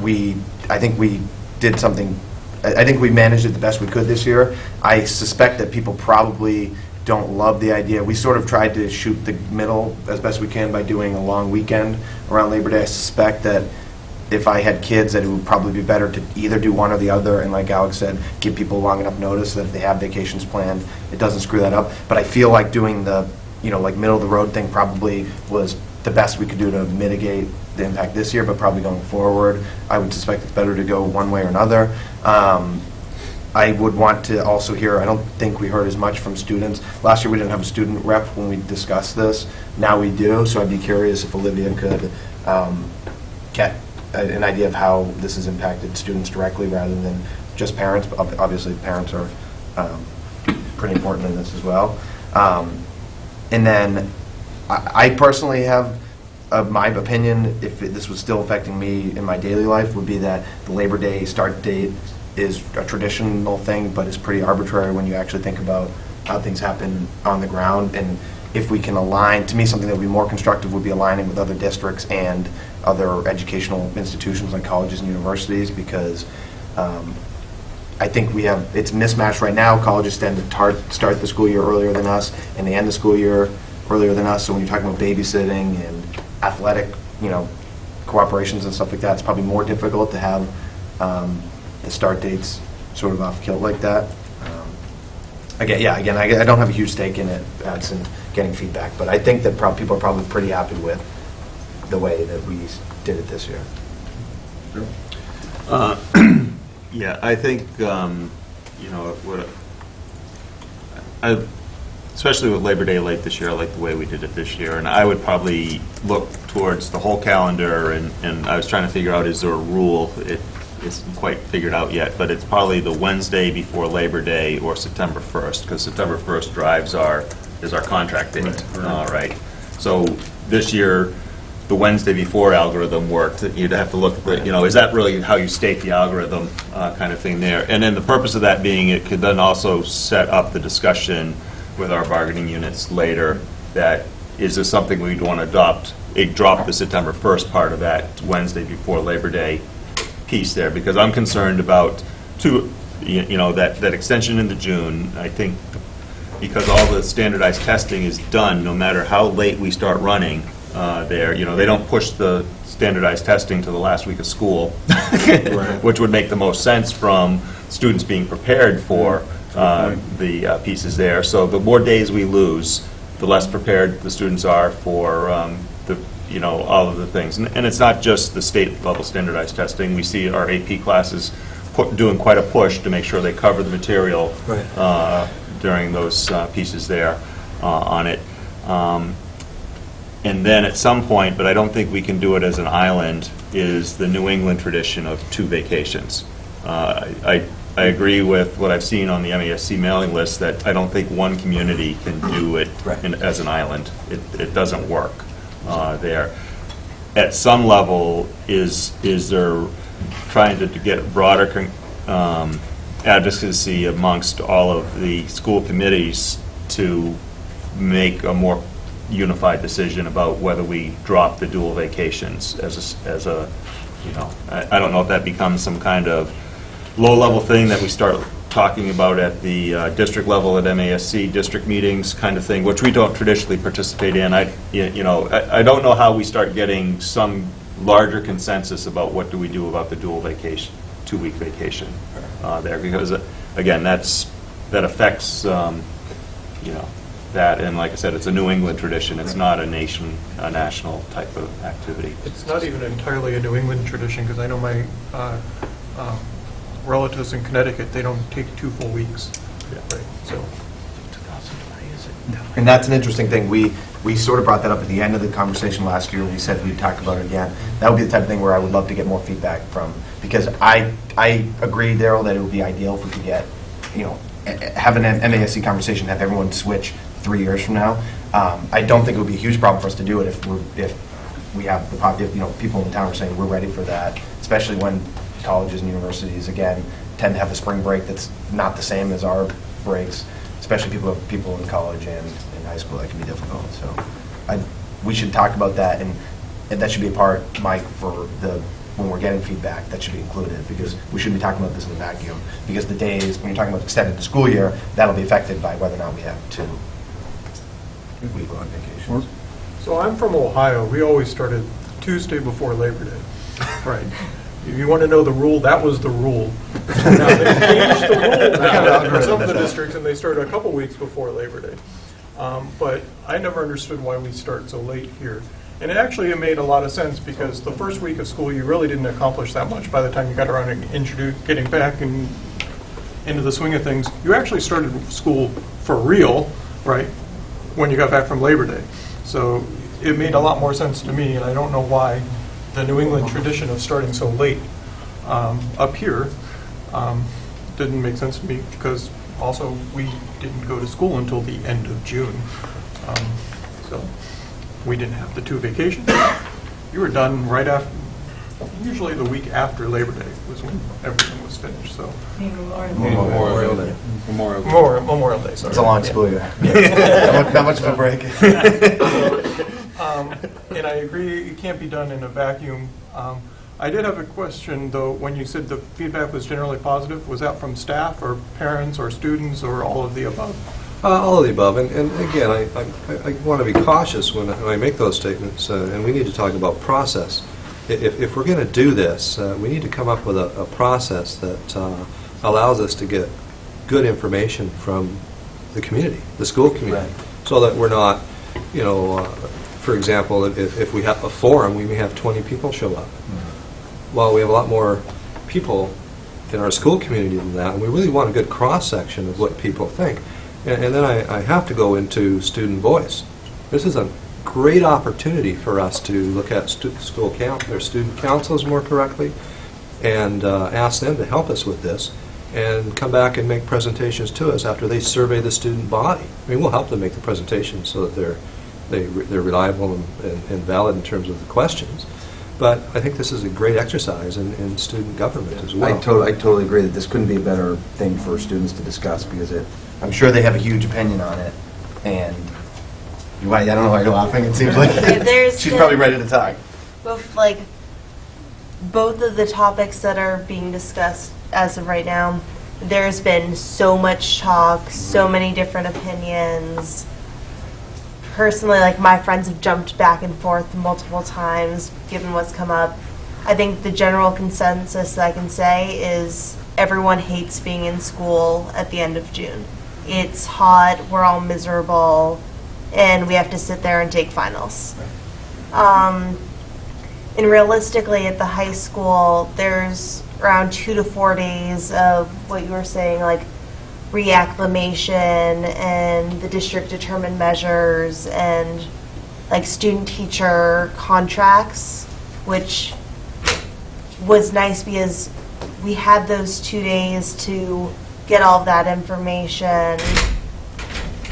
we, I think we did something, I I think we managed it the best we could this year. I suspect that people probably don't love the idea. We sort of tried to shoot the middle as best we can by doing a long weekend around Labor Day. I suspect that if I had kids, that it would probably be better to either do one or the other, and like Alex said, give people long enough notice that if they have vacations planned, it doesn't screw that up. But I feel like doing the, you know, like middle-of-the-road thing probably was the best we could do to mitigate the impact this year, but probably going forward, I would suspect it's better to go one way or another. Um, I would want to also hear, I don't think we heard as much from students. Last year, we didn't have a student rep when we discussed this. Now we do, so I'd be curious if Olivia could um, get a- an idea of how this has impacted students directly rather than just parents. But Obviously, parents are um, pretty important in this as well. Um, And then, I I personally have, uh, my opinion, if it- this was still affecting me in my daily life, would be that the Labor Day start date is a traditional thing, but it's pretty arbitrary when you actually think about how things happen on the ground. And if we can align, to me, something that would be more constructive would be aligning with other districts and other educational institutions like colleges and universities, because um, I think we have, it's mismatched right now. Colleges tend to tar- start the school year earlier than us, and they end the school year earlier than us. So when you're talking about babysitting and athletic, you know, cooperations and stuff like that, it's probably more difficult to have um, the start dates sort of off kilt like that. Um, Again, yeah, again, I I don't have a huge stake in it, in getting feedback, but I think that people are probably pretty happy with the way that we did it this year. Uh, Yeah, I think, um, you know, what, I, especially with Labor Day late this year, I like the way we did it this year, and I would probably look towards the whole calendar, and, and I was trying to figure out, is there a rule? It isn't quite figured out yet, but it's probably the Wednesday before Labor Day or September 1st, because September 1st drives our, is our contract date. Right. All right. So this year, the Wednesday before algorithm worked, you'd have to look, at you know, is that really how you state the algorithm uh, kind of thing there? And then the purpose of that being, it could then also set up the discussion with our bargaining units later, that is this something we'd want to adopt, it dropped the September 1st part of that Wednesday before Labor Day piece there, because I'm concerned about, two, you you know, that, that extension into June, I think because all the standardized testing is done, no matter how late we start running, uh, there. You know, they don't push the standardized testing to the last week of school, which would make the most sense from students being prepared for uh, the uh, pieces there. So the more days we lose, the less prepared the students are for um, the, you know, all of the things. And and it's not just the state-level standardized testing. We see our AP classes doing quite a push to make sure they cover the material Right. uh, during those uh, pieces there uh, on it. Um, And then at some point, but I don't think we can do it as an island, is the New England tradition of two vacations. Uh, I, I agree with what I've seen on the MASC mailing list, that I don't think one community can do it in- as an island. It, it doesn't work uh, there. At some level, is, is there trying to to get broader con- um, advocacy amongst all of the school committees to make a more unified decision about whether we drop the dual vacations as a, s- as a, you know, I, I don't know if that becomes some kind of low-level thing that we start talking about at the uh, district level at MASC, district meetings kind of thing, which we don't traditionally participate in. I, you know, I, I don't know how we start getting some larger consensus about what do we do about the dual vacation, two-week vacation uh, there, because, uh, again, that's, that affects, um, you know, that, and like I said, it's a New England tradition, it's not a nation, a national type of activity. It's not even entirely a New England tradition, because I know my uh, um, relatives in Connecticut, they don't take two full weeks. Right, so. And that's an interesting thing. We, we sort of brought that up at the end of the conversation last year. We said we'd talk about it again. That would be the type of thing where I would love to get more feedback from, because I, I agree, Daryl, that it would be ideal if we could get, you know, a- a- have an MASC conversation, have everyone switch three years from now. Um, I don't think it would be a huge problem for us to do it if we're, if we have the, pop- if, you know, people in the town are saying we're ready for that, especially when colleges and universities, again, tend to have a spring break that's not the same as our breaks, especially people, people in college and in high school, that can be difficult, so. I, we should talk about that, and, and that should be a part, Mike, for the, when we're getting feedback, that should be included, because we shouldn't be talking about this in a vacuum, because the days, when you're talking about extending the school year, that'll be affected by whether or not we have two week-long vacations. So I'm from Ohio. We always started Tuesday before Labor Day. Right. If you want to know the rule, that was the rule. Now, they changed the rule now in some of the districts, and they started a couple weeks before Labor Day. Um, But I never understood why we start so late here. And it actually it made a lot of sense, because the first week of school, you really didn't accomplish that much by the time you got around and getting back and into the swing of things. You actually started school for real, right, when you got back from Labor Day. So it made a lot more sense to me, and I don't know why the New England tradition of starting so late um, up here um, didn't make sense to me, because also, we didn't go to school until the end of June. Um, So we didn't have the two vacations. You were done right after, usually the week after Labor Day was when everything was finished, so. Memorial Day. Memorial Memorial, Memorial Day, sorry. It's a long Yeah. school year. Not much- not much of a break. Um, And I agree, it can't be done in a vacuum. Um, I did have a question, though, when you said the feedback was generally positive, was that from staff, or parents, or students, or all of the above? Uh, All of the above, and, and again, I, I, I want to be cautious when I, when I make those statements, uh, and we need to talk about process. If, if we're going to do this, uh, we need to come up with a, a process that uh, allows us to get good information from the community, the school community, so that we're not, you know, uh, for example, if, if we have a forum, we may have 20 people show up. Well, we have a lot more people in our school community than that, and we really want a good cross-section of what people think. And, and then I, I have to go into student voice. This is a great opportunity for us to look at stu- school count, or student councils more correctly, and uh, ask them to help us with this, and come back and make presentations to us after they survey the student body. I mean, we'll help them make the presentations so that they're, they, they're reliable and, and and valid in terms of the questions. But I think this is a great exercise in, in student government as well. I totally, I totally agree that this couldn't be a better thing for students to discuss, because it, I'm sure they have a huge opinion on it, and, you might- I don't know why you're laughing, it seems like, Yeah, there's she's the- probably ready to talk. both like both of the topics that are being discussed as of right now there's been so much talk so many different opinions personally, like my friends have jumped back and forth multiple times given what's come up. I think the general consensus that I can say is everyone hates being in school at the end of June. It's hot, we're all miserable, and we have to sit there and take finals. Um, and realistically, at the high school, there's around two to four days of what you were saying, like reacclimation and the district determined measures and like student teacher contracts, which was nice because we had those two days to get all that information,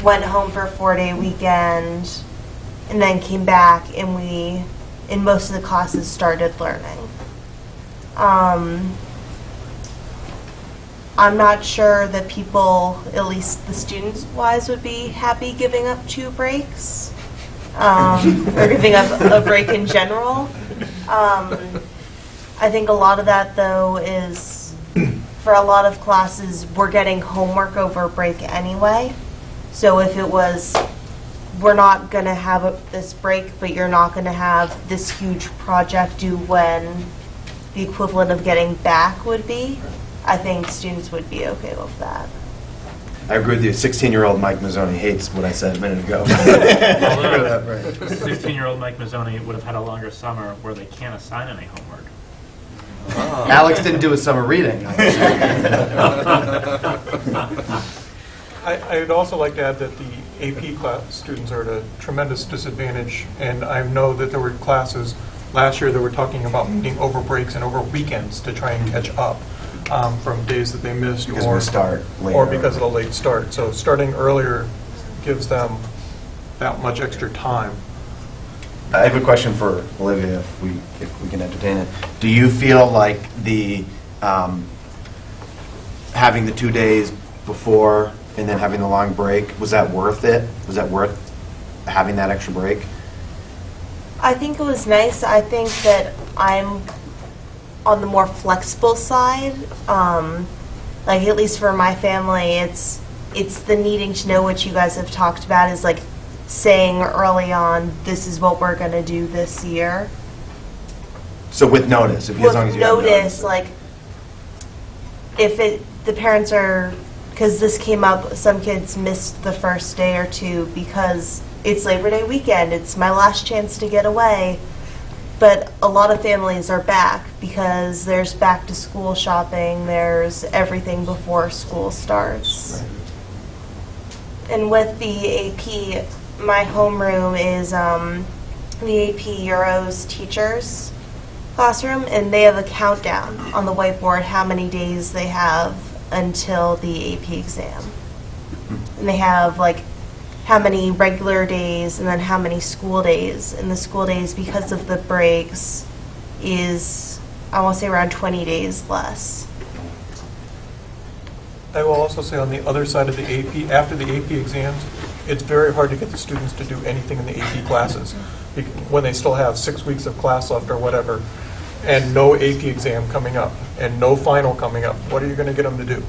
went home for a four day weekend, and then came back and we, in most of the classes, started learning. Um, I'm not sure that people, at least the students wise, would be happy giving up two breaks um, or giving up a break in general. Um, I think a lot of that, though, is for a lot of classes, we're getting homework over break anyway. So if it was, we're not going to have a- this break, but you're not going to have this huge project due when the equivalent of getting back would be, I think students would be okay with that. I agree with you. 16-year-old Mike Mazzoni hates what I said a minute ago. Sixteen-year-old Mike Mazzoni would have had a longer summer where they can't assign any homework. Oh. Alex didn't do his summer reading. I, I'd also like to add that the AP class students are at a tremendous disadvantage, and I know that there were classes last year that were talking about meeting over breaks and over weekends to try and catch up um, from days that they missed. Because of or the start Or because of the late start. So starting earlier gives them that much extra time. I have a question for Olivia, if we, if we can entertain it. Do you feel like the, um, having the two days before and then having the long break, was that worth it? Was that worth having that extra break? I think it was nice. I think that I'm on the more flexible side. Um, like at least for my family, it's it's the needing to know what you guys have talked about is like saying early on, this is what we're gonna do this year. So with notice, if you, as long as With you have notice, like if it the parents are because this came up, some kids missed the first day or two because it's Labor Day weekend. It's my last chance to get away. But a lot of families are back because there's back to school shopping, there's everything before school starts. And with the AP, my homeroom is um, the AP Euros teachers classroom, and they have a countdown on the whiteboard how many days they have until the AP exam. And they have like how many regular days and then how many school days. And the school days, because of the breaks, is I want to say around 20 days less. I will also say on the other side of the AP, after the AP exams, it's very hard to get the students to do anything in the AP classes when they still have six weeks of class left or whatever, and no AP exam coming up, and no final coming up. What are you going to get them to do?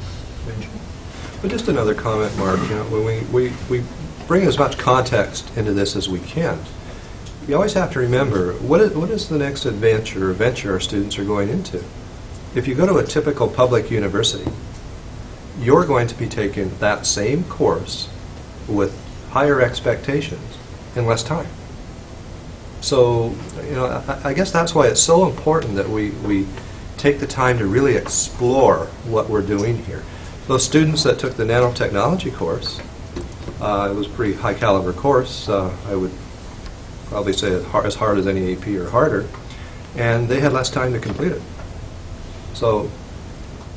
But just another comment, Mark, you know, when we, we, we bring as much context into this as we can, you always have to remember, what is, what is the next adventure or venture our students are going into? If you go to a typical public university, you're going to be taking that same course with higher expectations in less time. So, you know, I, I guess that's why it's so important that we, we take the time to really explore what we're doing here. Those students that took the nanotechnology course, uh, it was a pretty high caliber course. Uh, I would probably say as hard, as any AP or harder, and they had less time to complete it. So,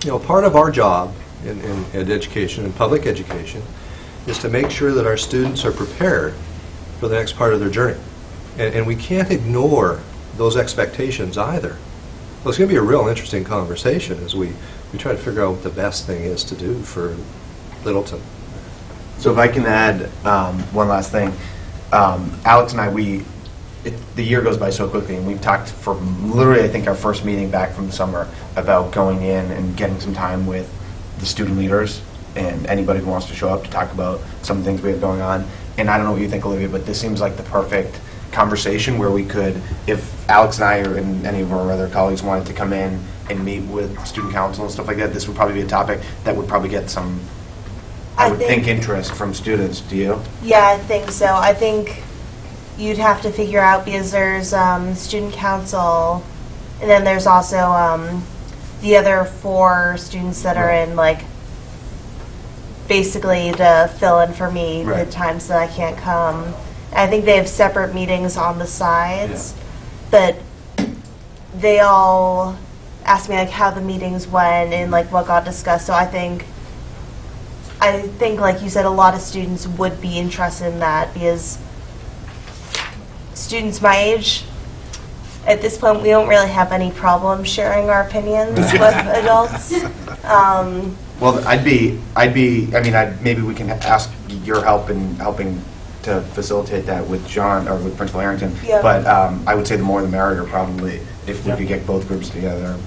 you know, part of our job in, in, in education and public education is to make sure that our students are prepared for the next part of their journey. And, and we can't ignore those expectations either. So it's going to be a real interesting conversation as we, we try to figure out what the best thing is to do for Littleton. So if I can add um, one last thing, um, Alex and I, we, it, the year goes by so quickly, and we've talked for literally, I think, our first meeting back from the summer about going in and getting some time with the student leaders and anybody who wants to show up to talk about some things we have going on. and I don't know what you think, Olivia, but this seems like the perfect conversation where we could, if Alex and I or and any of our other colleagues wanted to come in and meet with student council and stuff like that, this would probably be a topic that would probably get some, I would think- interest from students. Do you? Yeah, I think so. I think you'd have to figure out because there's um, student council, and then there's also um, the other four students that are in like basically to fill in for me Right. the times that I can't come. I think they have separate meetings on the sides, but they all ask me like how the meetings went and like what got discussed. So I think I think, like you said, a lot of students would be interested in that because students my age, at this point, we don't really have any problem sharing our opinions with adults. Um, Well, I'd be, I'd be, I mean, I'd, maybe we can ask your help in helping to facilitate that with John, or with Principal Harrington. Yeah. But um, I would say the more the merrier, probably, if we Yeah. could get both groups together.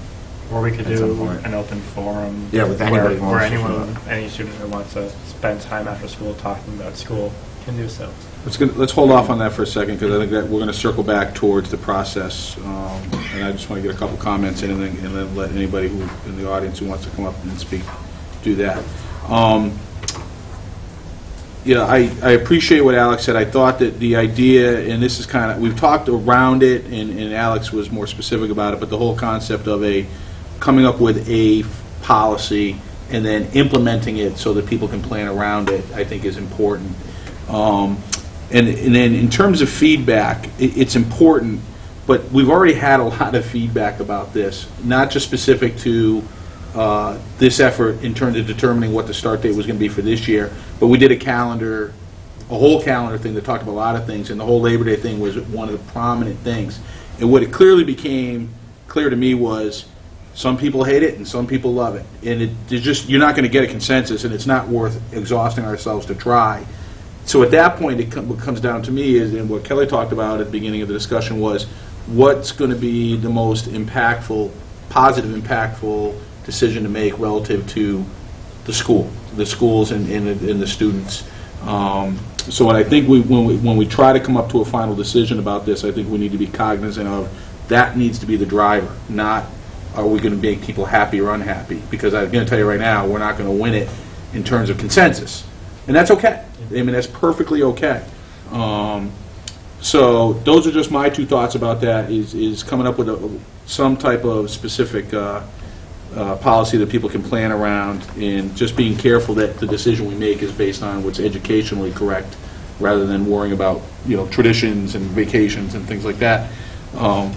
Or we could At some do point. an open forum. Yeah, with anybody who Where wants to show anyone, any student who wants to spend time after school talking about school can do so. Let's, go- let's hold off on that for a second, because I think that we're going to circle back towards the process. um, And I just want to get a couple comments in, and then, and then let anybody who, in the audience who wants to come up and speak, do that. Um, Yeah, I, I appreciate what Alex said. I thought that the idea, and this is kind of, we've talked around it, and, and Alex was more specific about it, but the whole concept of a, coming up with a policy and then implementing it so that people can plan around it, I think is important. Um, And, and then in terms of feedback, i it's important, but we've already had a lot of feedback about this, not just specific to uh, this effort in terms of determining what the start date was going to be for this year, but we did a calendar, a whole calendar thing that talked about a lot of things, and the whole Labor Day thing was one of the prominent things. And what it clearly became clear to me was, some people hate it and some people love it. And it, there's just, you're not going to get a consensus, and it's not worth exhausting ourselves to try. So at that point, it com- what comes down to me is, and what Kelly talked about at the beginning of the discussion was, what's going to be the most impactful, positive impactful decision to make relative to the school, the schools and, and the- and the students. Um, So what I think we, when we, when we try to come up to a final decision about this, I think we need to be cognizant of, that needs to be the driver, not, are we going to make people happy or unhappy? Because I'm going to tell you right now, we're not going to win it in terms of consensus. And that's okay. I mean, that's perfectly okay. Um, So those are just my two thoughts about that, is, is coming up with a, some type of specific uh, uh, policy that people can plan around, and just being careful that the decision we make is based on what's educationally correct, rather than worrying about, you know, traditions and vacations and things like that. Um,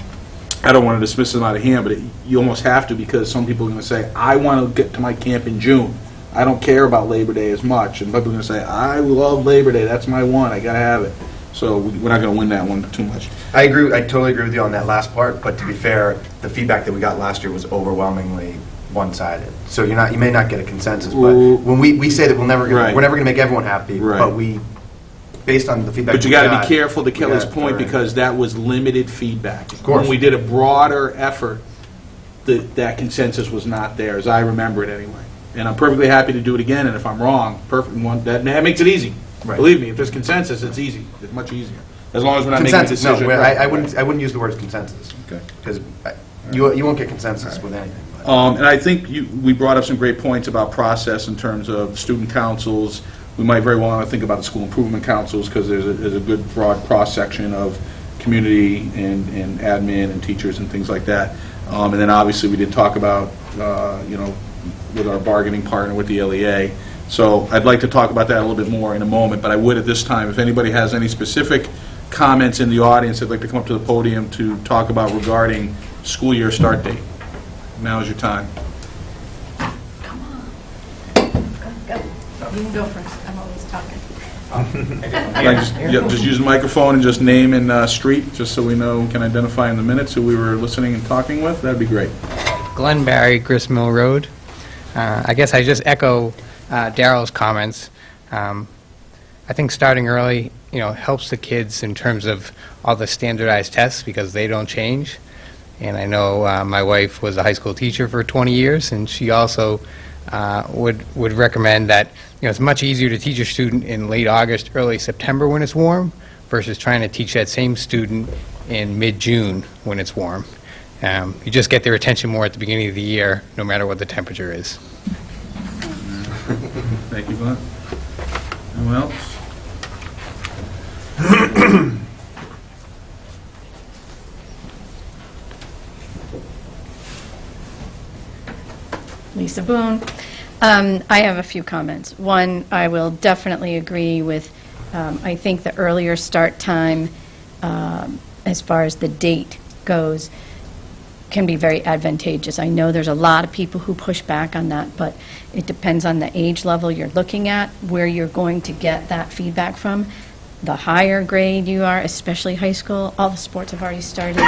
I don't want to dismiss them out of hand, but it- you almost have to, because some people are going to say, I want to get to my camp in June. I don't care about Labor Day as much, and people are going to say, I love Labor Day, that's my one, I got to have it. So we- we're not going to win that one too much. I agree, I totally agree with you on that last part, but to be fair, the feedback that we got last year was overwhelmingly one-sided. So you're not, you may not get a consensus, but when we, we say that we'll never, Right. we're never gonna make everyone happy, Right. but we, based on the feedback. But you we got to got, be careful, to Kelly's got point, because that was limited feedback. Of course. When we did a broader effort, that, that consensus was not there, as I remember it anyway. And I'm perfectly happy to do it again, and if I'm wrong, perfect, one, that, that makes it easy. Right. Believe me, if there's consensus, it's easy, it's much easier, as long as we're not making a Consensus, no, decision. I, I wouldn't. I wouldn't use the word consensus, Okay. because you, you won't get consensus with anything. but- Um, And I think you, we brought up some great points about process in terms of student councils. We might very well want to think about the school improvement councils, because there's a, there's a good broad cross-section of community and, and admin and teachers and things like that. Um, And then obviously, we did talk about, uh, you know, with our bargaining partner with the LEA. So I'd like to talk about that a little bit more in a moment, but I would at this time, if anybody has any specific comments in the audience, I'd like to come up to the podium to talk about regarding school year start date. Now is your time. Come Go, go. You can go first. I just, yeah, just use the microphone and just name and uh, street, just so we know, can identify in the minutes who we were listening and talking with? That'd be great. Glen Barry, Road. Uh, I guess I just echo uh, Darrell's comments. Um, I think starting early, you know, helps the kids in terms of all the standardized tests because they don't change. And I know uh, my wife was a high school teacher for 20 years, and she also uh, would would recommend that you know, it's much easier to teach a student in late August, early September when it's warm versus trying to teach that same student in mid-June when it's warm. Um, You just get their attention more at the beginning of the year, no matter what the temperature is. Thank you, Bob. Who else? Lisa Boone. Um, I have a few comments. One, I will definitely agree with, um, I think the earlier start time, um, as far as the date goes, can be very advantageous. I know there's a lot of people who push back on that, but it depends on the age level you're looking at, where you're going to get that feedback from. The higher grade you are, especially high school, all the sports have already started.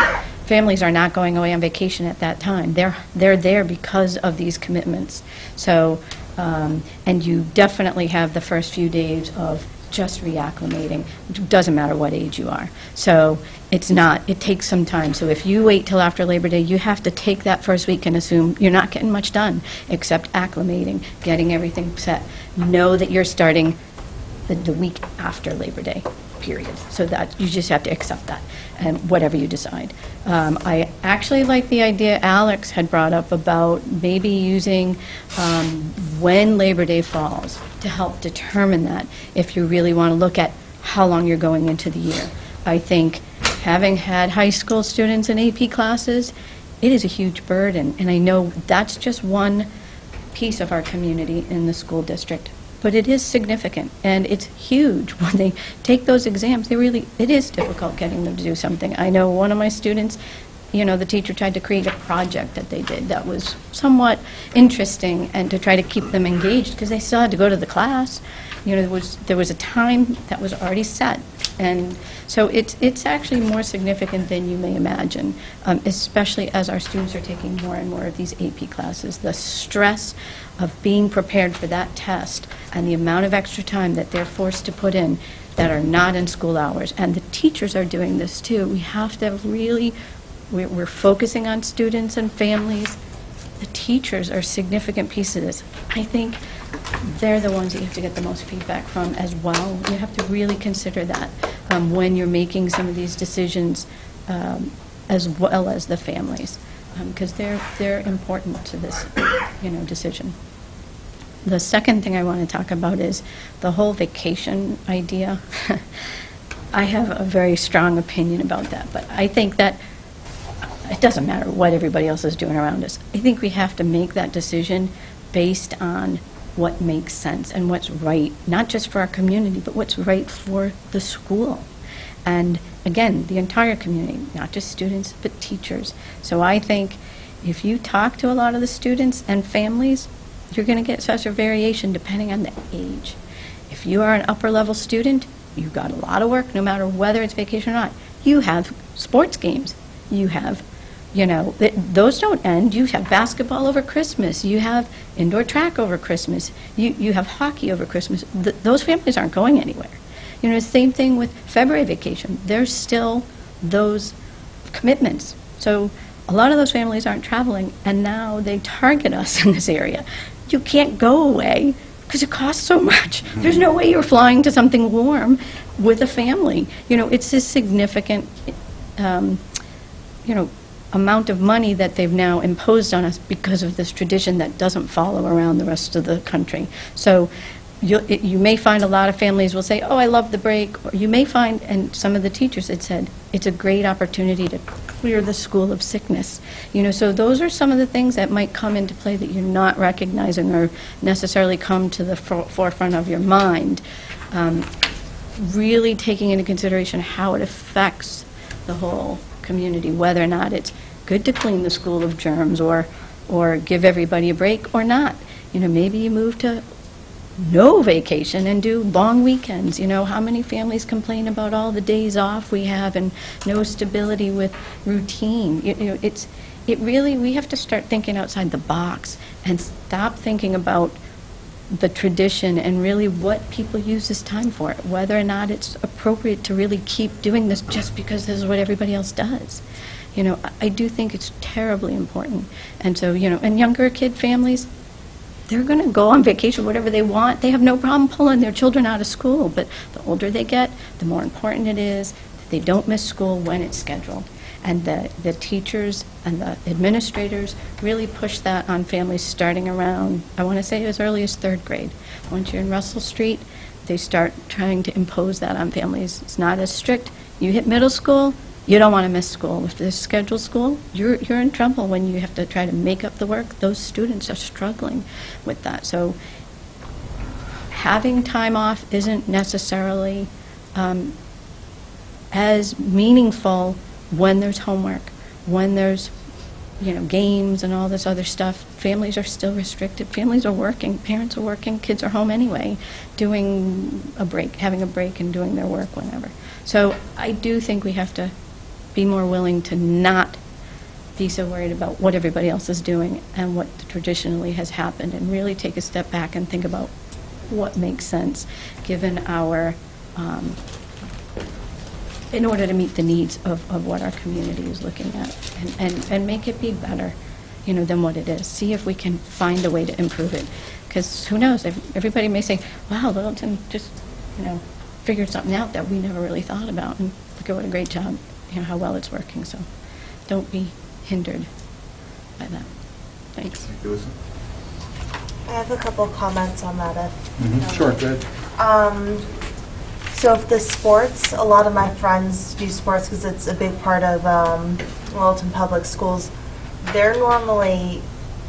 Families are not going away on vacation at that time. They're, they're there because of these commitments. So, um, and you definitely have the first few days of just reacclimating. It doesn't matter what age you are. So it's not, it takes some time. So if you wait till after Labor Day, you have to take that first week and assume you're not getting much done except acclimating, getting everything set. Know that you're starting the, the week after Labor Day, period. So that, you just have to accept that, and whatever you decide. Um, I actually like the idea Alex had brought up about maybe using um, when Labor Day falls to help determine that, if you really want to look at how long you're going into the year. I think, having had high school students in AP classes, it is a huge burden, and I know that's just one piece of our community in the school district. But it is significant, and it's huge. When they take those exams, they really, it is difficult getting them to do something. I know one of my students, you know, the teacher tried to create a project that they did that was somewhat interesting, and to try to keep them engaged, because they still had to go to the class. You know, there was, there was a time that was already set, and so it's, it's actually more significant than you may imagine, um, especially as our students are taking more and more of these AP classes. The stress of being prepared for that test and the amount of extra time that they're forced to put in that are not in school hours. And the teachers are doing this too. We have to really, we're, we're focusing on students and families. The teachers are significant piece of this. I think they're the ones that you have to get the most feedback from as well. You have to really consider that um, when you're making some of these decisions, um, as well as the families, because they're, they're important to this, you know, decision. The second thing I want to talk about is the whole vacation idea. I have a very strong opinion about that, but I think that it doesn't matter what everybody else is doing around us. I think we have to make that decision based on what makes sense and what's right, not just for our community, but what's right for the school. And again, the entire community, not just students, but teachers. So I think if you talk to a lot of the students and families, you're going to get such a variation depending on the age. If you are an upper level student, you've got a lot of work no matter whether it's vacation or not. You have sports games. You have, you know, th- those don't end. You have basketball over Christmas. You have indoor track over Christmas. You, you have hockey over Christmas. Th- those families aren't going anywhere. You know, the same thing with February vacation. There's still those commitments. So a lot of those families aren't traveling, and now they target us in this area. You can't go away because it costs so much. There's no way you're flying to something warm with a family. You know, it's a significant, um, you know, amount of money that they've now imposed on us because of this tradition that doesn't follow around the rest of the country. So you, it, you may find a lot of families will say, oh, I love the break. Or you may find, and some of the teachers had said, it's a great opportunity to clear the school of sickness. You know, so those are some of the things that might come into play that you're not recognizing or necessarily come to the for- forefront of your mind. Um, really taking into consideration how it affects the whole community, whether or not it's good to clean the school of germs or, or give everybody a break or not. You know, maybe you move to no vacation and do long weekends. You know, how many families complain about all the days off we have and no stability with routine? You, you know, it's, it really, we have to start thinking outside the box and stop thinking about the tradition and really what people use this time for, whether or not it's appropriate to really keep doing this just because this is what everybody else does. You know, I- I do think it's terribly important. And so, you know, and younger kid families, they're going to go on vacation, whatever they want. They have no problem pulling their children out of school. But the older they get, the more important it is that they don't miss school when it's scheduled. And the, the teachers and the administrators really push that on families starting around, I want to say as early as third grade. Once you're in Russell Street, they start trying to impose that on families. It's not as strict. You hit middle school, you don't want to miss school. If there's scheduled school, you're, you're in trouble when you have to try to make up the work. Those students are struggling with that. So having time off isn't necessarily um, as meaningful when there's homework, when there's, you know, games and all this other stuff. Families are still restricted. Families are working. Parents are working. Kids are home anyway, doing a break, having a break and doing their work whenever. So I do think we have to be more willing to not be so worried about what everybody else is doing and what traditionally has happened, and really take a step back and think about what makes sense, given our, um, in order to meet the needs of, of what our community is looking at, and, and, and make it be better, you know, than what it is. See if we can find a way to improve it. Because who knows, everybody may say, wow, Littleton just, you know, figured something out that we never really thought about, and look at what a great job, you know, how well it's working, so don't be hindered by that. Thanks. Thank you, Lisa. I have a couple comments on that if. you Mhm, don't Sure, mind. good. Um, so if the sports, a lot of my friends do sports because it's a big part of um, Littleton Public Schools. They're normally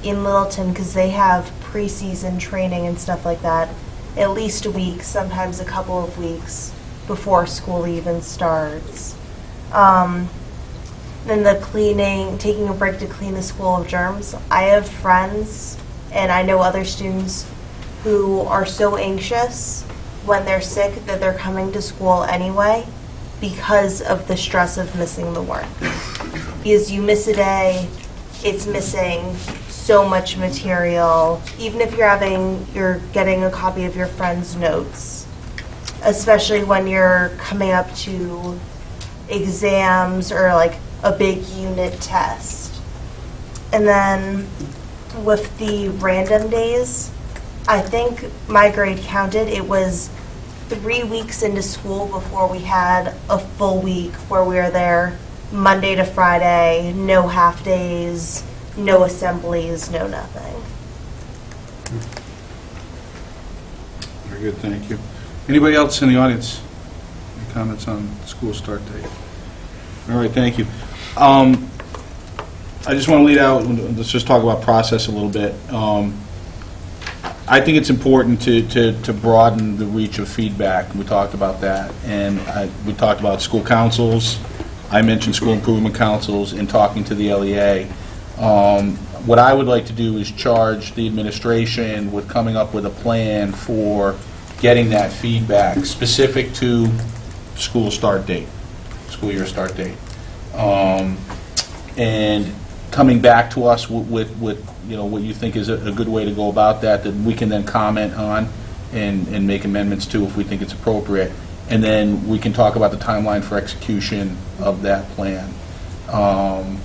in Littleton because they have preseason training and stuff like that, at least a week, sometimes a couple of weeks before school even starts. Um, then the cleaning, taking a break to clean the school of germs. I have friends and I know other students who are so anxious when they're sick that they're coming to school anyway because of the stress of missing the work. Because you miss a day, it's missing so much material. Even if you're having, you're getting a copy of your friend's notes, especially when you're coming up to exams or like a big unit test. And then with the random days, I think my grade counted, it was three weeks into school before we had a full week where we were there Monday to Friday, no half days, no assemblies, no nothing. Very good, thank you. Anybody else in the audience? Any comments on school start date? All right, thank you. Um, I just want to lead out, let's just talk about process a little bit. Um, I think it's important to, to, to broaden the reach of feedback. We talked about that. And I, we talked about school councils. I mentioned school improvement councils in talking to the LEA. Um, what I would like to do is charge the administration with coming up with a plan for getting that feedback specific to school start date, school year start date. Um, and coming back to us wi- with, with, you know, what you think is a, a good way to go about that, that we can then comment on and, and make amendments to if we think it's appropriate. And then we can talk about the timeline for execution of that plan. Um,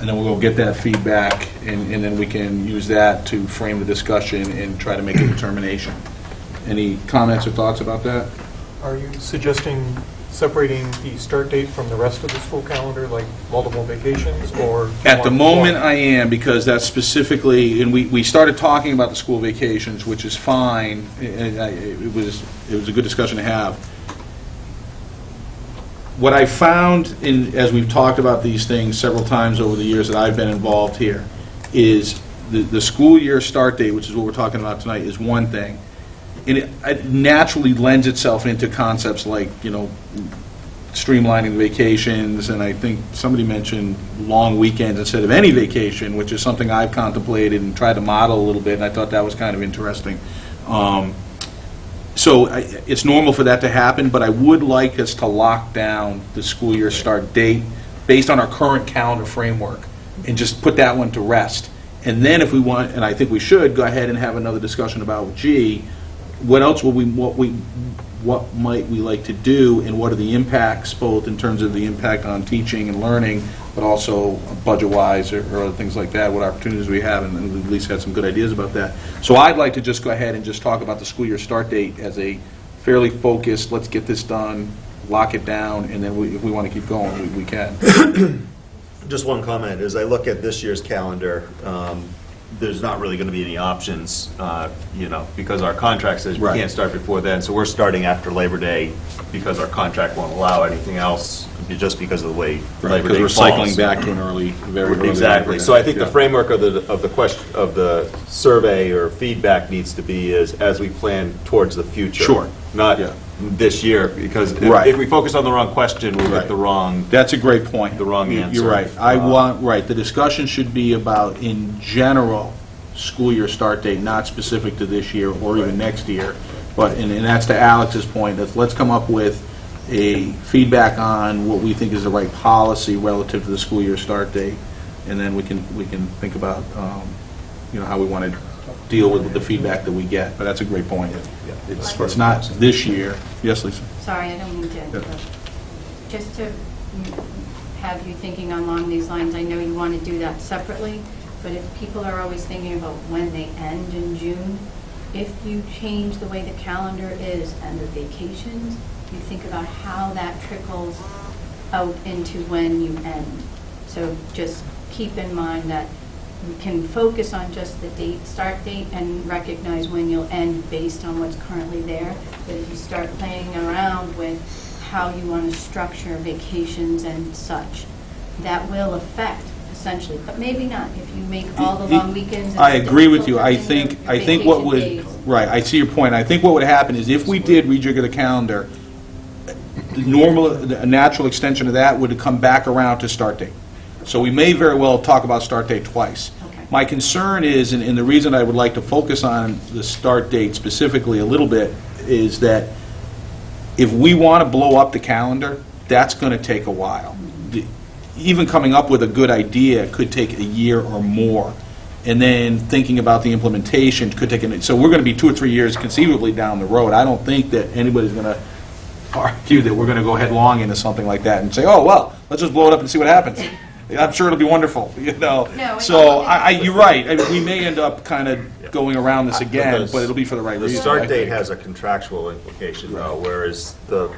and then we'll get that feedback, and, and then we can use that to frame the discussion and try to make a determination. Any comments or thoughts about that? Are you suggesting separating the start date from the rest of the school calendar, like multiple vacations, or? At the moment. I am, because that's specifically, and we, we started talking about the school vacations, which is fine, and I- it was, it was a good discussion to have. What I found in, as we've talked about these things several times over the years that I've been involved here, is the, the school year start date, which is what we're talking about tonight, is one thing. And it it naturally lends itself into concepts like, you know, streamlining vacations, and I think somebody mentioned long weekends instead of any vacation, which is something I've contemplated and tried to model a little bit, and I thought that was kind of interesting. Um, So I- it's normal for that to happen, but I would like us to lock down the school year start date based on our current calendar framework, and just put that one to rest. And then if we want, and I think we should, go ahead and have another discussion about, gee, what else will we, what we, what might we like to do, and what are the impacts, both in terms of the impact on teaching and learning, but also budget-wise or or other things like that, what opportunities we have, and at least had some good ideas about that. So I'd like to just go ahead and just talk about the school year start date as a fairly focused, let's get this done, lock it down, and then we- if we want to keep going, we- we can. Just one comment, as I look at this year's calendar, um, there's not really going to be any options, uh, you know, because our contract says we Right. can't start before then, so we're starting after Labor Day because our contract won't allow anything else, just because of the way Labor Day Because we're falls. cycling back to an early, very early. Exactly. So I think the Yeah. framework of the, of the question, of the survey or feedback needs to be is as we plan towards the future. Sure. Not Yeah. This year, because if Right. if we focus on the wrong question, we'll Right. get the wrong, That's a great point. The wrong You- answer. You're right. I Uh, want, right, the discussion should be about, in general, school year start date, not specific to this year or even next year. But, and and that's to Alex's point, that let's come up with a feedback on what we think is the right policy relative to the school year start date, and then we can, we can think about, um, you know, how we want to deal with the feedback that we get. But that's a great point. It's, it's not this year. Yes, Lisa? Sorry, I don't mean to, Yeah. interrupt. just to have you thinking along these lines, I know you want to do that separately, but if people are always thinking about when they end in June, if you change the way the calendar is and the vacations, you think about how that trickles out into when you end. So just keep in mind that we can focus on just the date, start date, and recognize when you'll end based on what's currently there. But if you start playing around with how you want to structure vacations and such, that will affect essentially, but maybe not, if you make all the long weekends. and I agree with you. I think, your- I think what would, days. right, I see your point. I think what would happen is if we did rejigger the calendar, the normal, a natural extension of that would come back around to start date. So we may very well talk about start date twice. Okay. My concern is, and and the reason I would like to focus on the start date specifically a little bit, is that if we want to blow up the calendar, that's going to take a while. The- Even coming up with a good idea could take a year or more. And then thinking about the implementation could take, an so we're going to be two or three years conceivably down the road. I don't think that anybody's going to argue that we're going to go headlong into something like that and say, oh, well, let's just blow it up and see what happens. I'm sure it'll be wonderful, you know? No, it's So, not. I, I, you're right, I mean, we may end up kind of going around this again, but it'll be for the right The reason. I start date think. has a contractual implication, though, whereas the,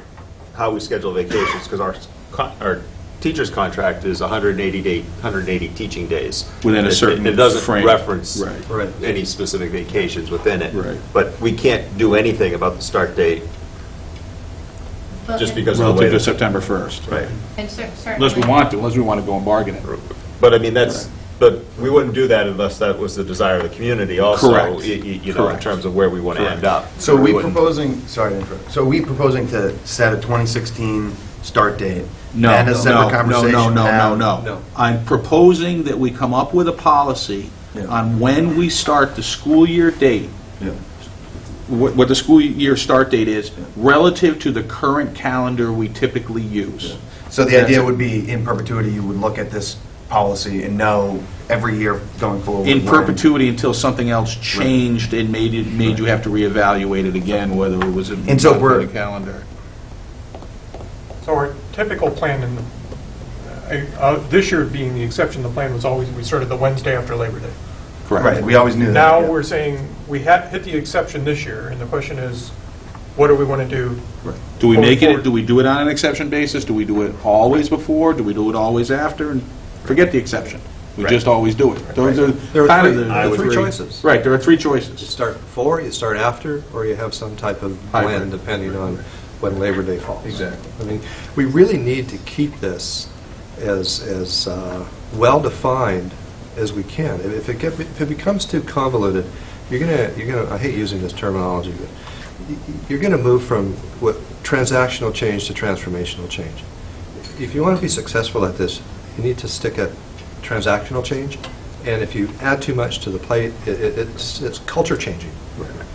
how we schedule vacations, because our, con- our teacher's contract is 180 day, 180 teaching days. Within a It- certain It doesn't frame. reference Right. Right. any specific vacations within it. Right. But we can't do anything about the start date But- just because of the way. Relative to the- September 1st. Right. And cer- certainly. Unless we want to, unless we want to go and bargain it. But I mean, that's, but we wouldn't do that unless that was the desire of the community also. Correct. y- y- You know, in Correct. terms of where we want to end up. So are we wouldn't- proposing, sorry to interrupt, so are we proposing to set a 2016 start date? No, And a no, separate no, conversation? no, no, no, have- no. No. I'm proposing that we come up with a policy Yeah. on when we start the school year date, Yeah. What what the school year start date is, relative to the current calendar we typically use. So the That's idea would be, in perpetuity, you would look at this policy and know every year going forward. In when- perpetuity until something else changed and made it, made you have to reevaluate it again, whether it was a And so we're- the calendar. So our typical plan, in the- uh, this year being the exception, the plan was always, we started the Wednesday after Labor Day. Right, we always knew that. Now, yeah. we're saying, we had, hit the exception this year, and the question is, what do we want to do? Do we Going make it, forward. do we do it on an exception basis? Do we do it always before? Do we do it always after? And Forget the exception. We Right. just always do it. Those are There are kind of three- the- there are three choices. Right, there are three choices. You start before, you start after, or you have some type of Hybrid. blend depending on when Labor Day falls. Exactly. I mean, we really need to keep this as, as uh, well-defined as we can. If it get, if it becomes too convoluted, you're gonna, you're gonna, I hate using this terminology, but you're gonna move from what, transactional change to transformational change. If you want to be successful at this, you need to stick at transactional change, and if you add too much to the plate, it, it- it's, it's culture changing.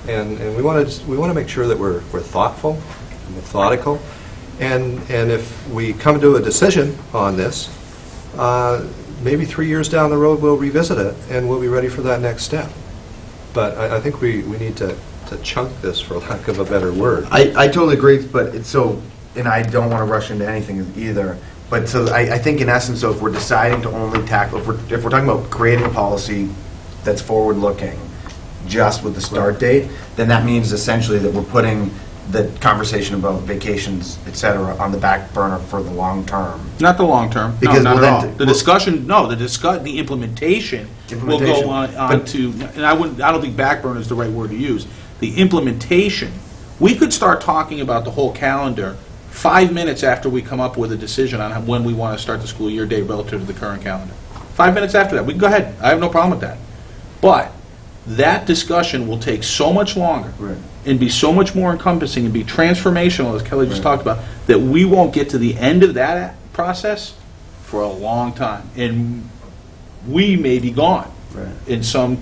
And, and we want to, we want to make sure that we're, we're thoughtful, and methodical, and, and if we come to a decision on this, uh, maybe three years down the road, we'll revisit it, and we'll be ready for that next step. But I, I think we, we need to to chunk this, for lack of a better word. I, I totally agree, but it's so, and I don't want to rush into anything either, but so I, I think in essence, so if we're deciding to only tackle, if we're, if we're talking about creating a policy that's forward-looking, just with the start date, then that means essentially that we're putting the conversation about vacations, et cetera, on the back burner for the long term. Not the long term, no, Because not we'll at all. then- The discussion, no, the discuss, the implementation will go on, on But- to, and I wouldn't, I don't think back burner is the right word to use. The implementation, we could start talking about the whole calendar five minutes after we come up with a decision on when we want to start the school year day relative to the current calendar. Five minutes after that, we can go ahead, I have no problem with that. But that discussion will take so much longer. Right. And be so much more encompassing and be transformational, as Kelly just Right. talked about, that we won't get to the end of that process for a long time. And we may be gone Right. in some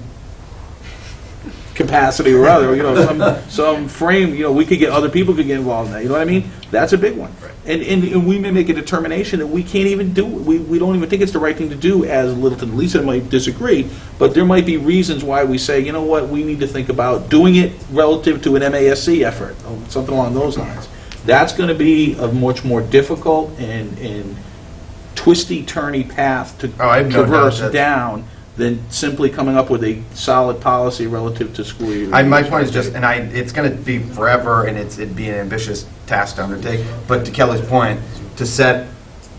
capacity or other, you know, some, some frame, you know, we could get, other people could get involved in that, you know what I mean? That's a big one. And, and, and we may make a determination that we can't even do, we, we don't even think it's the right thing to do as Littleton. Lisa might disagree, but there might be reasons why we say, you know what, we need to think about doing it relative to an MASC effort, or something along those lines. That's gonna be a much more difficult and, and twisty-turny path to Oh, I have no doubt traverse that- down than simply coming up with a solid policy relative to school year. I, my point is just, and I, it's gonna be forever, and it's, it'd be an ambitious task to undertake, but to Kelly's point, to set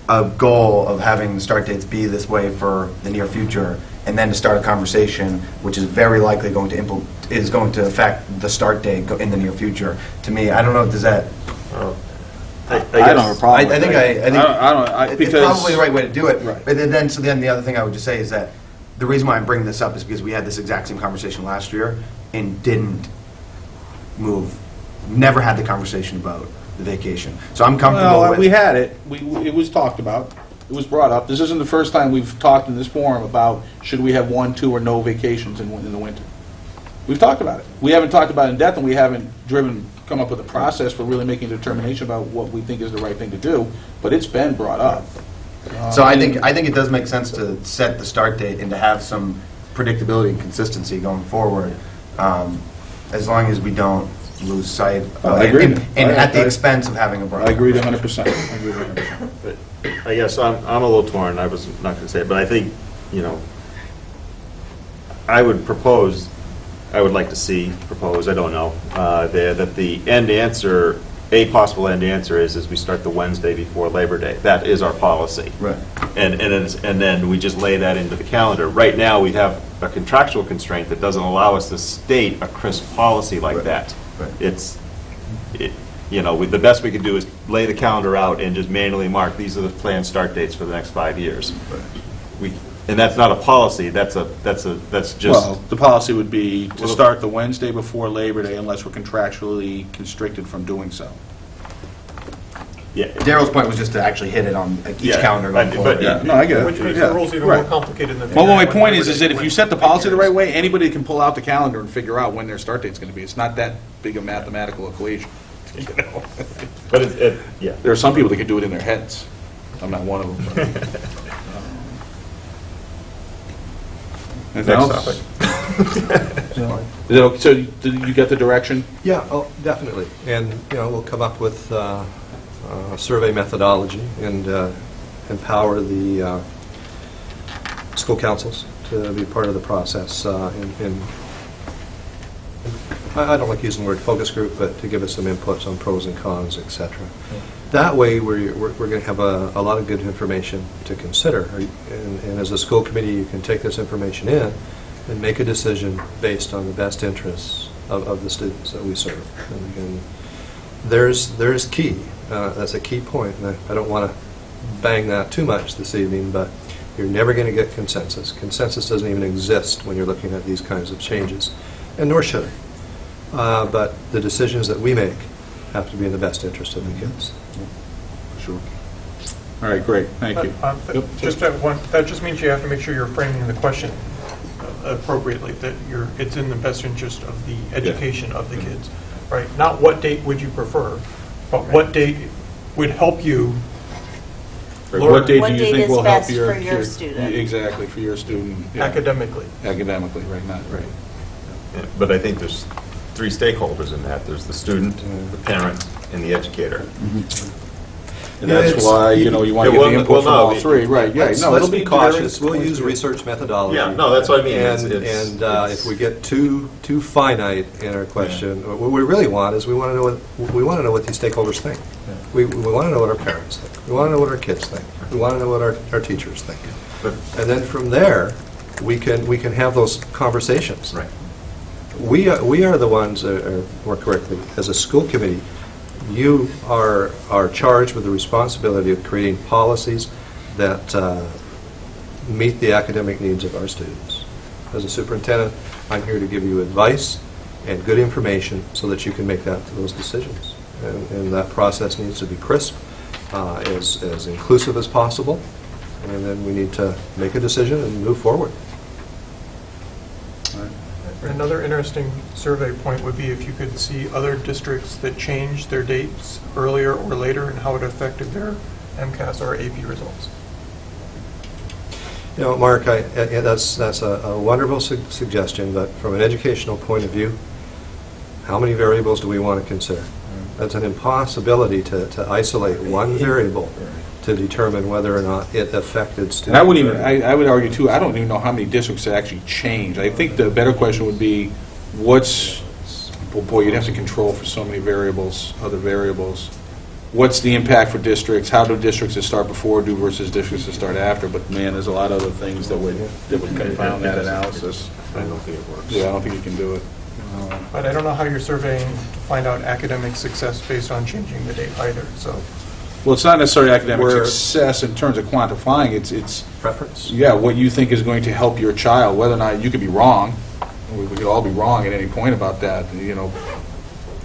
a goal of having the start dates be this way for the near future, and then to start a conversation, which is very likely going to impl, is going to affect the start date go- in the near future, to me, I don't know, does that? I don't have a problem I I with think. I, I think. I don't- I don't- I- it- because- It's probably the right way to do it. Right. But then- then, so then the other thing I would just say is that, the reason why I'm bringing this up is because we had this exact same conversation last year and didn't move, never had the conversation about the vacation. So I'm comfortable Well, with. we had it, we, it was talked about, it was brought up. This isn't the first time we've talked in this forum about should we have one, two, or no vacations in, in the winter. We've talked about it. We haven't talked about it in depth, and we haven't driven, come up with a process for really making a determination about what we think is the right thing to do, but it's been brought up. So I think, I think it does make sense to set the start date and to have some predictability and consistency going forward, um, as long as we don't lose sight. of- I agree. And and I- at the I- expense of having a broad. I agree hundred percent, I agree hundred percent. But I guess I'm, I'm a little torn, I was not going to say it, but I think, you know, I would propose, I would like to see, propose, I don't know, uh, there, that the end answer, a possible end answer is, is we start the Wednesday before Labor Day. That is our policy. Right. And, and and then we just lay that into the calendar. Right now, we have a contractual constraint that doesn't allow us to state a crisp policy like Right. that. Right. It's, it, you know, we- the best we could do is lay the calendar out and just manually mark, these are the planned start dates for the next five years. We, and that's not a policy, that's a, that's a, that's Well, just, the policy would be to start the Wednesday before Labor Day unless we're contractually constricted from doing so. yeah. Daryl's point was just to actually hit it on like, each Yeah, calendar but- going forward. Yeah, no, I get it. Which makes Yeah, the rules even right. more complicated than. they Well, my point is, is that if you set the policy the right way, anybody can pull out the calendar and figure out when their start date's gonna be. It's not that big a mathematical equation. But it, it, yeah. There are some people that can do it in their heads. I'm not one of them. but, um, Anything Next else? topic. Is it okay? So you- did you get the direction? Yeah, oh, definitely. And, you know, we'll come up with uh, a survey methodology and uh, empower the uh, school councils to be part of the process uh, in, in- I I don't like using the word focus group, but to give us some inputs on pros and cons, et cetera. That way, we're, we're going to have a, a lot of good information to consider. And, and as a school committee, you can take this information in and make a decision based on the best interests of, of the students that we serve. And- And there's, there's key, uh, that's a key point, and I, I don't want to bang that too much this evening, but you're never going to get consensus. Consensus doesn't even exist when you're looking at these kinds of changes, and nor should it. Uh, But the decisions that we make have to be in the best interest of the kids. Sure. All right, great, thank you. Uh, uh, Yep. Just that one, that just means you have to make sure you're framing the question uh, appropriately, that you're, it's in the best interest of the education of the kids, right? Not what date would you prefer, but what date would help you Right, What date What do you date think will help your? for your student? Exactly, for your student. yeah. academically. Academically, right, not, right. Yeah, But I think there's three stakeholders in that. There's the student, the parent, and the educator. And that's it's- why, you know, you want to Yeah, get well, the input well, from no, all three, right, yeah, Let's, no, let's it'll be be cautious, we'll use research methodology. Yeah, no, that's what I mean. It's- And, it's- and uh, if we get too, too finite in our question, what we really want is, we want to know what, we want to know what these stakeholders think. We, we want to know what our parents think, we want to know what our kids think, we want to know what our, our teachers think. But- And then from there, we can, we can have those conversations. Right. We are, we are the ones, uh, or more correctly, as a school committee, you are, are charged with the responsibility of creating policies that uh, meet the academic needs of our students. As a superintendent, I'm here to give you advice and good information so that you can make that, those decisions. And, and that process needs to be crisp, uh, as, as inclusive as possible, and then we need to make a decision and move forward. Another interesting survey point would be if you could see other districts that changed their dates earlier or later and how it affected their MCAS or AP results. You know, Mark, I, I- that's, that's a a wonderful su- suggestion, but from an educational point of view, how many variables do we want to consider? Mm-hmm. That's an impossibility to, to isolate one variable to determine whether or not it affected students. And I wouldn't even, I, I would argue too, I don't even know how many districts that actually changed. I think the better question would be, what's, well, boy, you'd have to control for so many variables, other variables. What's the impact for districts? How do districts that start before do versus districts that start after? But man, there's a lot of other things that would, that would confound that analysis. I don't think it works. Yeah, I don't think you can do it. But I don't know how you're surveying to find out academic success based on changing the date either, so. Well, it's not necessarily academic We're- success in terms of quantifying, it's, it's, Preference? yeah, what you think is going to help your child, whether or not, you could be wrong, we we could all be wrong at any point about that, you know.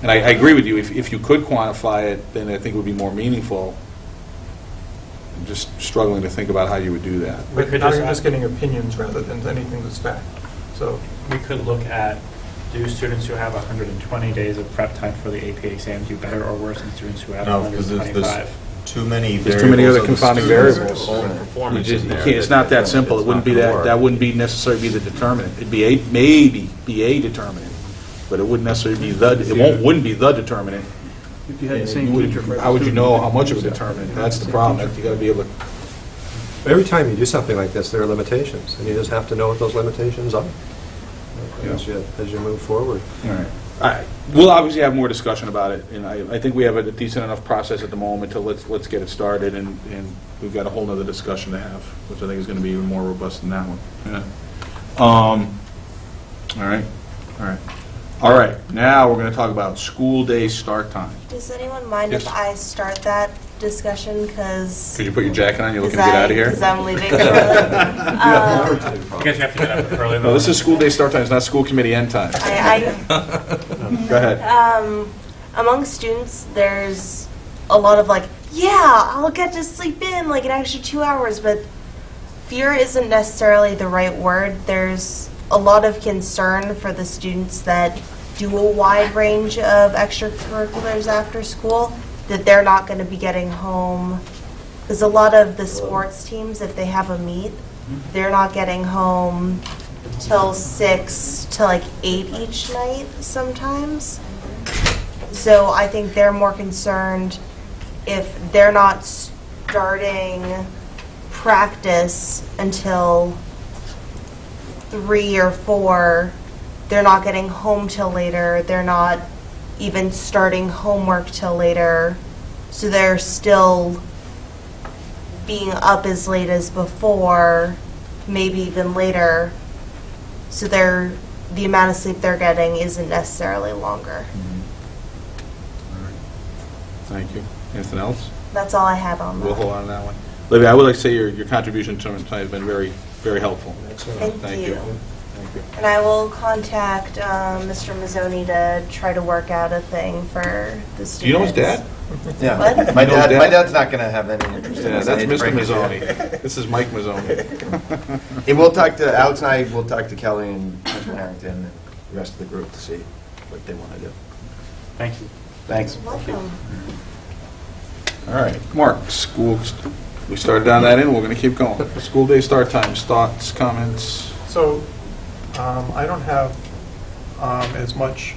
And I, I agree with you, if, if you could quantify it, then I think it would be more meaningful. I'm just struggling to think about how you would do that. We But could now just you're just ask- getting opinions rather than anything that's fact. So We could look at, do students who have 120 days of prep time for the AP exam do better or worse than students who have No, because there's, 125? There's too many There's too many other of the confounding student's variables. own You performance just- in you there can't- It's not that simple, it not wouldn't be gonna that, work. that wouldn't be necessarily be the determinant. It'd be a, maybe, be a determinant, but it wouldn't necessarily be the, it won't, wouldn't be the determinant. If you had the same you would- teacher for every How would you student. know how much of a determinant? That's the problem, that you gotta be able to, Every time you do something like this, there are limitations, and you just have to know what those limitations are as you, as you move forward. I, we'll obviously have more discussion about it, and I, I think we have a decent enough process at the moment to let's, let's get it started, and, and we've got a whole nother discussion to have, which I think is gonna be even more robust than that one. Yeah. Um, all right, all right. All right, now we're gonna talk about school day start time. Does anyone mind if Yes. I start that discussion, because... Could you put your jacket on, you're looking to get out of here? Because I'm leaving early. Um, You guys have to get up early. No, this is school day start time, it's not school committee end time. I, Go ahead. Um, among students, there's a lot of like, yeah, I'll get to sleep in like an extra two hours, but fear isn't necessarily the right word. There's a lot of concern for the students that do a wide range of extracurriculars after school that they're not going to be getting home. Because a lot of the sports teams, if they have a meet, hmm. they're not getting home till six to like eight each night sometimes. So I think they're more concerned if they're not starting practice until three or four, they're not getting home till later, they're not even starting homework till later. So they're still being up as late as before, maybe even later. So they're, the amount of sleep they're getting isn't necessarily longer. Mm-hmm. All right. Thank you. Anything else? That's all I have on that. We'll that. hold on to that one. Libby, I would like to say your, your contribution to tonight has been very, very helpful. Thank you. Thank you. And I will contact um, Mr. Mazzoni to try to work out a thing for the students. Do you know his dad? Yeah, What? my You know his dad, dad? my dad's not gonna have any interest in Yeah, this. I that's hate to Mr. break it to. Mazzoni. This is Mike Mazzoni. Hey, we'll talk to, Alex and I, we'll talk to Kelly and Principal Harrington and the rest of the group to see what they wanna do. Thank you. Thanks. Welcome. All right, Mark, school, we started down that end, we're gonna keep going. School day start times, thoughts, comments? So, um, I don't have, um, as much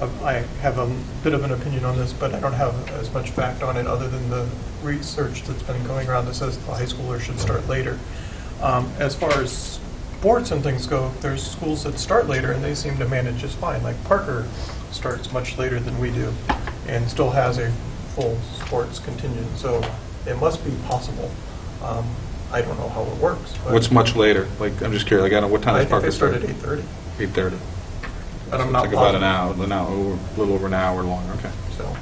I have a bit of an opinion on this, but I don't have as much fact on it, other than the research that's been going around that says the high schoolers should start later. Um, As far as sports and things go, there's schools that start later, and they seem to manage just fine. Like Parker starts much later than we do, and still has a full sports contingent, so it must be possible. Um, I don't know how it works, but. What's much later? Like, I'm just curious, like, I don't know, what time I does think Parker they start start? at eight-thirty, Eight thirty. but I'm not Like about an positive. hour, an hour, over- a little over an hour long, okay. So, All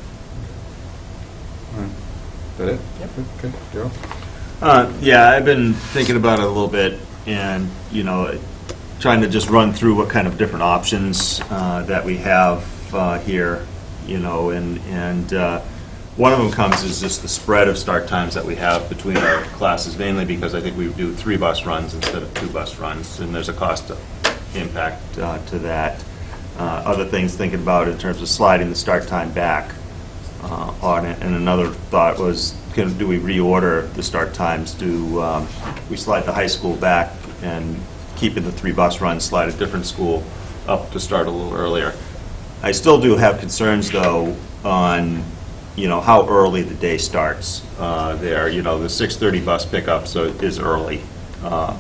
right. Is that it? Yep. Okay, Daryl? Uh, Yeah, I've been thinking about it a little bit, and, you know, trying to just run through what kind of different options uh, that we have uh, here, you know, and, and uh, one of them comes is just the spread of start times that we have between our classes, mainly because I think we do three bus runs instead of two bus runs, and there's a cost impact uh, to that. Uh, Other things thinking about in terms of sliding the start time back uh, on it. And another thought was, can, do we reorder the start times? Do um, we slide the high school back and keep it the three bus runs, slide a different school up to start a little earlier? I still do have concerns, though, on, you know, how early the day starts uh, there. You know, the 6:30 bus pickup, so it is early uh,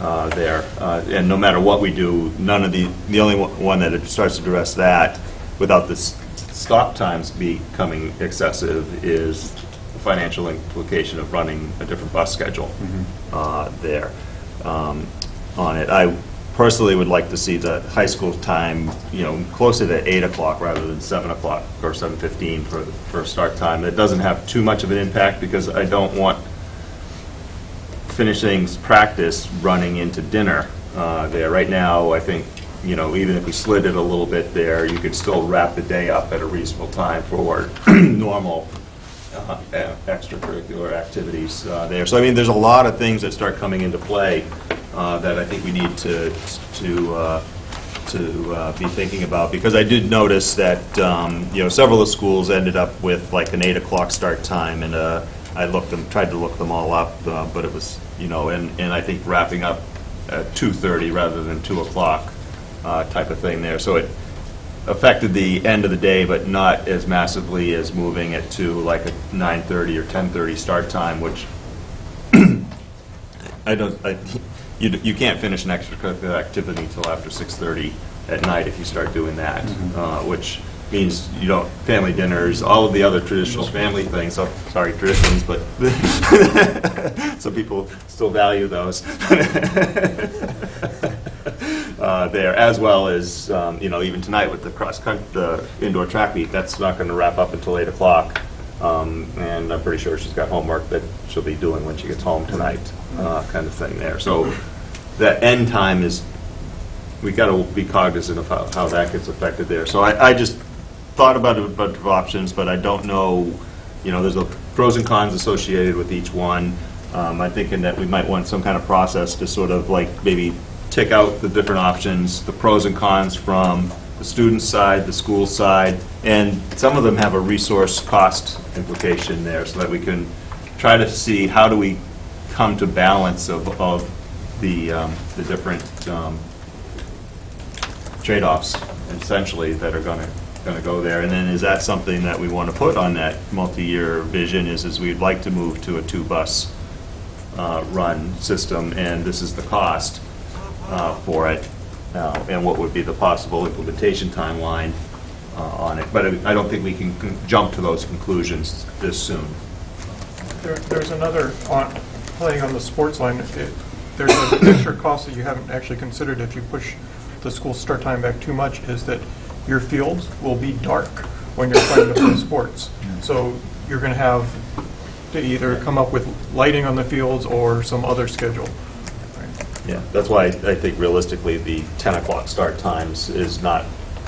uh, there. Uh, And no matter what we do, none of the, the only one that starts to address that without the stop times becoming excessive is the financial implication of running a different bus schedule uh, there um, on it. I personally would like to see the high school time, you know, closer to 8 o'clock rather than 7 o'clock or 7:15 for, for start time. It doesn't have too much of an impact because I don't want finishing practice running into dinner uh, there. Right now, I think, you know, even if we slid it a little bit there, you could still wrap the day up at a reasonable time for normal uh, extracurricular activities uh, there. So I mean, there's a lot of things that start coming into play uh, that I think we need to, to, uh, to uh, be thinking about. Because I did notice that, um, you know, several of the schools ended up with like an 8 o'clock start time, and uh, I looked them, tried to look them all up, but it was, you know, and, and I think wrapping up at 2:30 rather than 2 o'clock type of thing there. So it affected the end of the day, but not as massively as moving it to like a 9:30 or 10:30 start time, which I don't, I, you, you can't finish an extracurricular activity until after 6:30 at night if you start doing that, uh, which means you don't, family dinners, all of the other traditional family things, so, sorry, traditions, but some people still value those. uh, there, as well as, um, you know, even tonight with the cross, the indoor track meet, that's not going to wrap up until 8 o'clock. Um, And I'm pretty sure she's got homework that she'll be doing when she gets home tonight, uh, kind of thing there. So that end time is, we got to be cognizant of how, how that gets affected there. So I, I just thought about a bunch of options, but I don't know, you know, there's a pros and cons associated with each one. Um, I'm thinking that we might want some kind of process to sort of like maybe tick out the different options, the pros and cons from the student side, the school side, and some of them have a resource cost implication there, so that we can try to see how do we come to balance of, of the, um, the different um, trade-offs, essentially, that are gonna, gonna go there. And then is that something that we want to put on that multi-year vision, is, is we'd like to move to a two-bus uh, run system, and this is the cost uh, for it, uh, and what would be the possible implementation timeline uh, on it. But I don't think we can jump to those conclusions this soon. There, there's another, on, playing on the sports line, it, there's an extra cost that you haven't actually considered if you push the school start time back too much, is that your fields will be dark when you're trying to play sports. So you're gonna have to either come up with lighting on the fields or some other schedule. Yeah, that's why I think realistically, the 10 o'clock start times is not,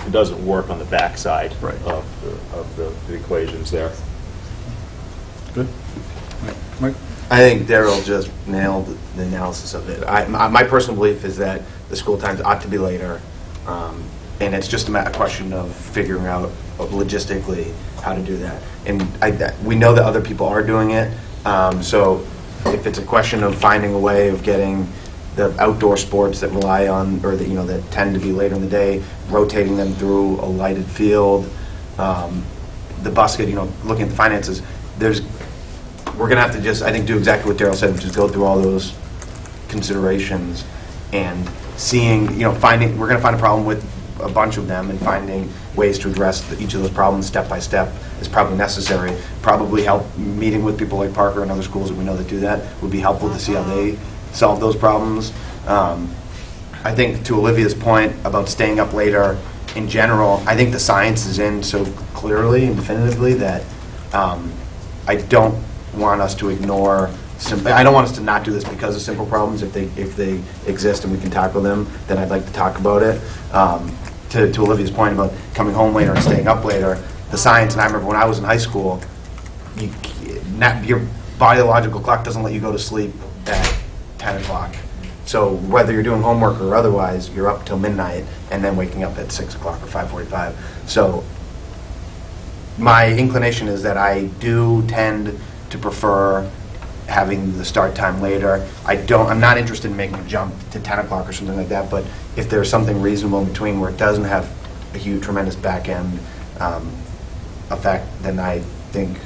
it doesn't work on the backside of the- of the the equations there. Good. Mike? I think Daryl just nailed the analysis of it. I, my my personal belief is that the school times ought to be later, um, and it's just a ma- a question of figuring out logistically how to do that. And I, that- we know that other people are doing it, um, so if it's a question of finding a way of getting the outdoor sports that rely on, or that, you know, that tend to be later in the day, rotating them through a lighted field, um, the basket, you know, looking at the finances, there's, we're gonna have to just, I think, do exactly what Daryl said, which is go through all those considerations and seeing, you know, finding, we're gonna find a problem with a bunch of them and finding ways to address the- each of those problems step by step is probably necessary. Probably help, meeting with people like Parker and other schools that we know that do that would be helpful to see how they solve those problems. Um, I think to Olivia's point about staying up later in general, I think the science is in so clearly and definitively that um, I don't want us to ignore, sim- I don't want us to not do this because of simple problems. If they, if they exist and we can tackle them, then I'd like to talk about it. Um, To to Olivia's point about coming home later and staying up later, the science, and I remember when I was in high school, you, not, your biological clock doesn't let you go to sleep at 10 o'clock. So whether you're doing homework or otherwise, you're up till midnight and then waking up at 6 o'clock or 5:45. So my inclination is that I do tend to prefer having the start time later. I don't, I'm not interested in making a jump to 10 o'clock or something like that, but if there's something reasonable in between where it doesn't have a huge, tremendous back-end um, effect, then I think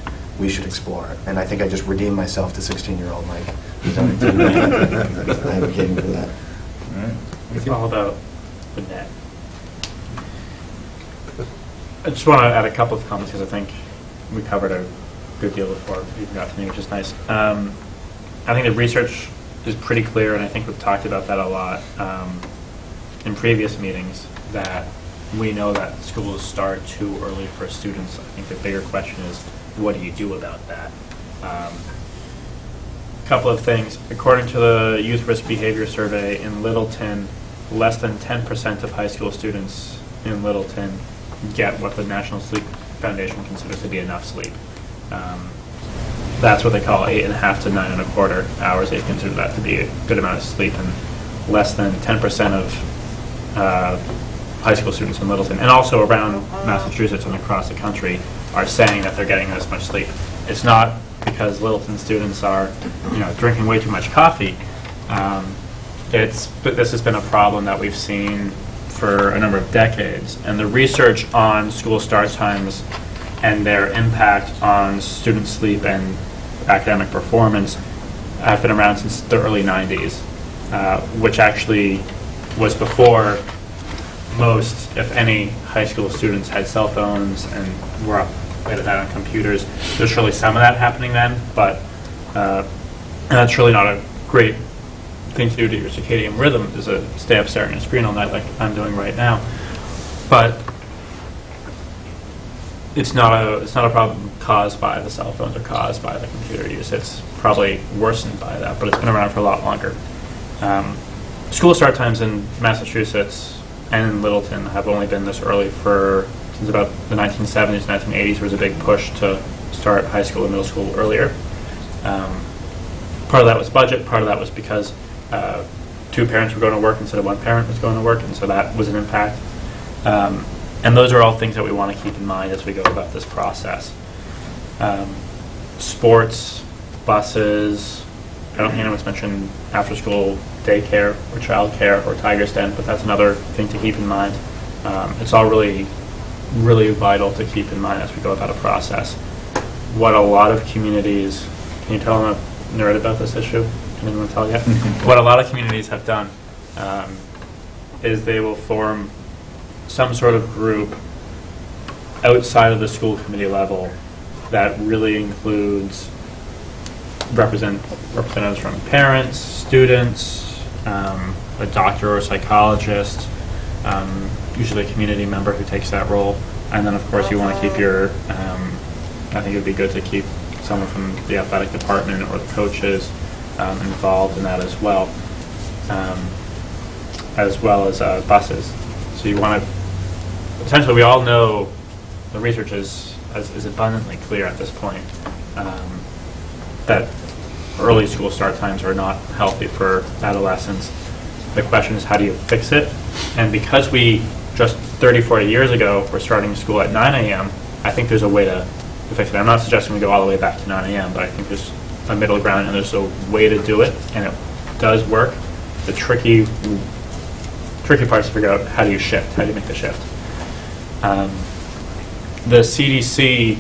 we should explore. And I think I just redeemed myself to 16-year-old Mike. who's only 10. I'm advocating for that. It's all about the net. I just want to add a couple of comments because I think we covered a good deal before you got to me, which is nice. Um, I think the research is pretty clear, and I think we've talked about that a lot um, in previous meetings, that we know that schools start too early for students. I think the bigger question is, what do you do about that? Um, Couple of things. According to the Youth Risk Behavior Survey in Littleton, less than 10% of high school students in Littleton get what the National Sleep Foundation considers to be enough sleep. Um, That's what they call eight and a half to nine and a quarter hours. They consider that to be a good amount of sleep, and less than 10% of uh, high school students in Littleton, and also around Massachusetts and across the country, are saying that they're getting this much sleep. It's not because Littleton students are, you know, drinking way too much coffee. Um, It's, but this has been a problem that we've seen for a number of decades. And the research on school start times and their impact on student sleep and academic performance have been around since the early 90s, uh, which actually was before most, if any, high school students had cell phones and were up late at night on computers. There's surely some of that happening then, but uh, and that's really not a great thing to do to your circadian rhythm, is to stay up staring at a screen all night like I'm doing right now. But it's not a, it's not a problem caused by the cell phones or caused by the computer use. It's probably worsened by that, but it's been around for a lot longer. Um, School start times in Massachusetts and in Littleton have only been this early for, since about the 1970s, 1980s, there was a big push to start high school and middle school earlier. Um, Part of that was budget, part of that was because uh, two parents were going to work instead of one parent was going to work, and so that was an impact. Um, And those are all things that we want to keep in mind as we go about this process. Um, Sports, buses, I don't hear anyone's mentioned after-school daycare or childcare or Tiger's Den, but that's another thing to keep in mind. Um, It's all really, really vital to keep in mind as we go about a process. What a lot of communities, can you tell I'm a nerd about this issue? Can anyone tell yet? What a lot of communities have done um, is they will form some sort of group outside of the school committee level that really includes represent, representatives from parents, students, um, a doctor or psychologist, um, usually a community member who takes that role. And then, of course, you want to keep your, um, I think it would be good to keep someone from the athletic department or the coaches um, involved in that as well, um, as well as uh, buses. So you want to, essentially, we all know, the research is, is is abundantly clear at this point, um, that early school start times are not healthy for adolescents. The question is, how do you fix it? And because we, just 30, 40 years ago, were starting school at 9 AM, I think there's a way to fix it. I'm not suggesting we go all the way back to 9 AM, but I think there's a middle ground, and there's a way to do it, and it does work. the tricky, tricky parts to figure out how do you shift, how do you make the shift. Um, The CDC,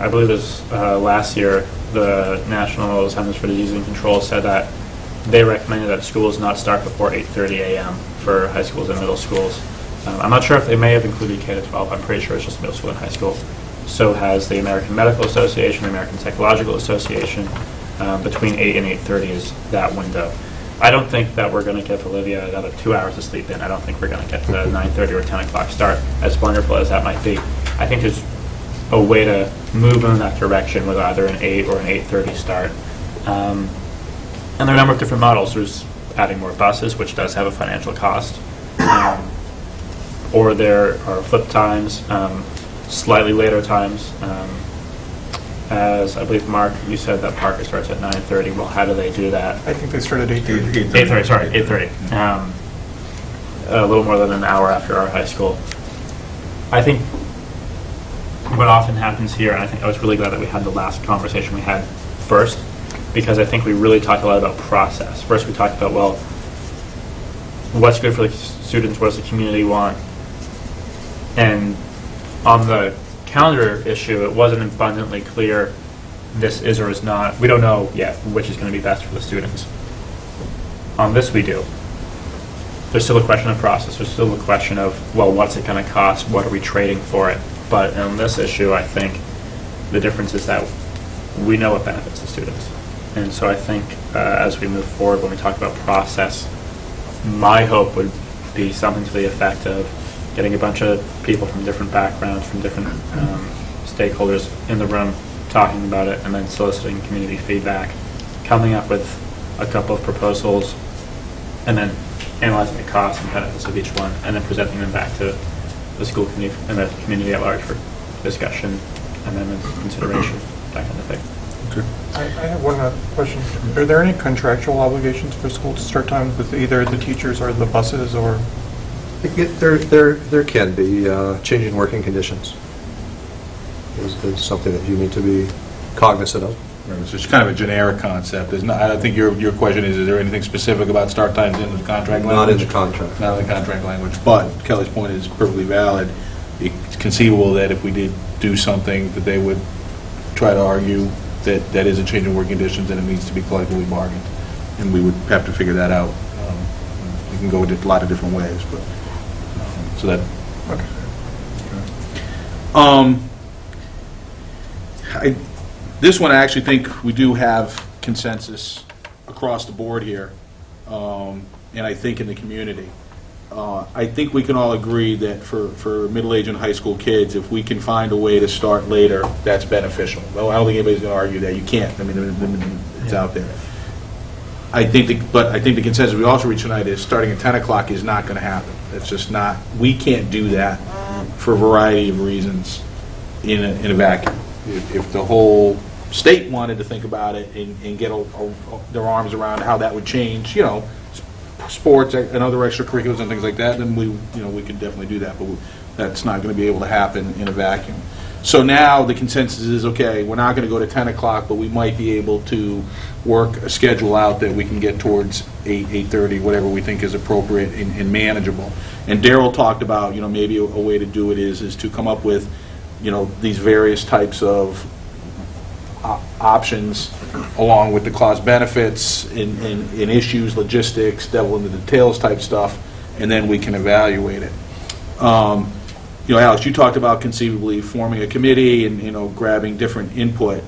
I believe this uh, last year, the National Centers for Disease and Control said that they recommended that schools not start before 8:30 a.m. for high schools and middle schools. Um, I'm not sure if they may have included K to 12. I'm pretty sure it's just middle school and high school. So has the American Medical Association, the American Psychological Association. Um, between 8 and 8:30 is that window. I don't think that we're going to give Olivia another two hours of sleep in. I don't think we're going to get the 9:30 or 10 o'clock start, as wonderful as that might be. I think there's a way to move in that direction with either an 8 or an 8:30 start. Um, and there are a number of different models. There's adding more buses, which does have a financial cost. Um, Or there are flip times, um, slightly later times. um, As I believe, Mark, you said that Parker starts at 9:30. Well, how do they do that? I think they start at 8:30. 8:30, sorry, 8:30. Um, A little more than an hour after our high school. I think what often happens here, and I think I was really glad that we had the last conversation we had first, because I think we really talked a lot about process. First, we talked about, well, what's good for the students, what does the community want? And on the calendar issue, it wasn't abundantly clear this is or is not, we don't know yet which is going to be best for the students. On this, we do. There's still a question of process, there's still a question of, well, what's it going to cost, what are we trading for it? But on this issue, I think the difference is that we know what benefits the students. And so I think uh, as we move forward, when we talk about process, my hope would be something to the effect of getting a bunch of people from different backgrounds, from different um, stakeholders in the room, talking about it, and then soliciting community feedback, coming up with a couple of proposals, and then analyzing the costs and benefits of each one, and then presenting them back to the school community and the community at large for discussion, amendment, consideration, that kind of thing. I I have one uh, question. Are there any contractual obligations for school to start times with either the teachers or the buses, or? There, there, there can be uh, changing working conditions. Is, is something that you need to be cognizant of. It's just kind of a generic concept. There's not, I think your, your question is, is there anything specific about start times in the contract language? Not in the contract. Not in the contract language, but Kelly's point is perfectly valid. It's conceivable that if we did do something, that they would try to argue that that is a change in working conditions and it needs to be collectively bargained. And we would have to figure that out. Um, can go a lot of different ways, but, so that, Okay. um, I, this one, I actually think we do have consensus across the board here, um, and I think in the community. Uh, I think we can all agree that for, for middle-aged and high school kids, if we can find a way to start later, that's beneficial. Well, I don't think anybody's going to argue that. You can't. I mean, it's out there. I think, the- but I think the consensus we also reached tonight is starting at 10 o'clock is not going to happen. It's just not, we can't do that for a variety of reasons in a, in a vacuum. If, if the whole state wanted to think about it and, and get a- a- their arms around how that would change, you know, sports and other extracurriculars and things like that, then we, you know, we could definitely do that, but that's not going to be able to happen in a vacuum. So now the consensus is, okay, we're not going to go to 10 o'clock, but we might be able to work a schedule out that we can get towards 8, 8:30, whatever we think is appropriate and and manageable. And Daryl talked about, you know, maybe a a way to do it is, is to come up with, you know, these various types of op- options along with the cost benefits and, and and issues, logistics, devil in the details type stuff, and then we can evaluate it. Um, You know, Alex, you talked about conceivably forming a committee and, you know, grabbing different input.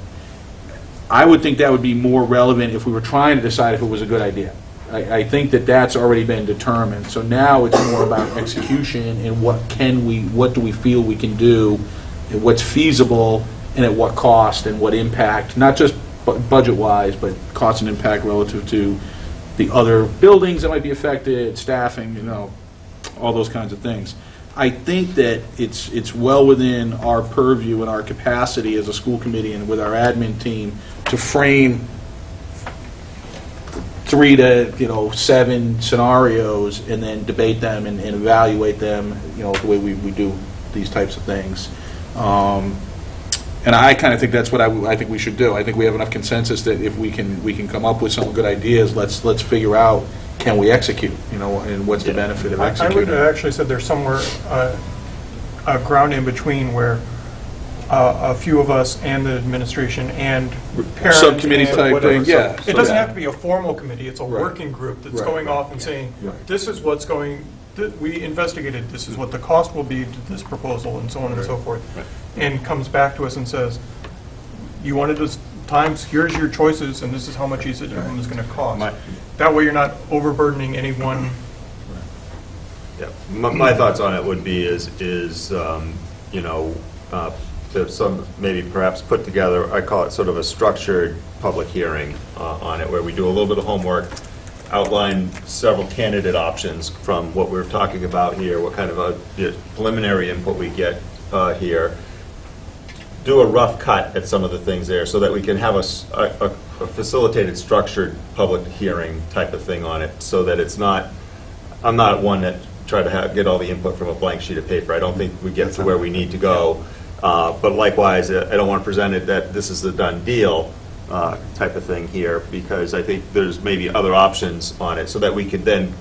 I would think that would be more relevant if we were trying to decide if it was a good idea. I, I think that that's already been determined, so now it's more about execution and what can we, what do we feel we can do, and what's feasible, and at what cost and what impact, not just bu- budget-wise, but cost and impact relative to the other buildings that might be affected, staffing, you know, all those kinds of things. I think that it's, it's well within our purview and our capacity as a school committee and with our admin team to frame three to, you know, seven scenarios and then debate them and and evaluate them, you know, the way we, we do these types of things. Um, And I kind of think that's what I think we should do. I think we have enough consensus that if we can, we can come up with some good ideas, let's, let's figure out can we execute, you know, and what's the benefit of I I would executing? have actually said there's somewhere, uh, a ground in between where uh, a few of us and the administration and parents. Subcommittee and type whatever. thing, So yeah, It doesn't have to be a formal committee, it's a Right. working group that's Right. going off and saying, Right. this is what's going, th- we investigated, this is what the cost will be to this proposal, and so on and so forth. And comes back to us and says, you wanted this times, here's your choices, and this is how much each of them is going to cost. My- That way you're not overburdening any one Yeah, my, my thoughts on it would be is, is, um, you know, uh, to some, maybe perhaps put together, I call it sort of a structured public hearing uh, on it, where we do a little bit of homework, outline several candidate options from what we're talking about here, what kind of a preliminary input we get uh, here, do a rough cut at some of the things there, so that we can have a s- a- a facilitated, structured public hearing type of thing on it, so that it's not, I'm not one that try to have, get all the input from a blank sheet of paper. I don't think we get to where we need to go. Uh, But likewise, uh, I don't want to present it that this is the done deal uh, type of thing here, because I think there's maybe other options on it, so that we could then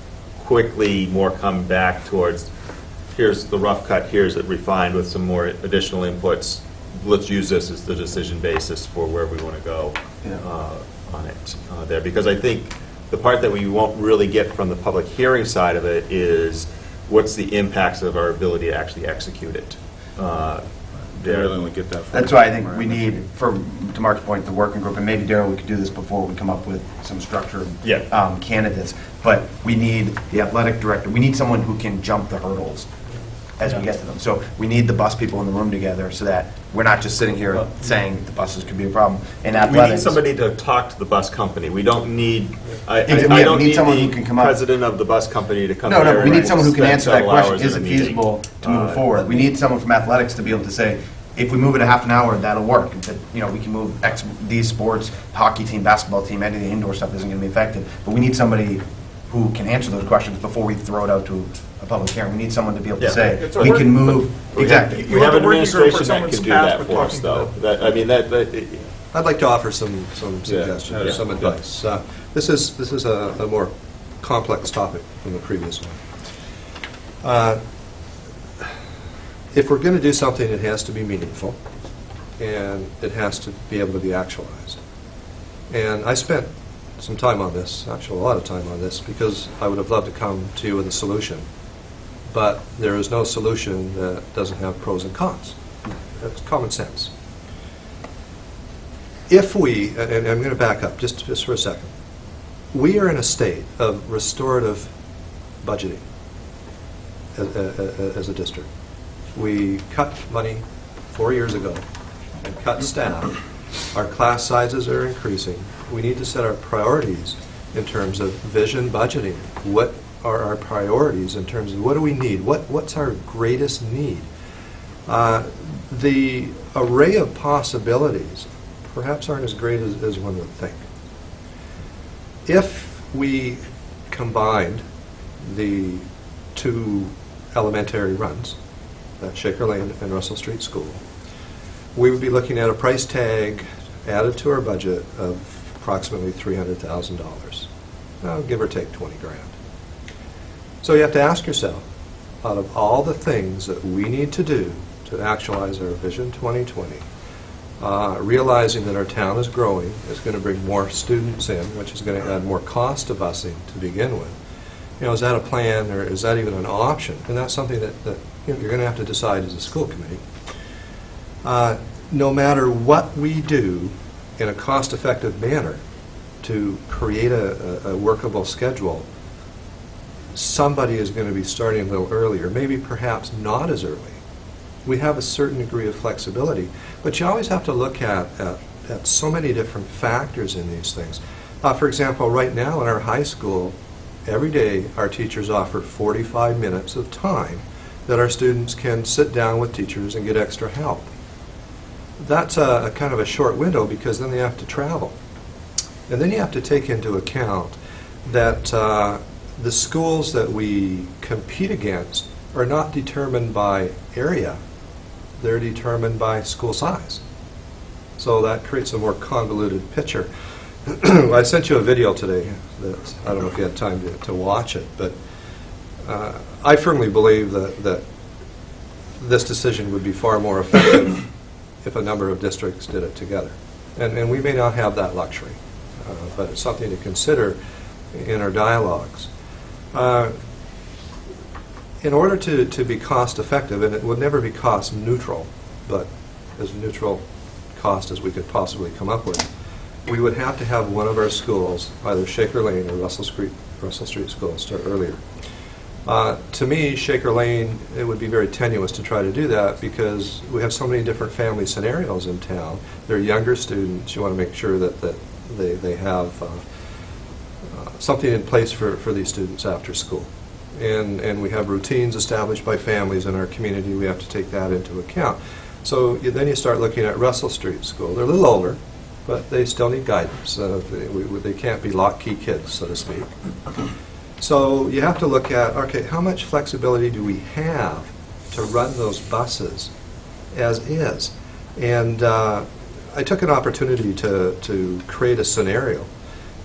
quickly more come back towards, here's the rough cut, here's it refined with some more additional inputs. Let's use this as the decision basis for where we want to go uh, on it uh, there. Because I think the part that we won't really get from the public hearing side of it is what's the impacts of our ability to actually execute it. uh, there. Really get that That's why I think we need, for, to Mark's point, the working group, and maybe Daryl, we could do this before we come up with some structured Yeah. um, candidates, but we need the athletic director, we need someone who can jump the hurdles as we get to them. So we need the bus people in the room together so that we're not just sitting here saying the buses could be a problem. And We need athletics. somebody to talk to the bus company. We don't need, I, I Exactly, I yeah, don't we need need someone who the can come up- president of the bus company to come No, here no, we and need someone who can spend answer that several question, hours is in it a meeting. feasible to move Uh, forward? We need someone from athletics to be able to say, if we move it a half an hour, that'll work. That, you know, we can move X, these sports, hockey team, basketball team, any of the indoor stuff isn't gonna be affected. But we need somebody who can answer those questions before we throw it out to a public hearing. We need someone to be able to Yeah. say, It's a we work- can move, We exactly. have, You we have want an the working group or administration that someone's can do tasked that with for us, talking to though. them. That, I mean, that, that- I'd like to offer some, some Yeah, suggestions, or yeah. some advice. Uh, This is, this is a a more complex topic than the previous one. Uh, If we're going to do something, it has to be meaningful, and it has to be able to be actualized. And I spent some time on this, actually a lot of time on this, because I would have loved to come to you with a solution. But there is no solution that doesn't have pros and cons. That's common sense. If we, and I'm going to back up just, just for a second, we are in a state of restorative budgeting as, as as a district. We cut money four years ago and cut staff. Our class sizes are increasing. We need to set our priorities in terms of vision budgeting. What are our priorities in terms of what do we need? What, what's our greatest need? Uh, the array of possibilities perhaps aren't as great as, as one would think. If we combined the two elementary runs, at Shaker Lane and Russell Street School, we would be looking at a price tag added to our budget of approximately $300,000, uh, give or take 20 grand. So you have to ask yourself, out of all the things that we need to do to actualize our Vision 2020, uh, realizing that our town is growing, is going to bring more students in, which is going to add more cost to busing to begin with. You know, is that a plan, or is that even an option? And that's something that, that you know, you're going to have to decide as a school committee. Uh, No matter what we do in a cost-effective manner to create a, a a workable schedule, somebody is going to be starting a little earlier, maybe perhaps not as early. We have a certain degree of flexibility, but you always have to look at, at, at so many different factors in these things. Uh, for example, right now in our high school, every day our teachers offer 45 minutes of time that our students can sit down with teachers and get extra help. That's a, a kind of a short window because then they have to travel. And then you have to take into account that uh, the schools that we compete against are not determined by area, they're determined by school size. So that creates a more convoluted picture. I sent you a video today that I don't know if you had time to, to watch it, but uh, I firmly believe that, that this decision would be far more effective if a number of districts did it together. And, and we may not have that luxury, uh, but it's something to consider in our dialogues. Uh, in order to, to be cost effective, and it would never be cost neutral, but as neutral cost as we could possibly come up with, we would have to have one of our schools, either Shaker Lane or Russell Street, Russell Street School, start earlier. Uh, to me, Shaker Lane, it would be very tenuous to try to do that because we have so many different family scenarios in town. They're younger students. You want to make sure that, that they, they have uh, something in place for, for these students after school. And, and we have routines established by families in our community. We have to take that into account. So you, then you start looking at Russell Street School. They're a little older, but they still need guidance. Uh, they, we, they can't be lock key kids, so to speak. So you have to look at, okay, how much flexibility do we have to run those buses as is? And uh, I took an opportunity to, to create a scenario,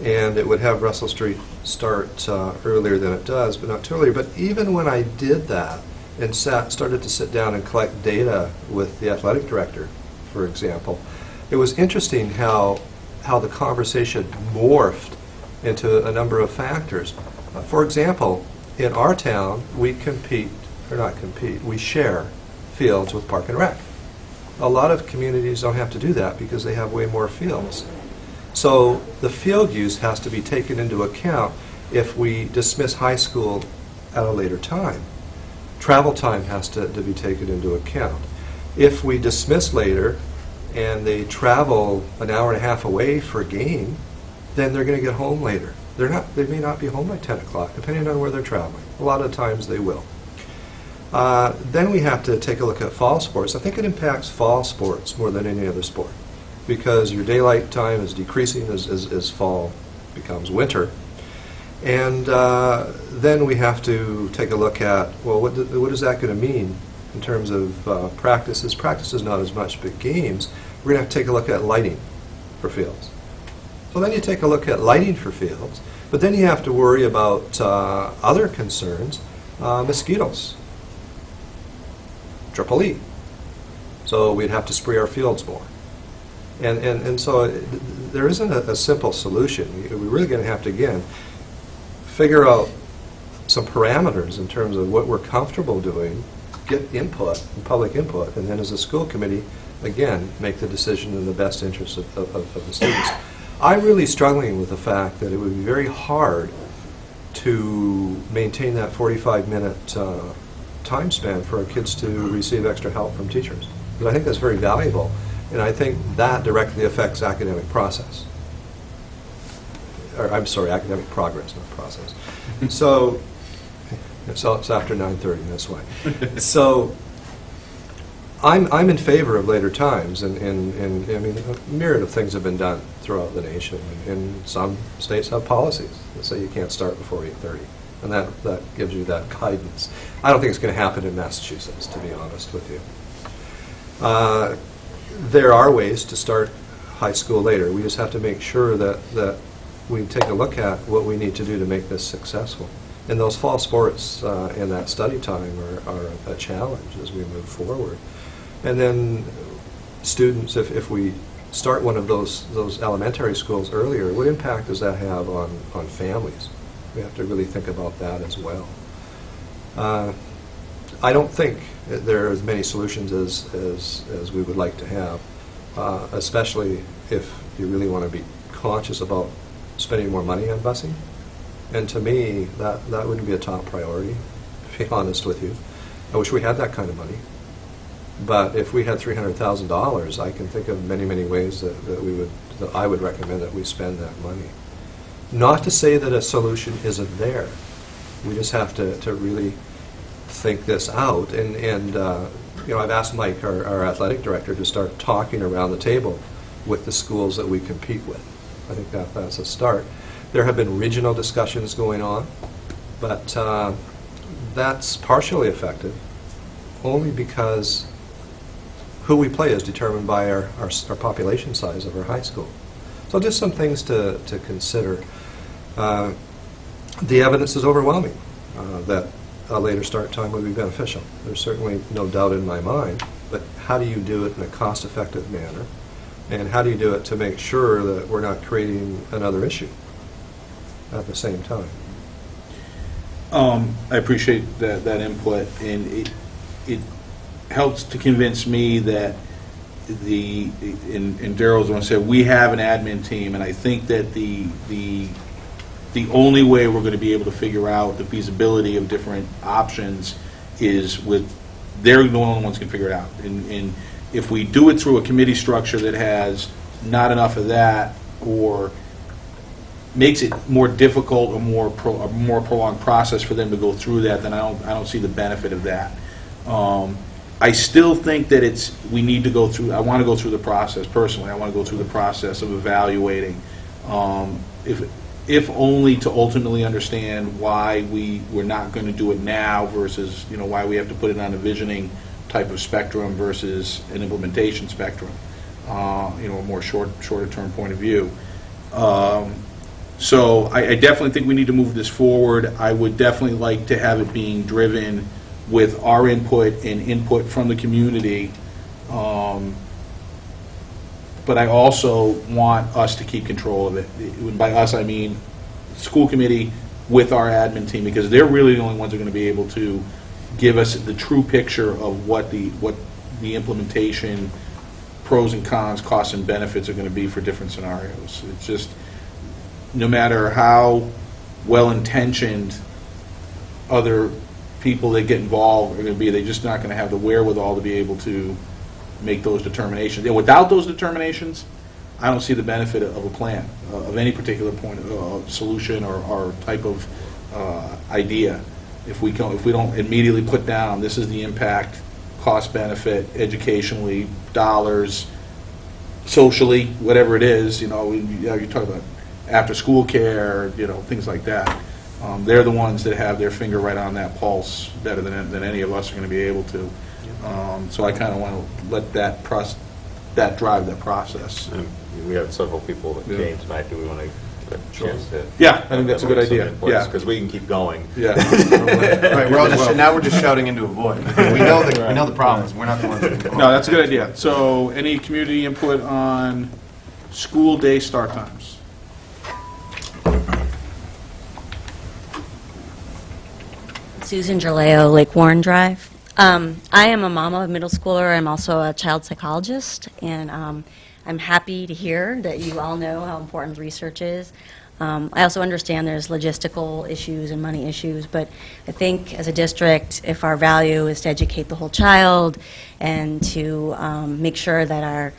and it would have Russell Street start uh, earlier than it does, but not too early. But even when I did that and sat, started to sit down and collect data with the athletic director, for example, it was interesting how, how the conversation morphed into a number of factors. Uh, For example, in our town, we compete, or not compete, we share fields with Park and Rec. A lot of communities don't have to do that because they have way more fields. So the field use has to be taken into account if we dismiss high school at a later time. Travel time has to, to be taken into account. If we dismiss later and they travel an hour and a half away for a game, then they're going to get home later. They're not, they may not be home by 10 o'clock, depending on where they're traveling. A lot of times they will. Uh, then we have to take a look at fall sports. I think it impacts fall sports more than any other sport because your daylight time is decreasing as, as, as fall becomes winter. And uh, then we have to take a look at, well, what, do, what is that going to mean in terms of uh, practices? Practices not as much, but games. We're going to have to take a look at lighting for fields. So then you take a look at lighting for fields, but then you have to worry about uh, other concerns, uh, mosquitoes, triple E. So we'd have to spray our fields more. And, and, and so there isn't a, a simple solution. We're really going to have to, again, figure out some parameters in terms of what we're comfortable doing, get input, public input, and then as a school committee, again, make the decision in the best interest of, of, of the students. I'm really struggling with the fact that it would be very hard to maintain that 45-minute uh, time span for our kids to receive extra help from teachers. But I think that's very valuable, and I think that directly affects academic process. Or, I'm sorry, academic progress, not process. so, so it's after 9:30. That's why. so. I'm, I'm in favor of later times, and, and, and I mean, a myriad of things have been done throughout the nation, and some states have policies that say you can't start before 8:30, and that, that gives you that guidance. I don't think it's going to happen in Massachusetts, to be honest with you. Uh, there are ways to start high school later. We just have to make sure that, that we take a look at what we need to do to make this successful. And those fall sports uh, and that study time are, are a challenge as we move forward. And then students, if, if we start one of those, those elementary schools earlier, what impact does that have on, on families? We have to really think about that as well. Uh, I don't think there are as many solutions as, as, as we would like to have, uh, especially if you really want to be conscious about spending more money on busing. And to me, that, that wouldn't be a top priority, to be honest with you. I wish we had that kind of money. But if we had $300,000, I can think of many, many ways that, that we would, that I would recommend that we spend that money. Not to say that a solution isn't there. We just have to, to really think this out. And, and uh, you know, I've asked Mike, our, our athletic director, to start talking around the table with the schools that we compete with. I think that, that's a start. There have been regional discussions going on, but uh, that's partially effective only because who we play is determined by our, our, our population size of our high school. So just some things to, to consider. Uh, The evidence is overwhelming uh, that a later start time would be beneficial. There's certainly no doubt in my mind, but how do you do it in a cost-effective manner? And how do you do it to make sure that we're not creating another issue at the same time? Um, I appreciate that, that input, and it, it helps to convince me that the, and and Daryl's one said, we have an admin team, and I think that the, the, the only way we're gonna be able to figure out the feasibility of different options is with, they're the only ones can figure it out. And, and if we do it through a committee structure that has not enough of that, or makes it more difficult or more, pro- a more prolonged process for them to go through that, then I don't, I don't see the benefit of that. Um, I still think that it's, we need to go through, I want to go through the process, personally, I want to go through the process of evaluating, um, if, if only to ultimately understand why we, we're not going to do it now versus, you know, why we have to put it on a visioning type of spectrum versus an implementation spectrum, uh, you know, a more short, shorter-term point of view. Um, so I, I definitely think we need to move this forward. I would definitely like to have it being driven with our input and input from the community. Um, But I also want us to keep control of it. By us, I mean school committee with our admin team, because they're really the only ones who are going to be able to give us the true picture of what the, what the implementation pros and cons, costs and benefits are going to be for different scenarios. It's just, no matter how well-intentioned other people that get involved are going to be, they're just not going to have the wherewithal to be able to make those determinations. And without those determinations, I don't see the benefit of a plan, uh, of any particular point, uh, solution or, or type of uh, idea. If we can, if we don't immediately put down, this is the impact, cost benefit, educationally, dollars, socially, whatever it is, you know, you talk about after-school care, you know, things like that. Um, They're the ones that have their finger right on that pulse better than, than any of us are going to be able to. Um, So I kind of want to let that process, that drive that process. And We have several people that Yeah. came tonight, do we want to get a chance to? Yeah, I think that's a good idea. Yeah. Because we can keep going. Yeah. Right, we're all just, now we're just shouting into a void. We know the, we know the problems, we're not the ones that can. No, that's a good idea. So any community input on school day start times? Susan Gerleo, Lake Warren Drive. Um, I am a mama of middle schooler. I'm also a child psychologist, and um, I'm happy to hear that you all know how important research is. Um, I also understand there's logistical issues and money issues, but I think as a district, if our value is to educate the whole child and to um, make sure that our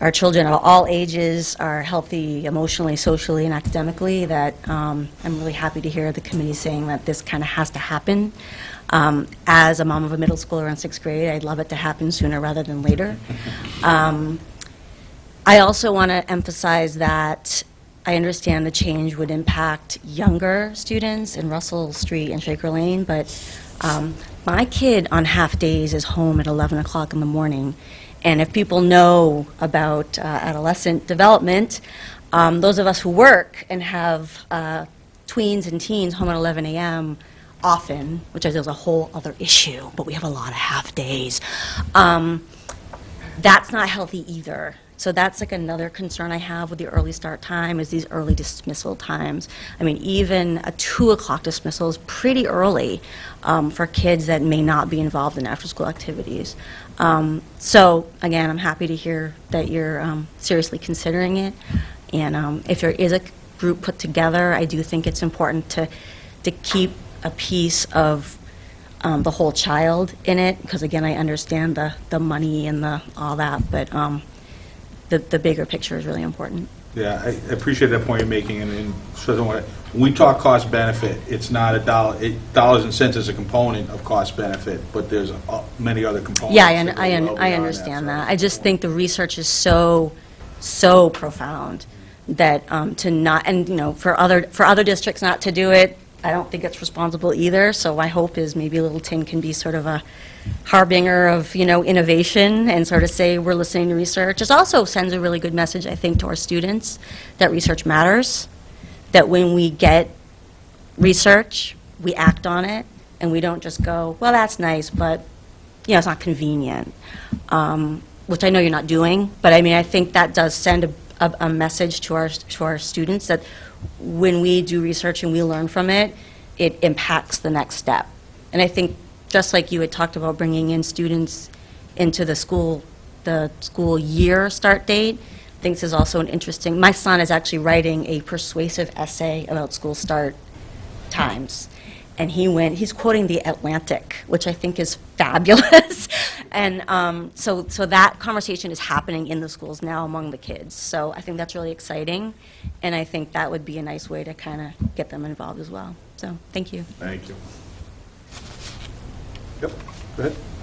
our children of all ages are healthy emotionally, socially, and academically, that um, I'm really happy to hear the committee saying that this kind of has to happen. Um, As a mom of a middle schooler in sixth grade, I'd love it to happen sooner rather than later. Um, I also want to emphasize that I understand the change would impact younger students in Russell Street and Shaker Lane, but um, my kid on half days is home at 11 o'clock in the morning. And if people know about uh, adolescent development, um, those of us who work and have uh, tweens and teens home at 11 a.m. often, which is a whole other issue, but we have a lot of half days. Um, that's not healthy either. So that's like another concern I have with the early start time is these early dismissal times. I mean, even a two o'clock dismissal is pretty early um, for kids that may not be involved in after-school activities. Um, so again, I'm happy to hear that you're um, seriously considering it. And um, if there is a group put together, I do think it's important to to keep a piece of um, the whole child in it, because again, I understand the, the money and the, all that, but um, the, the bigger picture is really important. Yeah, I I appreciate that point you're making, and, and so don't want to, when we talk cost benefit, it's not a dollar, it, dollars and cents is a component of cost benefit, but there's uh, many other components. Yeah, I, un- I, un- I understand that. I just think the research is so, so profound that um, to not, and, you know, for other, for other districts not to do it, I don't think it's responsible either, so my hope is maybe Littleton can be sort of a harbinger of, you know, innovation and sort of say, we're listening to research. It also sends a really good message, I think, to our students that research matters, that when we get research, we act on it, and we don't just go, well, that's nice, but, you know, it's not convenient, um, which I know you're not doing, but I mean, I think that does send a, a, a message to our, to our students that when we do research and we learn from it, it impacts the next step. And I think, just like you had talked about bringing in students into the school, the school year start date, I think this is also an interesting, my son is actually writing a persuasive essay about school start times. And he went, he's quoting the Atlantic, which I think is fabulous. and um, so, so that conversation is happening in the schools now among the kids. So I think that's really exciting. And I think that would be a nice way to kind of get them involved as well. So thank you. Thank you. Yep, go ahead.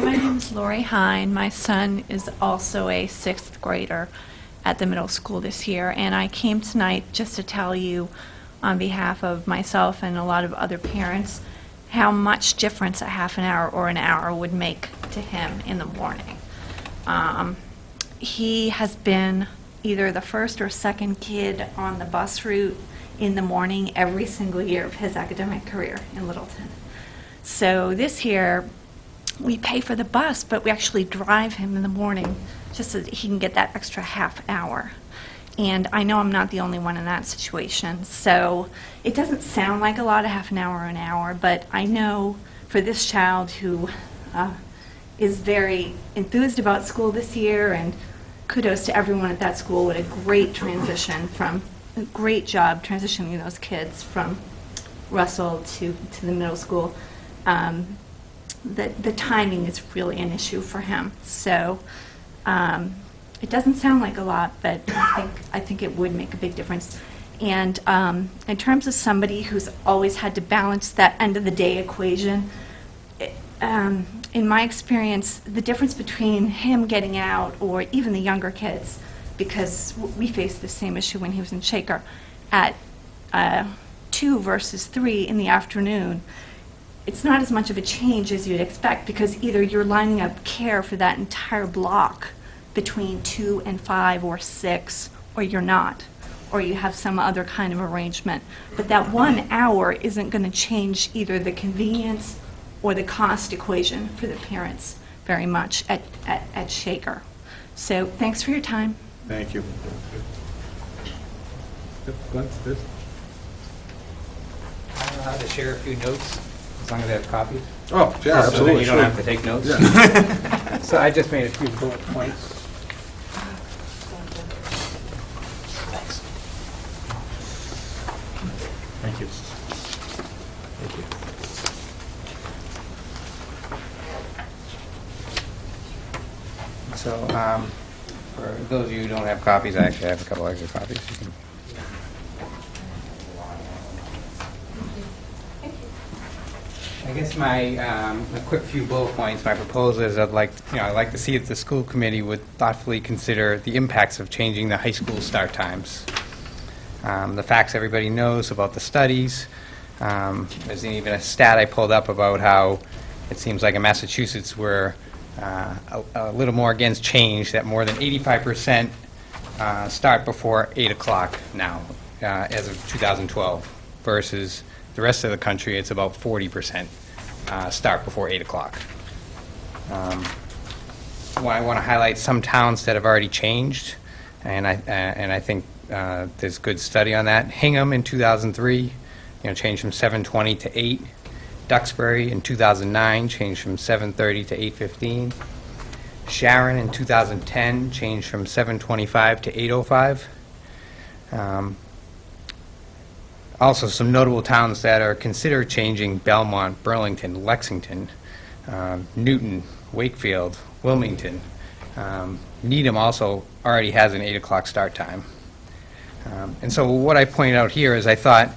My name is Lori Hine. My son is also a sixth grader at the middle school this year, and I came tonight just to tell you, on behalf of myself and a lot of other parents, how much difference a half an hour or an hour would make to him in the morning. Um, he has been either the first or second kid on the bus route in the morning every single year of his academic career in Littleton. So this year, we pay for the bus, but we actually drive him in the morning just so that he can get that extra half hour. And I know I'm not the only one in that situation. So it doesn't sound like a lot, a half an hour or an hour, but I know for this child who uh, is very enthused about school this year, and kudos to everyone at that school. What a great transition from, a great job transitioning those kids from Russell to, to the middle school. Um, the, the timing is really an issue for him. So um, it doesn't sound like a lot, but I think, I think it would make a big difference. And um, in terms of somebody who's always had to balance that end of the day equation, it- um, in my experience, the difference between him getting out or even the younger kids, because we faced the same issue when he was in Shaker, at uh, two versus three in the afternoon, it's not as much of a change as you'd expect because either you're lining up care for that entire block between two and five or six, or you're not, or you have some other kind of arrangement. But that one hour isn't going to change either the convenience or the cost equation for the parents very much at, at, at Shaker. So thanks for your time. Thank you. Yep, Glenn, I don't know how to share a few notes, as long as I have copies. Oh, yeah, So then absolutely, you don't sure. have to take notes. Yeah. So I just made a few bullet points. Thanks. Thank you. Thank you. So, um, for those of you who don't have copies, I actually have a couple extra copies. You can- I guess my, um, a quick few bullet points, my proposal is I'd like, you know, I'd like to see if the school committee would thoughtfully consider the impacts of changing the high school start times. Um, The facts everybody knows about the studies. Um, There's even a stat I pulled up about how it seems like in Massachusetts we're uh, a a little more against change, that more than 85% uh, start before 8 o'clock now, uh, as of 2012, versus the rest of the country, it's about 40% uh, start before 8 o'clock. Um, well, I want to highlight some towns that have already changed, and I, uh, and I think uh, there's good study on that. Hingham in 2003, you know, changed from 7:20 to 8. Duxbury in 2009 changed from 7:30 to 8:15. Sharon in 2010 changed from 7:25 to 8:05. Um, Also, some notable towns that are considered changing, Belmont, Burlington, Lexington, um, Newton, Wakefield, Wilmington. Um, Needham also already has an 8 o'clock start time. Um, And so what I point out here is I thought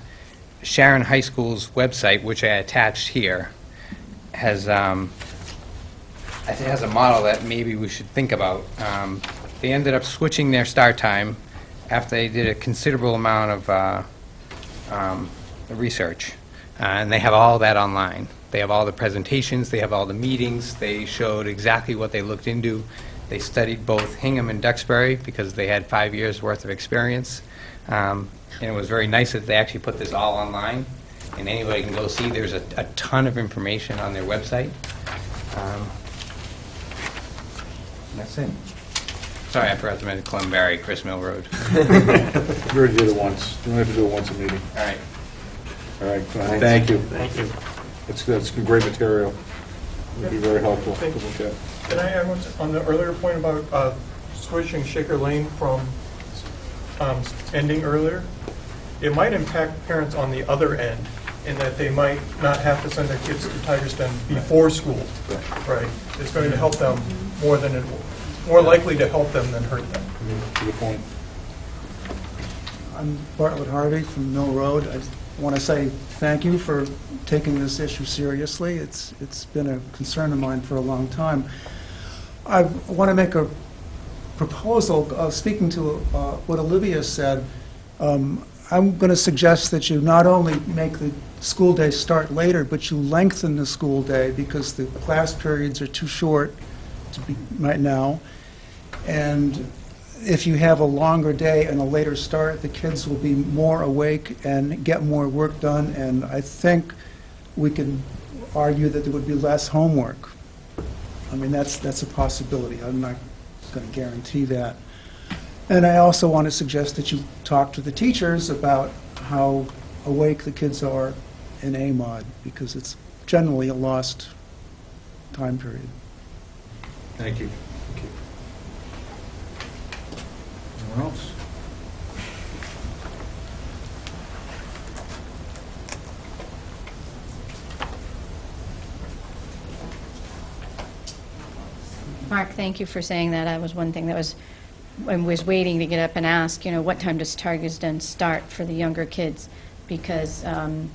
Sharon High School's website, which I attached here, has, um, I think has a model that maybe we should think about. Um, They ended up switching their start time after they did a considerable amount of uh, um, research, Uh, and they have all that online. They have all the presentations, they have all the meetings, they showed exactly what they looked into. They studied both Hingham and Duxbury because they had five years' worth of experience. Um, And it was very nice that they actually put this all online, and anybody can go see. There's a a ton of information on their website. Um, That's it. Sorry, I forgot to mention Clem Barry, Chris Mill Road. You already did it once. You only have to do it once a meeting. All right. All right, fine. thank you. Thank you. That's, that's great material. It'll be very helpful to Thank- look at. Can I add one, s- on the earlier point about uh, switching Shaker Lane from um, ending earlier? It might impact parents on the other end, in that they might not have to send their kids to Tigerston before school. Right. It's going to help them more than, it more likely to help them than hurt them. Good point. I'm Bartlett Harvey from Mill Road. I want to say thank you for taking this issue seriously. It's, it's been a concern of mine for a long time. I want to make a proposal, uh, speaking to uh, what Olivia said. Um, I'm going to suggest that you not only make the school day start later, but you lengthen the school day because the class periods are too short to be, right now. And if you have a longer day and a later start, the kids will be more awake and get more work done, and I think we can argue that there would be less homework. I mean, that's, that's a possibility. I'm not going to guarantee that. And I also want to suggest that you talk to the teachers about how awake the kids are in AMOD, because it's generally a lost time period. Thank you. Thank you. Anyone else? Mark, thank you for saying that. That was one thing that was, I was waiting to get up and ask, you know, what time does Targetton start for the younger kids? Because um,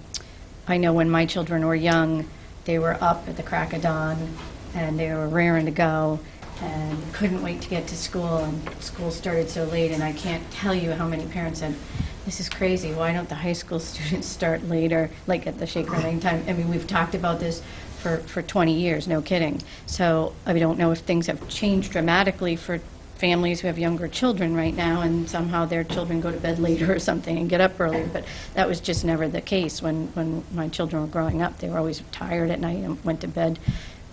I know when my children were young, they were up at the crack of dawn, and they were raring to go, and couldn't wait to get to school, and school started so late, and I can't tell you how many parents said, this is crazy, why don't the high school students start later, like at the Shaker Lane time? I mean, we've talked about this for, for 20 years, no kidding. So I don't know if things have changed dramatically for families who have younger children right now, and somehow their children go to bed later or something and get up earlier, but that was just never the case when, when my children were growing up. They were always tired at night and went to bed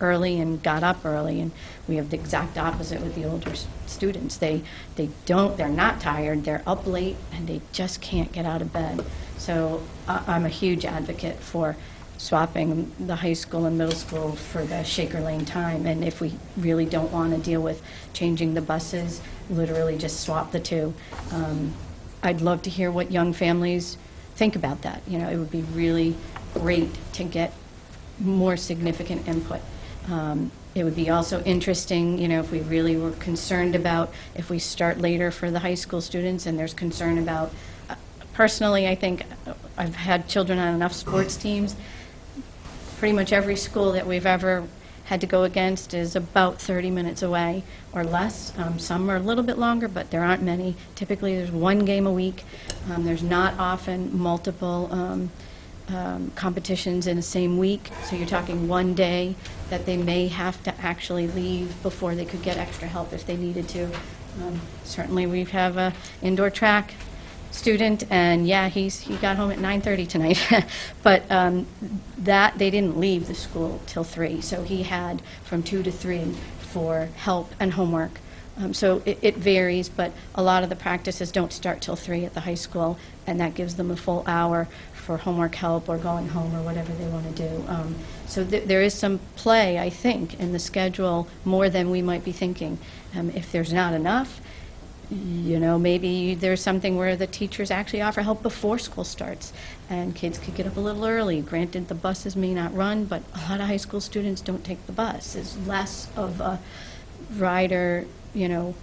early and got up early, and we have the exact opposite with the older s- students. They, they don't, they're not tired, they're up late, and they just can't get out of bed. So I- I'm a huge advocate for swapping the high school and middle school for the Shaker Lane time. And if we really don't want to deal with changing the buses, literally just swap the two. Um, I'd love to hear what young families think about that. You know, it would be really great to get more significant input. Um, It would be also interesting, you know, if we really were concerned about, if we start later for the high school students, and there's concern about, uh, personally, I think, uh, I've had children on enough sports teams, pretty much every school that we've ever had to go against is about 30 minutes away or less. Um, Some are a little bit longer, but there aren't many. Typically, there's one game a week. Um, There's not often multiple um, um, competitions in the same week, so you're talking one day that they may have to actually leave before they could get extra help if they needed to. Um, Certainly, we have a indoor track student, and yeah, he's, he got home at 9:30 tonight. But um, that, they didn't leave the school till three, so he had from two to three for help and homework. Um, So it it varies, but a lot of the practices don't start till three at the high school, and that gives them a full hour for homework help or going home or whatever they want to do. Um, So th- there is some play, I think, in the schedule, more than we might be thinking. Um, If there's not enough, you know, maybe there's something where the teachers actually offer help before school starts, and kids could get up a little early. Granted, the buses may not run, but a lot of high school students don't take the bus. There's less of a rider, you know,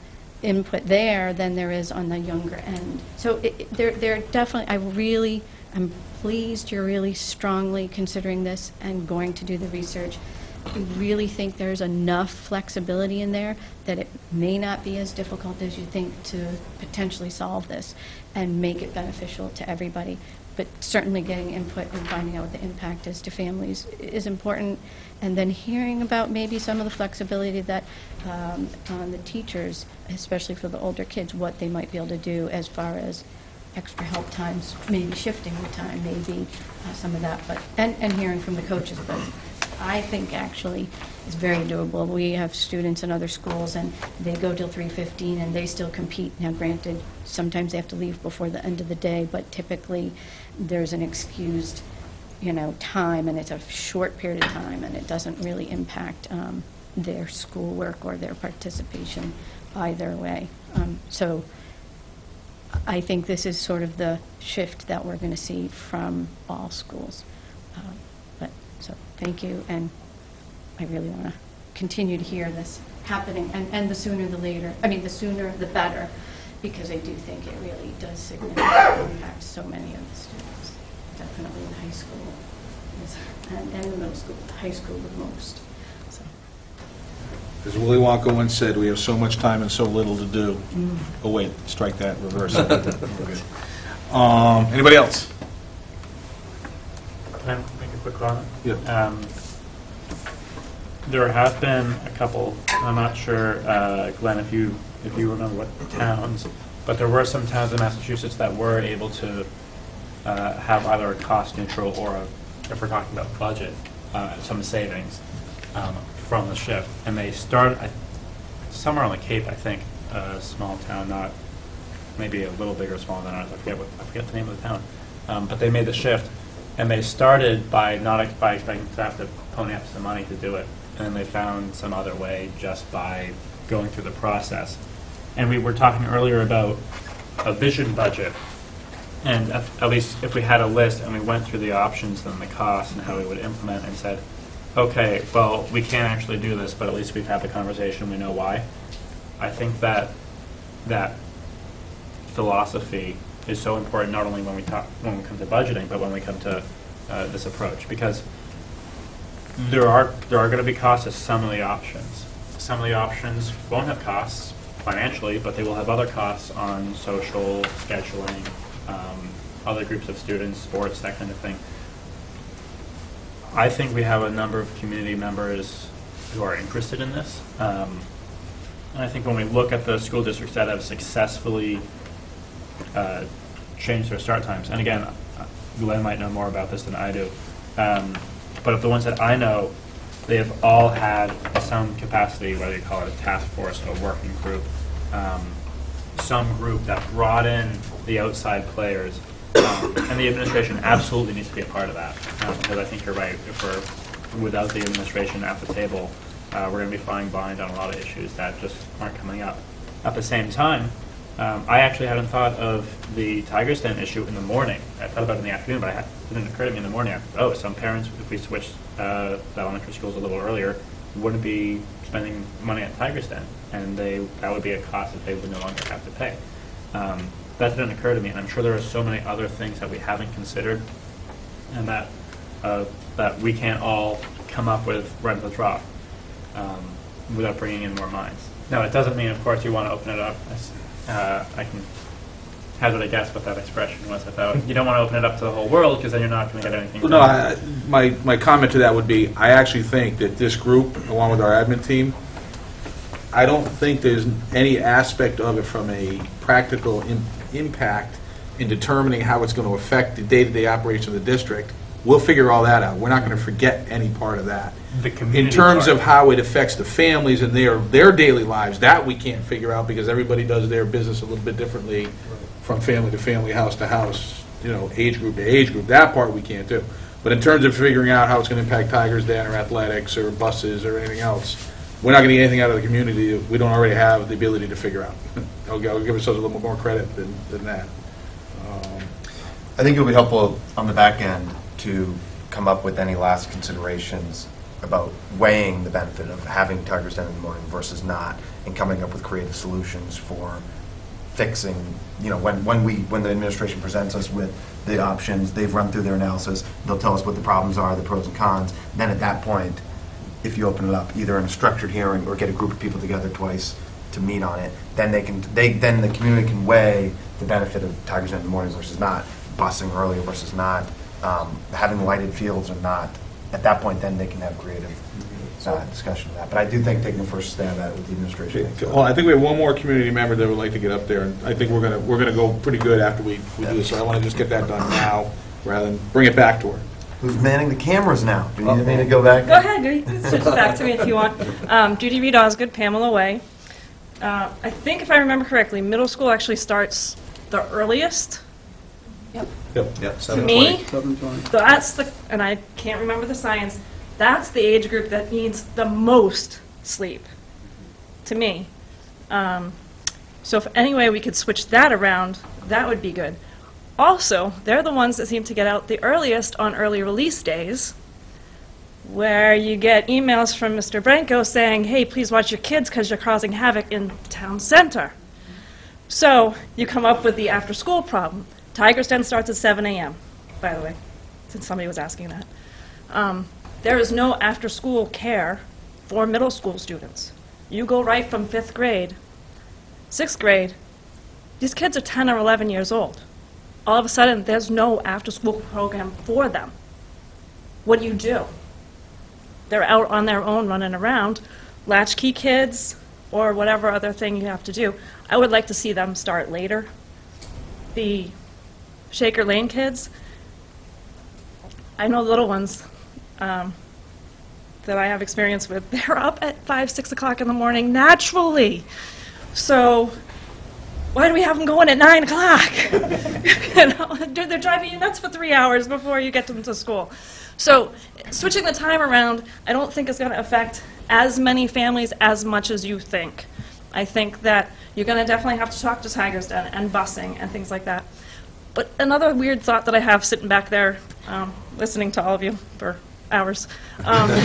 input there than there is on the younger end. So it, it- there, there definitely, I really, I'm pleased you're really strongly considering this and going to do the research. I really think there's enough flexibility in there that it may not be as difficult as you think to potentially solve this and make it beneficial to everybody. but certainly getting input and finding out what the impact is to families is important. And then hearing about maybe some of the flexibility that um, on the teachers, especially for the older kids, what they might be able to do as far as extra help times, maybe shifting the time, maybe uh, some of that, but, and, and hearing from the coaches, but I think actually is very doable. We have students in other schools, and they go till 3:15, and they still compete. Now granted, sometimes they have to leave before the end of the day, but typically, there's an excused, you know, time, and it's a short period of time, and it doesn't really impact um, their schoolwork or their participation either way. Um, So I think this is sort of the shift that we're going to see from all schools. Um, But, so, thank you, and I really want to continue to hear this happening, and, and the sooner the later, I mean, the sooner the better, because I do think it really does significantly impact so many of the students, definitely in high school, and, and in middle school, high school the most. As Willy Wonka once said, we have so much time and so little to do. Mm. Oh, wait, strike that, reverse it. We're good. Um, Anybody else? Can I make a quick comment? Yeah. Um, There have been a couple, I'm not sure, uh, Glenn, if you, if you remember what towns, but there were some towns in Massachusetts that were able to uh, have either a cost neutral or, a- if we're talking about budget, uh, some savings um, from the shift. And they started, I- somewhere on the Cape, I think, a small town, not, maybe a little bigger, smaller than I forget what, I forget the name of the town. Um, But they made the shift, and they started by not, by expecting to have to pony up some money to do it. And then they found some other way just by going through the process. And we were talking earlier about a vision budget. And at, at least if we had a list and we went through the options and the costs and how we would implement and said, okay, well, we can't actually do this, but at least we've had the conversation, we know why. I think that, that philosophy is so important, not only when we talk, when we come to budgeting, but when we come to uh, this approach. Because there are, there are going to be costs to some of the options. Some of the options won't have costs financially, but they will have other costs on social, scheduling, um, other groups of students, sports, that kind of thing. I think we have a number of community members who are interested in this. Um, And I think when we look at the school districts that have successfully uh, changed their start times, and again, Glenn might know more about this than I do, um, but of the ones that I know, they have all had some capacity, whether you call it a task force, a working group, um, some group that brought in the outside players. Um, And the administration absolutely needs to be a part of that, um, because I think you're right. If we're, without the administration at the table, uh, we're going to be falling behind on a lot of issues that just aren't coming up. At the same time, um, I actually hadn't thought of the Tigers Den issue in the morning. I thought about it in the afternoon, but it didn't occur to me in the morning. Thought, Oh, some parents, if we switched uh, the elementary schools a little earlier, wouldn't be spending money at Tigers Den, and they, that would be a cost that they would no longer have to pay. Um, That didn't occur to me, and I'm sure there are so many other things that we haven't considered, and that, uh, that we can't all come up with right at the drop um, without bringing in more minds. Now, it doesn't mean, of course, you want to open it up. uh, I can hazard a guess what that expression was about. You don't want to open it up to the whole world because then you're not going to get anything. Well, No. I- my, my comment to that would be, I actually think that this group, along with our admin team, I don't think there's any aspect of it from a practical im- impact in determining how it's going to affect the day-to-day operation of the district. We'll figure all that out. We're not going to forget any part of that. The community In terms part. of how it affects the families and their, their daily lives, that we can't figure out because everybody does their business a little bit differently from family to family, house to house, you know, age group to age group. That part we can't do. But in terms of figuring out how it's going to impact Tigers Den or athletics or buses or anything else, we're not going to get anything out of the community that we don't already have the ability to figure out. I'll I'll give ourselves a little more credit than, than that. Um, I think it would be helpful on the back end to come up with any last considerations about weighing the benefit of having Tigers Den in the morning versus not, and coming up with creative solutions for fixing, you know, when, when we, when the administration presents us with the options, they've run through their analysis, they'll tell us what the problems are, the pros and cons, then at that point, if you open it up, either in a structured hearing or get a group of people together twice to meet on it, then they can, they, then the community can weigh the benefit of Tigers Den in the mornings versus not. busing earlier versus not, um, having lighted fields or not, at that point, then they can have creative uh, discussion of that. But I do think taking the first stab at it with the administration. makes Well, I think we have one more community member that would like to get up there, and I think we're gonna, we're gonna go pretty good after we, we do this, so I wanna just get that done now, rather than bring it back to her. Who's manning the cameras now? Do you need me to go back? Go ahead, switch it back to me if you want. Um, Judy Reed Osgood, Pamela Way. Uh, I think if I remember correctly, middle school actually starts the earliest. Yep. Yep, To me, 7:20. that's the, and I can't remember the science, that's the age group that needs the most sleep, to me. Um, So if any way we could switch that around, that would be good. Also, they're the ones that seem to get out the earliest on early release days, where you get emails from Mr. Branco saying, hey, please watch your kids because you're causing havoc in town center. So you come up with the after-school problem. Tiger's Den starts at 7 a.m., by the way, since somebody was asking that. Um, There is no after-school care for middle school students. You go right from fifth grade, sixth grade, these kids are 10 or 11 years old. All of a sudden, there's no after-school program for them. What do you do? They're out on their own running around, latchkey kids, or whatever other thing you have to do. I would like to see them start later. The Shaker Lane kids, I know little ones um, that I have experience with, they're up at 5, 6 o'clock in the morning naturally. So why do we have them going at 9 o'clock? you know, they're they're driving you nuts for three hours before you get them to school. So switching the time around, I don't think is going to affect as many families as much as you think. I think that you're going to definitely have to talk to Tigers Den and busing and things like that. But another weird thought that I have sitting back there, um, listening to all of you for hours, um, is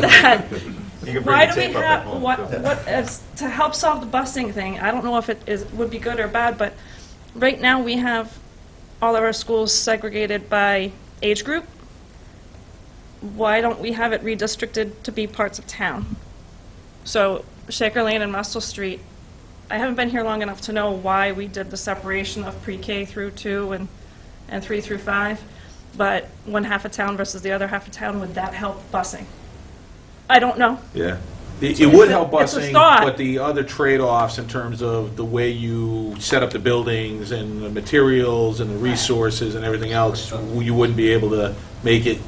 that You can bring why do we have at what what is, to help solve the busing thing? I don't know if it is would be good or bad, but right now we have all of our schools segregated by age group. Why don't we have it redistricted to be parts of town? So Shaker Lane and Russell Street. I haven't been here long enough to know why we did the separation of pre-K through two and and three through five. But one half of town versus the other half of town, would that help busing? I don't know. Yeah. It it would help It's busing, but the other trade-offs in terms of the way you set up the buildings and the materials and the resources and everything else, you wouldn't be able to make it,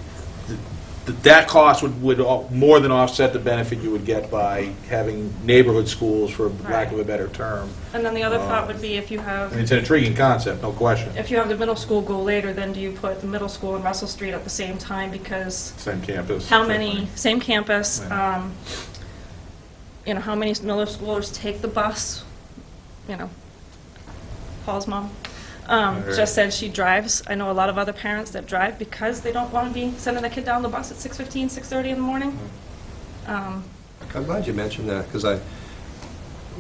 th- that cost would, would all- more than offset the benefit you would get by having neighborhood schools, for lack of a better term. And then the other thought would be if you have, And it's an intriguing concept, no question. if you have the middle school go later, then do you put the middle school and Russell Street at the same time? Because Same campus. how many, same campus, um, you know, how many middle schoolers take the bus? You know, Paul's mom, um, Right. just said she drives. I know a lot of other parents that drive because they don't want to be sending their kid down the bus at 6:15, 6:30 in the morning. Um, I'm glad you mentioned that, because I,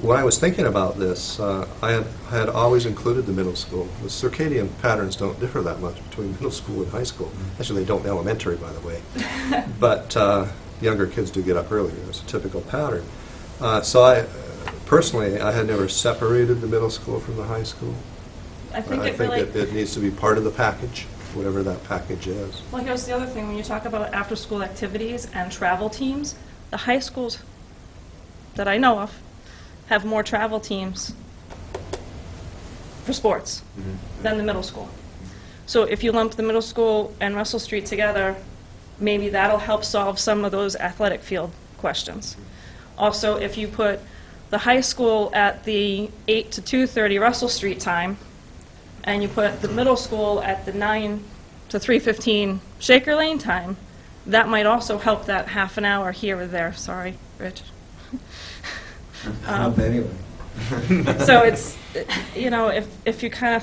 when I was thinking about this, uh, I had, I had always included the middle school. The circadian patterns don't differ that much between middle school and high school. Actually, they don't in elementary, by the way. But uh, younger kids do get up earlier, it's a typical pattern. Uh, So I, personally, I had never separated the middle school from the high school. I think I it think really. it, it needs to be part of the package, whatever that package is. Well, here's the other thing, when you talk about after-school activities and travel teams, the high schools that I know of have more travel teams for sports than the middle school. So if you lump the middle school and Russell Street together, maybe that'll help solve some of those athletic field questions. Also, if you put the high school at the 8 to 2:30 Russell Street time, and you put the middle school at the 9 to 3:15 Shaker Lane time, that might also help that half an hour here or there. Sorry, Rich. Um, anyway. So it's, you know, if, if you kind of,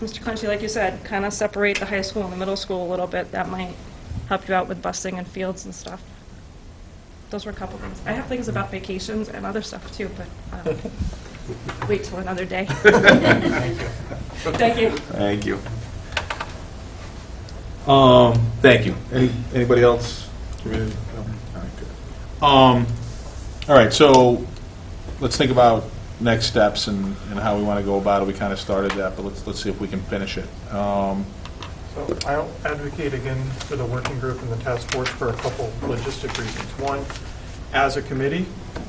Mr. Clenchy, like you said, kind of separate the high school and the middle school a little bit, that might help you out with busing and fields and stuff. Those were a couple things. I have things about vacations and other stuff too, but um, wait till another day. Thank you. Thank you. Thank you. Um, thank you. Any, anybody else? Community? No? All right, good. Um, all right, so, let's think about next steps and, and how we want to go about it. We kind of started that, but let's, let's see if we can finish it. Um, So I'll advocate again for the working group and the task force for a couple logistic reasons. One, as a committee,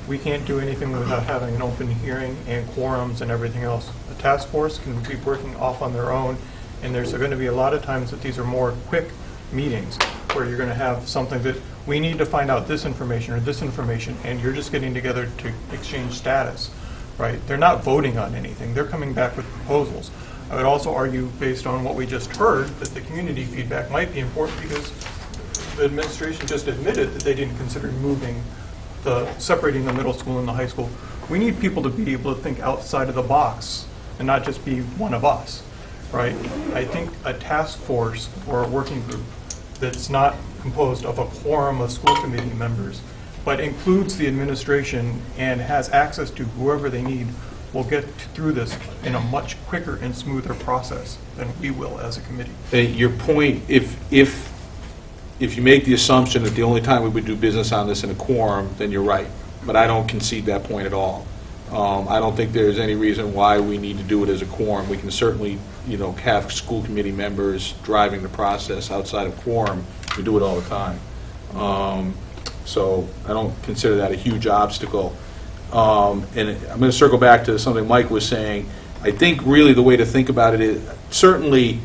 we can't do anything without having an open hearing and quorums and everything else. The task force can be working off on their own, and there's going to be a lot of times that these are more quick meetings, where you're going to have something that, we need to find out this information or this information, and you're just getting together to exchange status, right? They're not voting on anything, they're coming back with proposals. I would also argue, based on what we just heard, that the community feedback might be important because the administration just admitted that they didn't consider moving the, separating the middle school and the high school. We need people to be able to think outside of the box and not just be one of us, right? I think a task force or a working group that's not composed of a quorum of school committee members, but includes the administration and has access to whoever they need, will get through this in a much quicker and smoother process than we will as a committee. Uh, Your point, if, if, if you make the assumption that the only time we would do business on this in a quorum, then you're right. But I don't concede that point at all. Um, I don't think there's any reason why we need to do it as a quorum. We can certainly, you know, have school committee members driving the process outside of quorum. We do it all the time. Um, So I don't consider that a huge obstacle. Um, And I'm going to circle back to something Mike was saying. I think really the way to think about it is, certainly,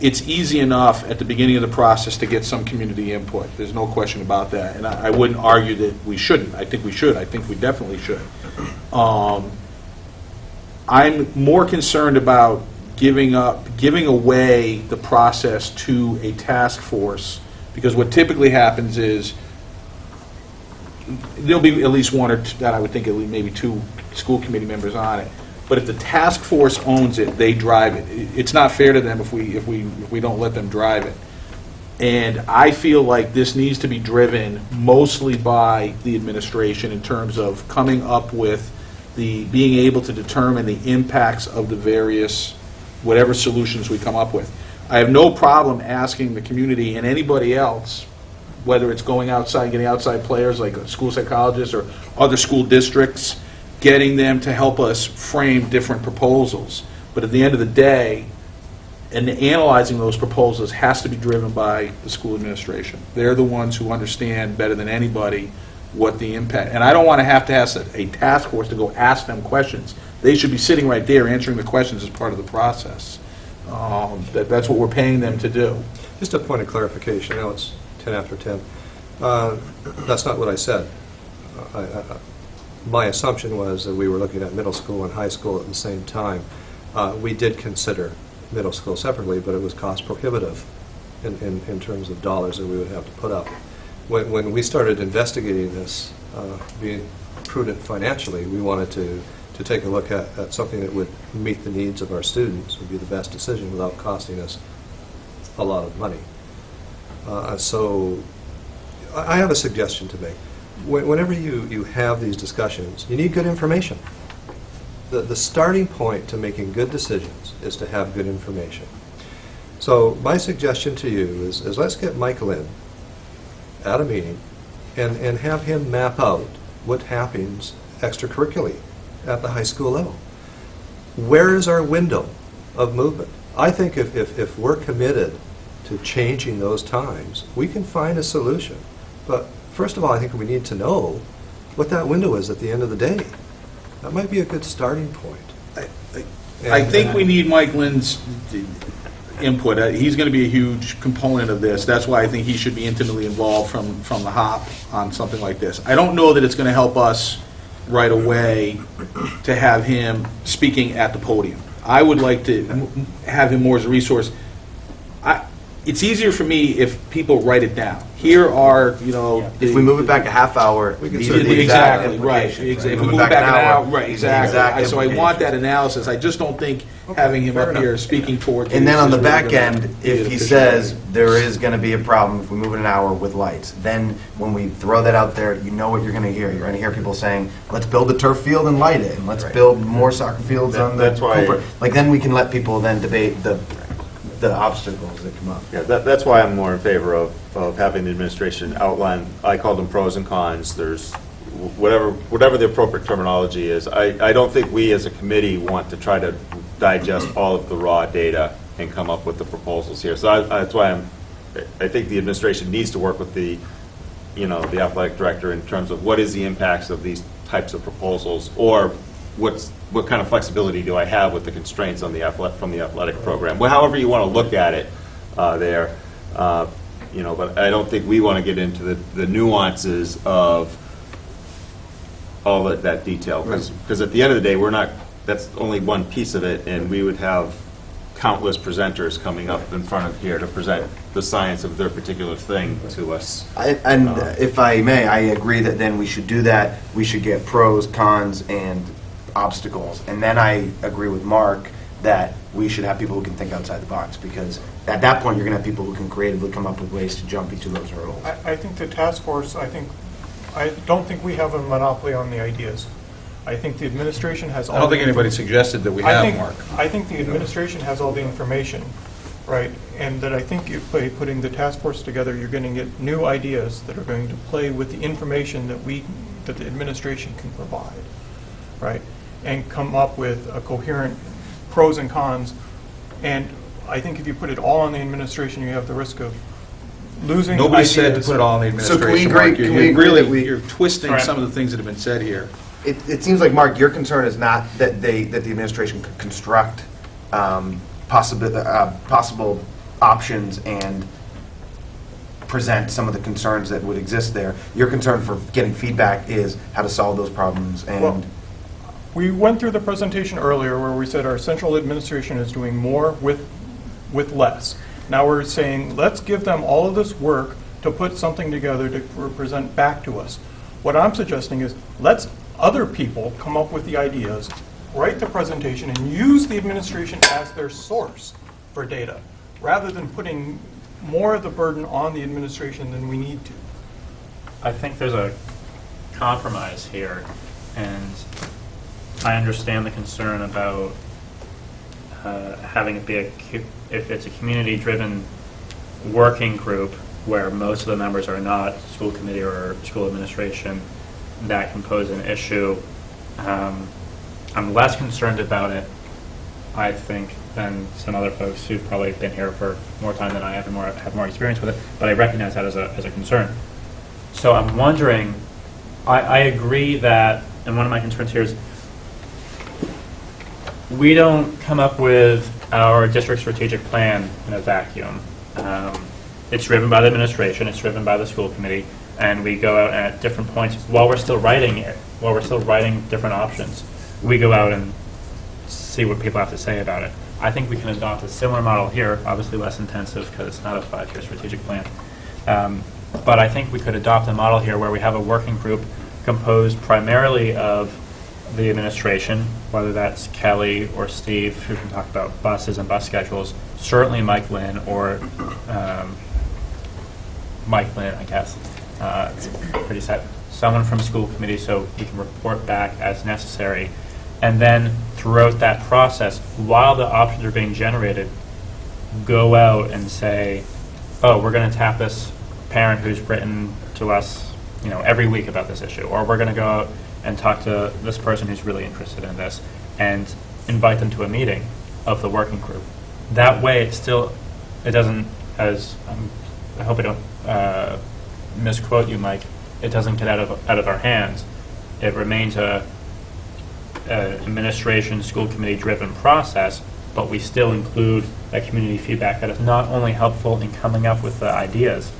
it's easy enough at the beginning of the process to get some community input. There's no question about that. And I I wouldn't argue that we shouldn't. I think we should. I think we definitely should. Um, I'm more concerned about giving up, giving away the process to a task force, because what typically happens is, there'll be at least one or two, that I would think at least maybe two school committee members on it. But if the task force owns it, they drive it. It- It's not fair to them if we, if we, if we don't let them drive it. And I feel like this needs to be driven mostly by the administration in terms of coming up with the, being able to determine the impacts of the various, whatever solutions we come up with. I have no problem asking the community and anybody else, whether it's going outside, and getting outside players like school psychologists or other school districts, getting them to help us frame different proposals. But at the end of the day, and analyzing those proposals has to be driven by the school administration. They're the ones who understand better than anybody what the impact, and I don't want to have to ask a a task force to go ask them questions. They should be sitting right there answering the questions as part of the process. Um, that- That's what we're paying them to do. Just a point of clarification, now it's 10 after 10. Uh, That's not what I said. I- I- My assumption was that we were looking at middle school and high school at the same time. Uh, We did consider middle school separately, but it was cost prohibitive in, in, in terms of dollars that we would have to put up. When, when we started investigating this, uh, being prudent financially, we wanted to, to take a look at, at something that would meet the needs of our students, would be the best decision without costing us a lot of money. Uh, So I have a suggestion to make. Whenever you, you have these discussions, you need good information. The, the starting point to making good decisions is to have good information. So my suggestion to you is, is let's get Michael in at a meeting and, and have him map out what happens extracurricularly at the high school level. Where is our window of movement? I think if, if, if we're committed to changing those times, we can find a solution. But first of all, I think we need to know what that window is at the end of the day. That might be a good starting point. I think we need Mike Lynn's input. Uh, He's going to be a huge component of this. That's why I think he should be intimately involved from, from the hop on something like this. I don't know that it's going to help us right away to have him speaking at the podium. I would like to m- have him more as a resource. I, it's easier for me if people write it down. Here are, you know. If we move it back a half hour, We can these certainly- the Exactly, right. implications, Exa- If we Move move it back an hour, right, the exactly. I- So I want that analysis. I just don't think having him Fair up here speaking toward. And then on the back end, if he says way. there is going to be a problem if we move it an hour with lights, then when we throw that out there, you know what you're going to hear. You're going to hear people saying, "Let's build a turf field and light it, and let's build more soccer fields That- on the that's why- Cooper." Like then we can let people then debate the the obstacles that come up. Yeah, that, that's why I'm more in favor of, of having the administration outline, I call them pros and cons. There's, whatever, whatever the appropriate terminology is, I, I don't think we as a committee want to try to digest all of the raw data and come up with the proposals here. So I, that's why I'm, I think the administration needs to work with the, you know, the athletic director in terms of what is the impacts of these types of proposals, or what's, what kind of flexibility do I have with the constraints on the athletic, from the athletic program? Well, However you want to look at it uh, there, uh, you know, but I don't think we want to get into the the nuances of all that, that detail, because at the end of the day, we're not, that's only one piece of it, and we would have countless presenters coming up in front of here to present the science of their particular thing to us. I- And if I may, I agree that then we should do that. We should get pros, cons, and obstacles. And then I agree with Mark that we should have people who can think outside the box, because at that point, you're going to have people who can creatively come up with ways to jump each of those hurdles. I, I think the task force, I think, I don't think we have a monopoly on the ideas. I think the administration has all. I don't think the- anybody suggested that we I have, think- Mark. I think the administration has all the information, right? And that I think if by putting the task force together, you're going to get new ideas that are going to play with the information that we, that the administration can provide, right? And come up with a coherent pros and cons. And I think if you put it all on the administration, you have the risk of losing Nobody said to put it all on the So can we administration, agree- Mark. can You're- we you're agree really- that we- You're twisting Sorry. some of the things that have been said here. It, it seems like, Mark, your concern is not that they, that the administration could construct um, possible, uh, possible options and present some of the concerns that would exist there. Your concern for getting feedback is how to solve those problems Well, and, We went through the presentation earlier where we said our central administration is doing more with, with less. Now we're saying, let's give them all of this work to put something together to pre- present back to us. What I'm suggesting is, let's other people come up with the ideas, write the presentation, and use the administration as their source for data, rather than putting more of the burden on the administration than we need to. I think there's a compromise here, and I understand the concern about uh, having it be a, if it's a community-driven working group where most of the members are not school committee or school administration, that can pose an issue. Um, I'm less concerned about it, I think, than some other folks who've probably been here for more time than I have and more, have more experience with it, but I recognize that as a, as a concern. So I'm wondering, I, I agree that, and one of my concerns here is, we don't come up with our district strategic plan in a vacuum. Um, It's driven by the administration, it's driven by the school committee, and we go out at different points, while we're still writing it, while we're still writing different options, we go out and see what people have to say about it. I think we can adopt a similar model here, obviously less intensive because it's not a five-year strategic plan. Um, But I think we could adopt a model here where we have a working group composed primarily of the administration, whether that's Kelly or Steve, who can talk about buses and bus schedules, certainly Mike Lynn or um, Mike Lynn, I guess. Uh, Pretty set. Someone from school committee so we can report back as necessary. And then throughout that process, while the options are being generated, go out and say, oh, we're going to tap this parent who's written to us, you know, every week about this issue, or we're going to go out and talk to this person who's really interested in this, and invite them to a meeting of the working group. That way, it still, it doesn't, as, um, I hope I don't uh, misquote you, Mike, it doesn't get out of, out of our hands. It remains a, a administration, school committee-driven process, but we still include that community feedback that is not only helpful in coming up with the ideas,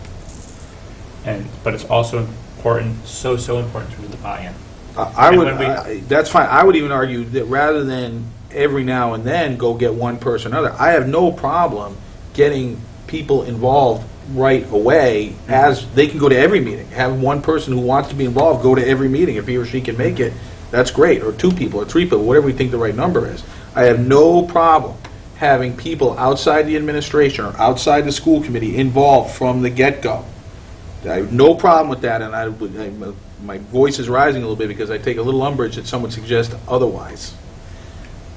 and, but it's also important, so, so important to the buy-in. I I And would, when we- I- that's fine, I would even argue that rather than every now and then go get one person or another, I have no problem getting people involved right away as, they can go to every meeting. Have one person who wants to be involved go to every meeting, if he or she can make it, that's great, or two people, or three people, whatever we think the right number is. I have no problem having people outside the administration or outside the school committee involved from the get-go. I have no problem with that, and I, would- I- my voice is rising a little bit because I take a little umbrage that someone suggests otherwise.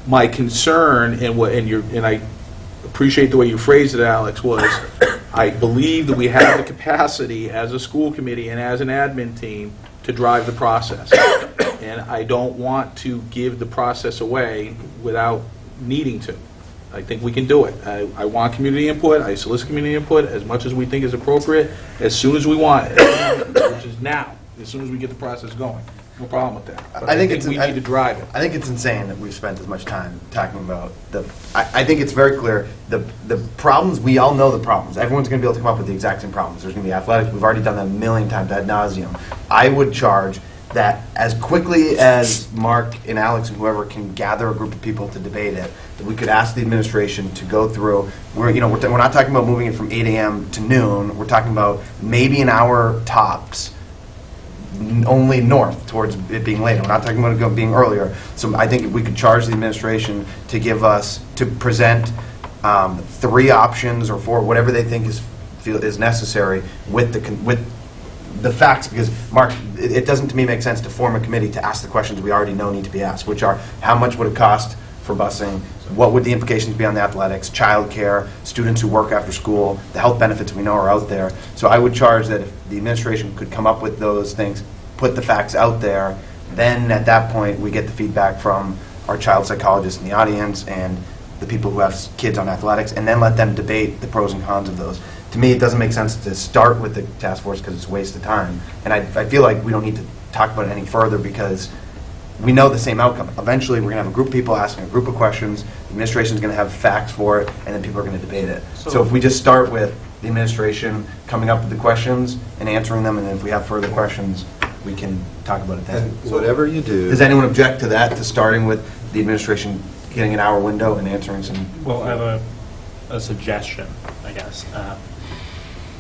My concern, and what, and you and I appreciate the way you phrased it, Alex, was I believe that we have the capacity as a school committee and as an admin team to drive the process. And I don't want to give the process away without needing to. I think we can do it. I, I want community input, I solicit community input as much as we think is appropriate, as soon as we want it, which is now, as soon as we get the process going. No problem with that. But I think it's. we I- need to drive it. I think it's insane that we've spent as much time talking about the, I, I think it's very clear, the, the problems, we all know the problems. Everyone's gonna be able to come up with the exact same problems. There's gonna be athletics, we've already done that a million times ad nauseum. I would charge that as quickly as Mark and Alex and whoever can gather a group of people to debate it, that we could ask the administration to go through, we're, you know, we're, we're not talking about moving it from eight AM to noon, we're talking about maybe an hour tops, only north towards it being later. We're not talking about it being earlier. So I think we could charge the administration to give us, to present um, three options or four, whatever they think is, feel is necessary with the, con- with the facts, because, Mark, it it doesn't to me make sense to form a committee to ask the questions we already know need to be asked, which are, how much would it cost for busing? What would the implications be on the athletics, childcare, students who work after school, the health benefits we know are out there? So I would charge that if the administration could come up with those things, put the facts out there, then at that point, we get the feedback from our child psychologists in the audience and the people who have kids on athletics, and then let them debate the pros and cons of those. To me, it doesn't make sense to start with the task force because it's a waste of time. And I, I feel like we don't need to talk about it any further because we know the same outcome. Eventually, we're going to have a group of people asking a group of questions, the administration's going to have facts for it, and then people are going to debate it. So if we just start with the administration coming up with the questions and answering them, and then if we have further questions, we can talk about it then. And whatever you do. Does anyone object to that, to starting with the administration getting an hour window and answering some? Well, I have a, a suggestion, I guess. Uh,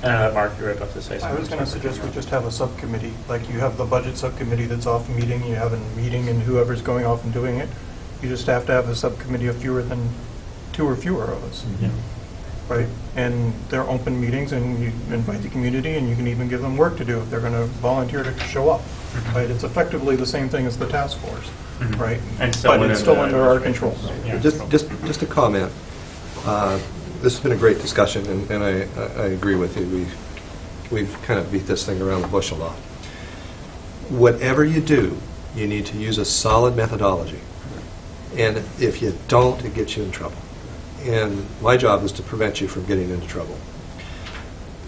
uh, Mark, you were about to say something. I was going to suggest we just have a subcommittee, like you have the budget subcommittee that's off meeting, you have a meeting and whoever's going off and doing it. You just have to have a subcommittee of fewer than two or fewer of us. Yeah. Right? And they're open meetings and you invite the community and you can even give them work to do if they're going to volunteer to show up. Right? It's effectively the same thing as the task force, Mhm. right? And But it's still under our control. Yeah. Just, just, just a comment. Uh, This has been a great discussion, and and I, I agree with you. We, we've kind of beat this thing around the bush a lot. Whatever you do, you need to use a solid methodology. And if you don't, it gets you in trouble. And my job is to prevent you from getting into trouble.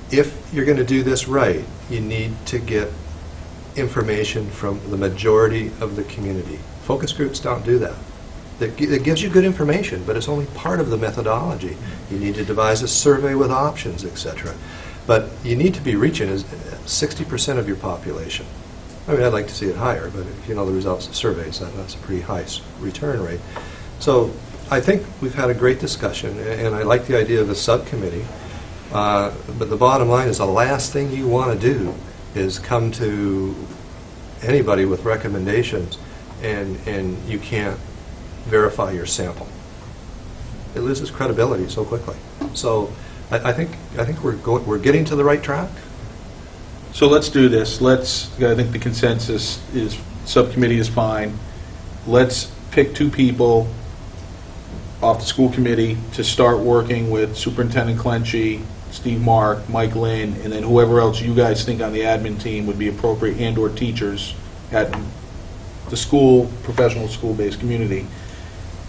If you're going to do this right, you need to get information from the majority of the community. Focus groups don't do that. That It gives you good information, but it's only part of the methodology. You need to devise a survey with options, et cetera. But you need to be reaching 60% of your population. I mean, I'd like to see it higher, but if you know the results of surveys, that- that's a pretty high return rate. So I think we've had a great discussion, and I like the idea of a subcommittee. Uh, But the bottom line is, the last thing you want to do is come to anybody with recommendations, and, and you can't verify your sample. It loses credibility so quickly. So I, I think, I think we're we're getting to the right track. So let's do this. Let's, I think the consensus is, subcommittee is fine. Let's pick two people off the school committee to start working with Superintendent Clenchy, Steve Mark, Mike Lynn, and then whoever else you guys think on the admin team would be appropriate, and/or teachers at the school, professional school-based community.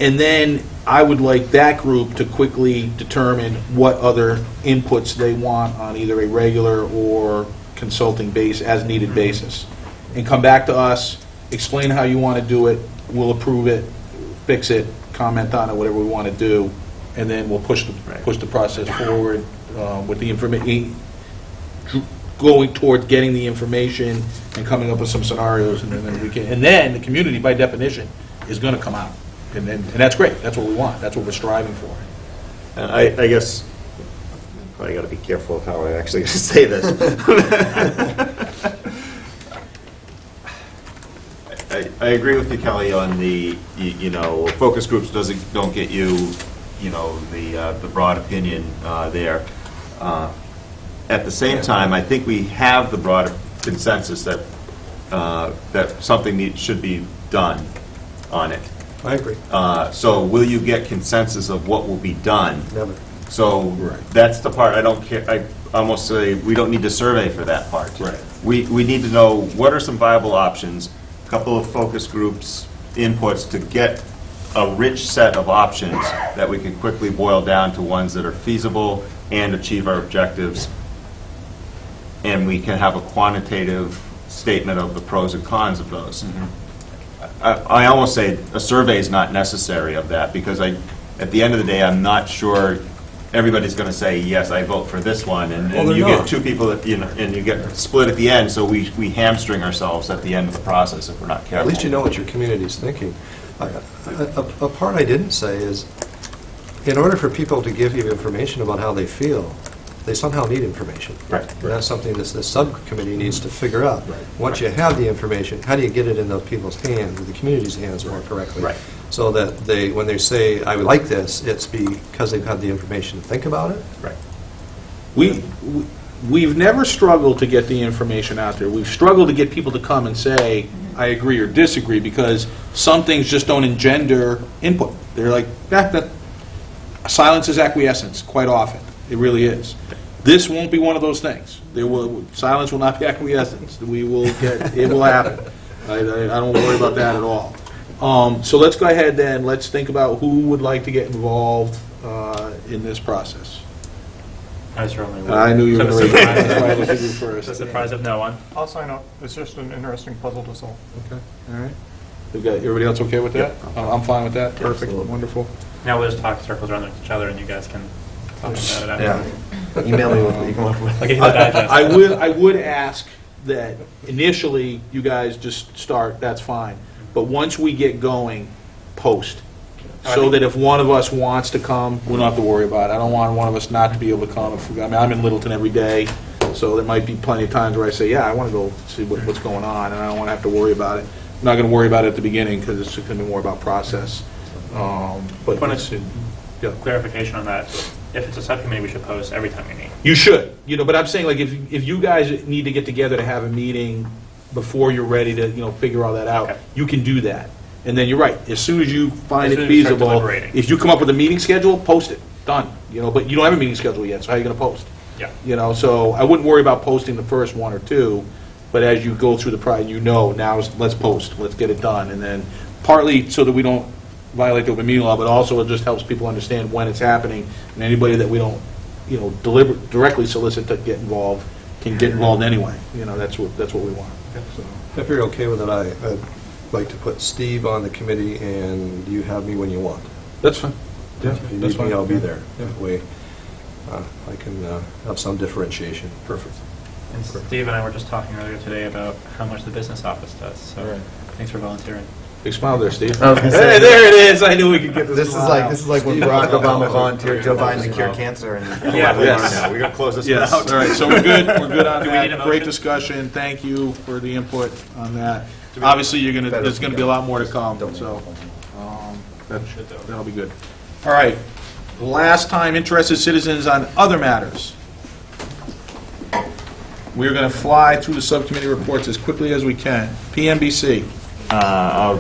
And then I would like that group to quickly determine what other inputs they want on either a regular or consulting base, as-needed basis. And come back to us, explain how you want to do it, we'll approve it, fix it, comment on it, whatever we want to do, and then we'll push the, push the process forward uh, with the information, going toward getting the information and coming up with some scenarios, and then we can, and then the community, by definition, is going to come out. And then, and that's great, that's what we want, that's what we're striving for. And I, I guess, I gotta be careful of how I actually say this. I, I agree with you, Kelly, on the, you, you know, focus groups doesn't, don't get you, you know, the, uh, the broad opinion, uh, there. Uh, At the same time, I think we have the broad consensus that, uh, that something needs, should be done on it. I agree. Uh, So will you get consensus of what will be done? Never. So that's the part I don't care, I almost say, we don't need to survey for that part. Right. We, we need to know what are some viable options, a couple of focus groups, inputs to get a rich set of options that we can quickly boil down to ones that are feasible and achieve our objectives. And we can have a quantitative statement of the pros and cons of those. I, I almost say a survey is not necessary of that, because I, at the end of the day, I'm not sure everybody's gonna say, yes, I vote for this one, and Well, and they're you get two people that, you know, and you get split at the end, so we, we hamstring ourselves at the end of the process if we're not careful. At least you know what your community's thinking. I- A a- a part I didn't say is, in order for people to give you information about how they feel, they somehow need information. Right. And that's something this, this subcommittee needs to figure out. Right. Once you have the information, how do you get it in those people's hands, the community's hands more correctly? Right. So that they, when they say, I would like this, it's because they've had the information to think about it? Right. We, we- we've never struggled to get the information out there. We've struggled to get people to come and say, I agree or disagree, because some things just don't engender input. They're like, that, that, silence is acquiescence, quite often. It really is. This won't be one of those things. There will, silence will not be acquiescence. We will get, it will happen. I, I I don't worry about that at all. Um, so let's go ahead then, let's think about who would like to get involved, uh, in this process. I certainly would. I knew you were gonna raise your hand. surprise- That's why I looked at you first. To the surprise of no one. I'll sign up. It's just an interesting puzzle to solve. Okay, all right. We've got, everybody else okay with that? Uh, I'm fine with that, perfect, wonderful. Now we'll just talk circles around each other and you guys can talk about. Yeah. Email me with what you come up with. I'll give you the digest. I I would, I would ask that initially, you guys just start, that's fine. But once we get going, post. So that if one of us wants to come, we don't have to worry about it. I don't want one of us not to be able to come. If we- I mean, I'm in Littleton every day, so there might be plenty of times where I say, yeah, I want to go see what- what's going on, and I don't want to have to worry about it. I'm not going to worry about it at the beginning, because it's going to be more about process. Um, But Point it's- yeah. Clarification on that, if it's a subcommittee, we should post every time we meet. You should, you know, but I'm saying, like, if, if you guys need to get together to have a meeting before you're ready to, you know, figure all that out, Okay. you can do that. And then you're right, as soon as you find As it soon as we start feasible, deliberating. if you come up with a meeting schedule, post it, done. You know, but you don't have a meeting schedule yet, so how are you gonna post? Yeah. You know, so I wouldn't worry about posting the first one or two, but as you go through the pri, you know, now is, let's post, let's get it done. And then partly so that we don't violate the open meeting law, but also it just helps people understand when it's happening. And anybody that we don't, you know, deliber directly solicit to get involved can get involved anyway. You know, that's what, that's what we want. So, If you're okay with it, I- I'd like to put Steve on the committee, and you have me when you want. That's fine. Yeah, If you that's need me, fine. I'll be there. Yeah. That way, uh, I can uh, have some differentiation. Perfect. And Steve and I were just talking earlier today about how much the business office does, so Right. thanks for volunteering. Big smile there, Steve. I was gonna say- Hey, there it is. I knew we could get this. This is like, this is like when Steve, Barack Obama volunteered Joe Biden to cure cancer and. Yeah, yes. Now, we gotta close this Yes, out. all right, so we're good, we're good on Do we need a that. Great motion? discussion, thank you for the input on that. Obviously, you're gonna, there's gonna be a lot more to come, so, um, that should, that'll be good. All right, last time, interested citizens on other matters. We're gonna fly through the subcommittee reports as quickly as we can. PMBC, Uh, I'll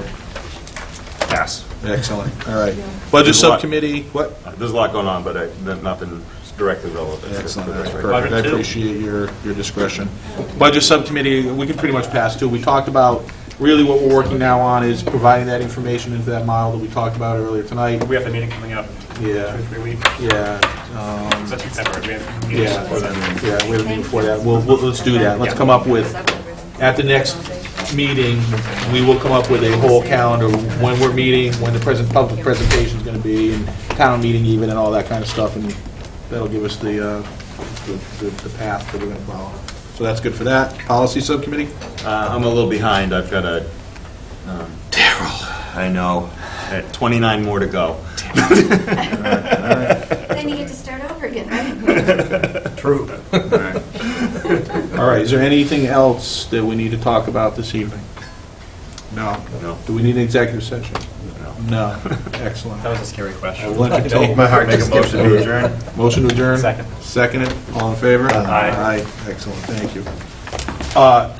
pass. excellent, all right. Budget There's a lot- subcommittee, what? There's a lot going on, but I- nothing directly relevant. Excellent, for that's this perfect. I appreciate your, your discretion. Budget Subcommittee, we can pretty much pass too. We talked about, really what we're working now on is providing that information into that model that we talked about earlier tonight. We have a meeting coming up in two Yeah. or three weeks. Yeah, um, That's in February, we have meetings yeah, before then. yeah, we have a meeting before that. We'll, we'll- let's do that. Let's come up with, at the next meeting, we will come up with a whole calendar, when we're meeting, when the present, public presentation's gonna be, and town meeting even, and all that kind of stuff, and that'll give us the, uh, the, the the path that we're gonna follow. So that's good for that. Policy Subcommittee? Uh, I'm a little behind, I've got a, um, I know, at 29 more to go. Then you get to start over again, right? True. All right, is there anything else that we need to talk about this evening? No. No. Do we need an executive session? No. No, excellent. That was a scary I question. will entertain. My heart Make a just motion a to beat. adjourn. Motion to adjourn? Second. Seconded, all in favor? Aye. Aye, excellent, thank you. Uh,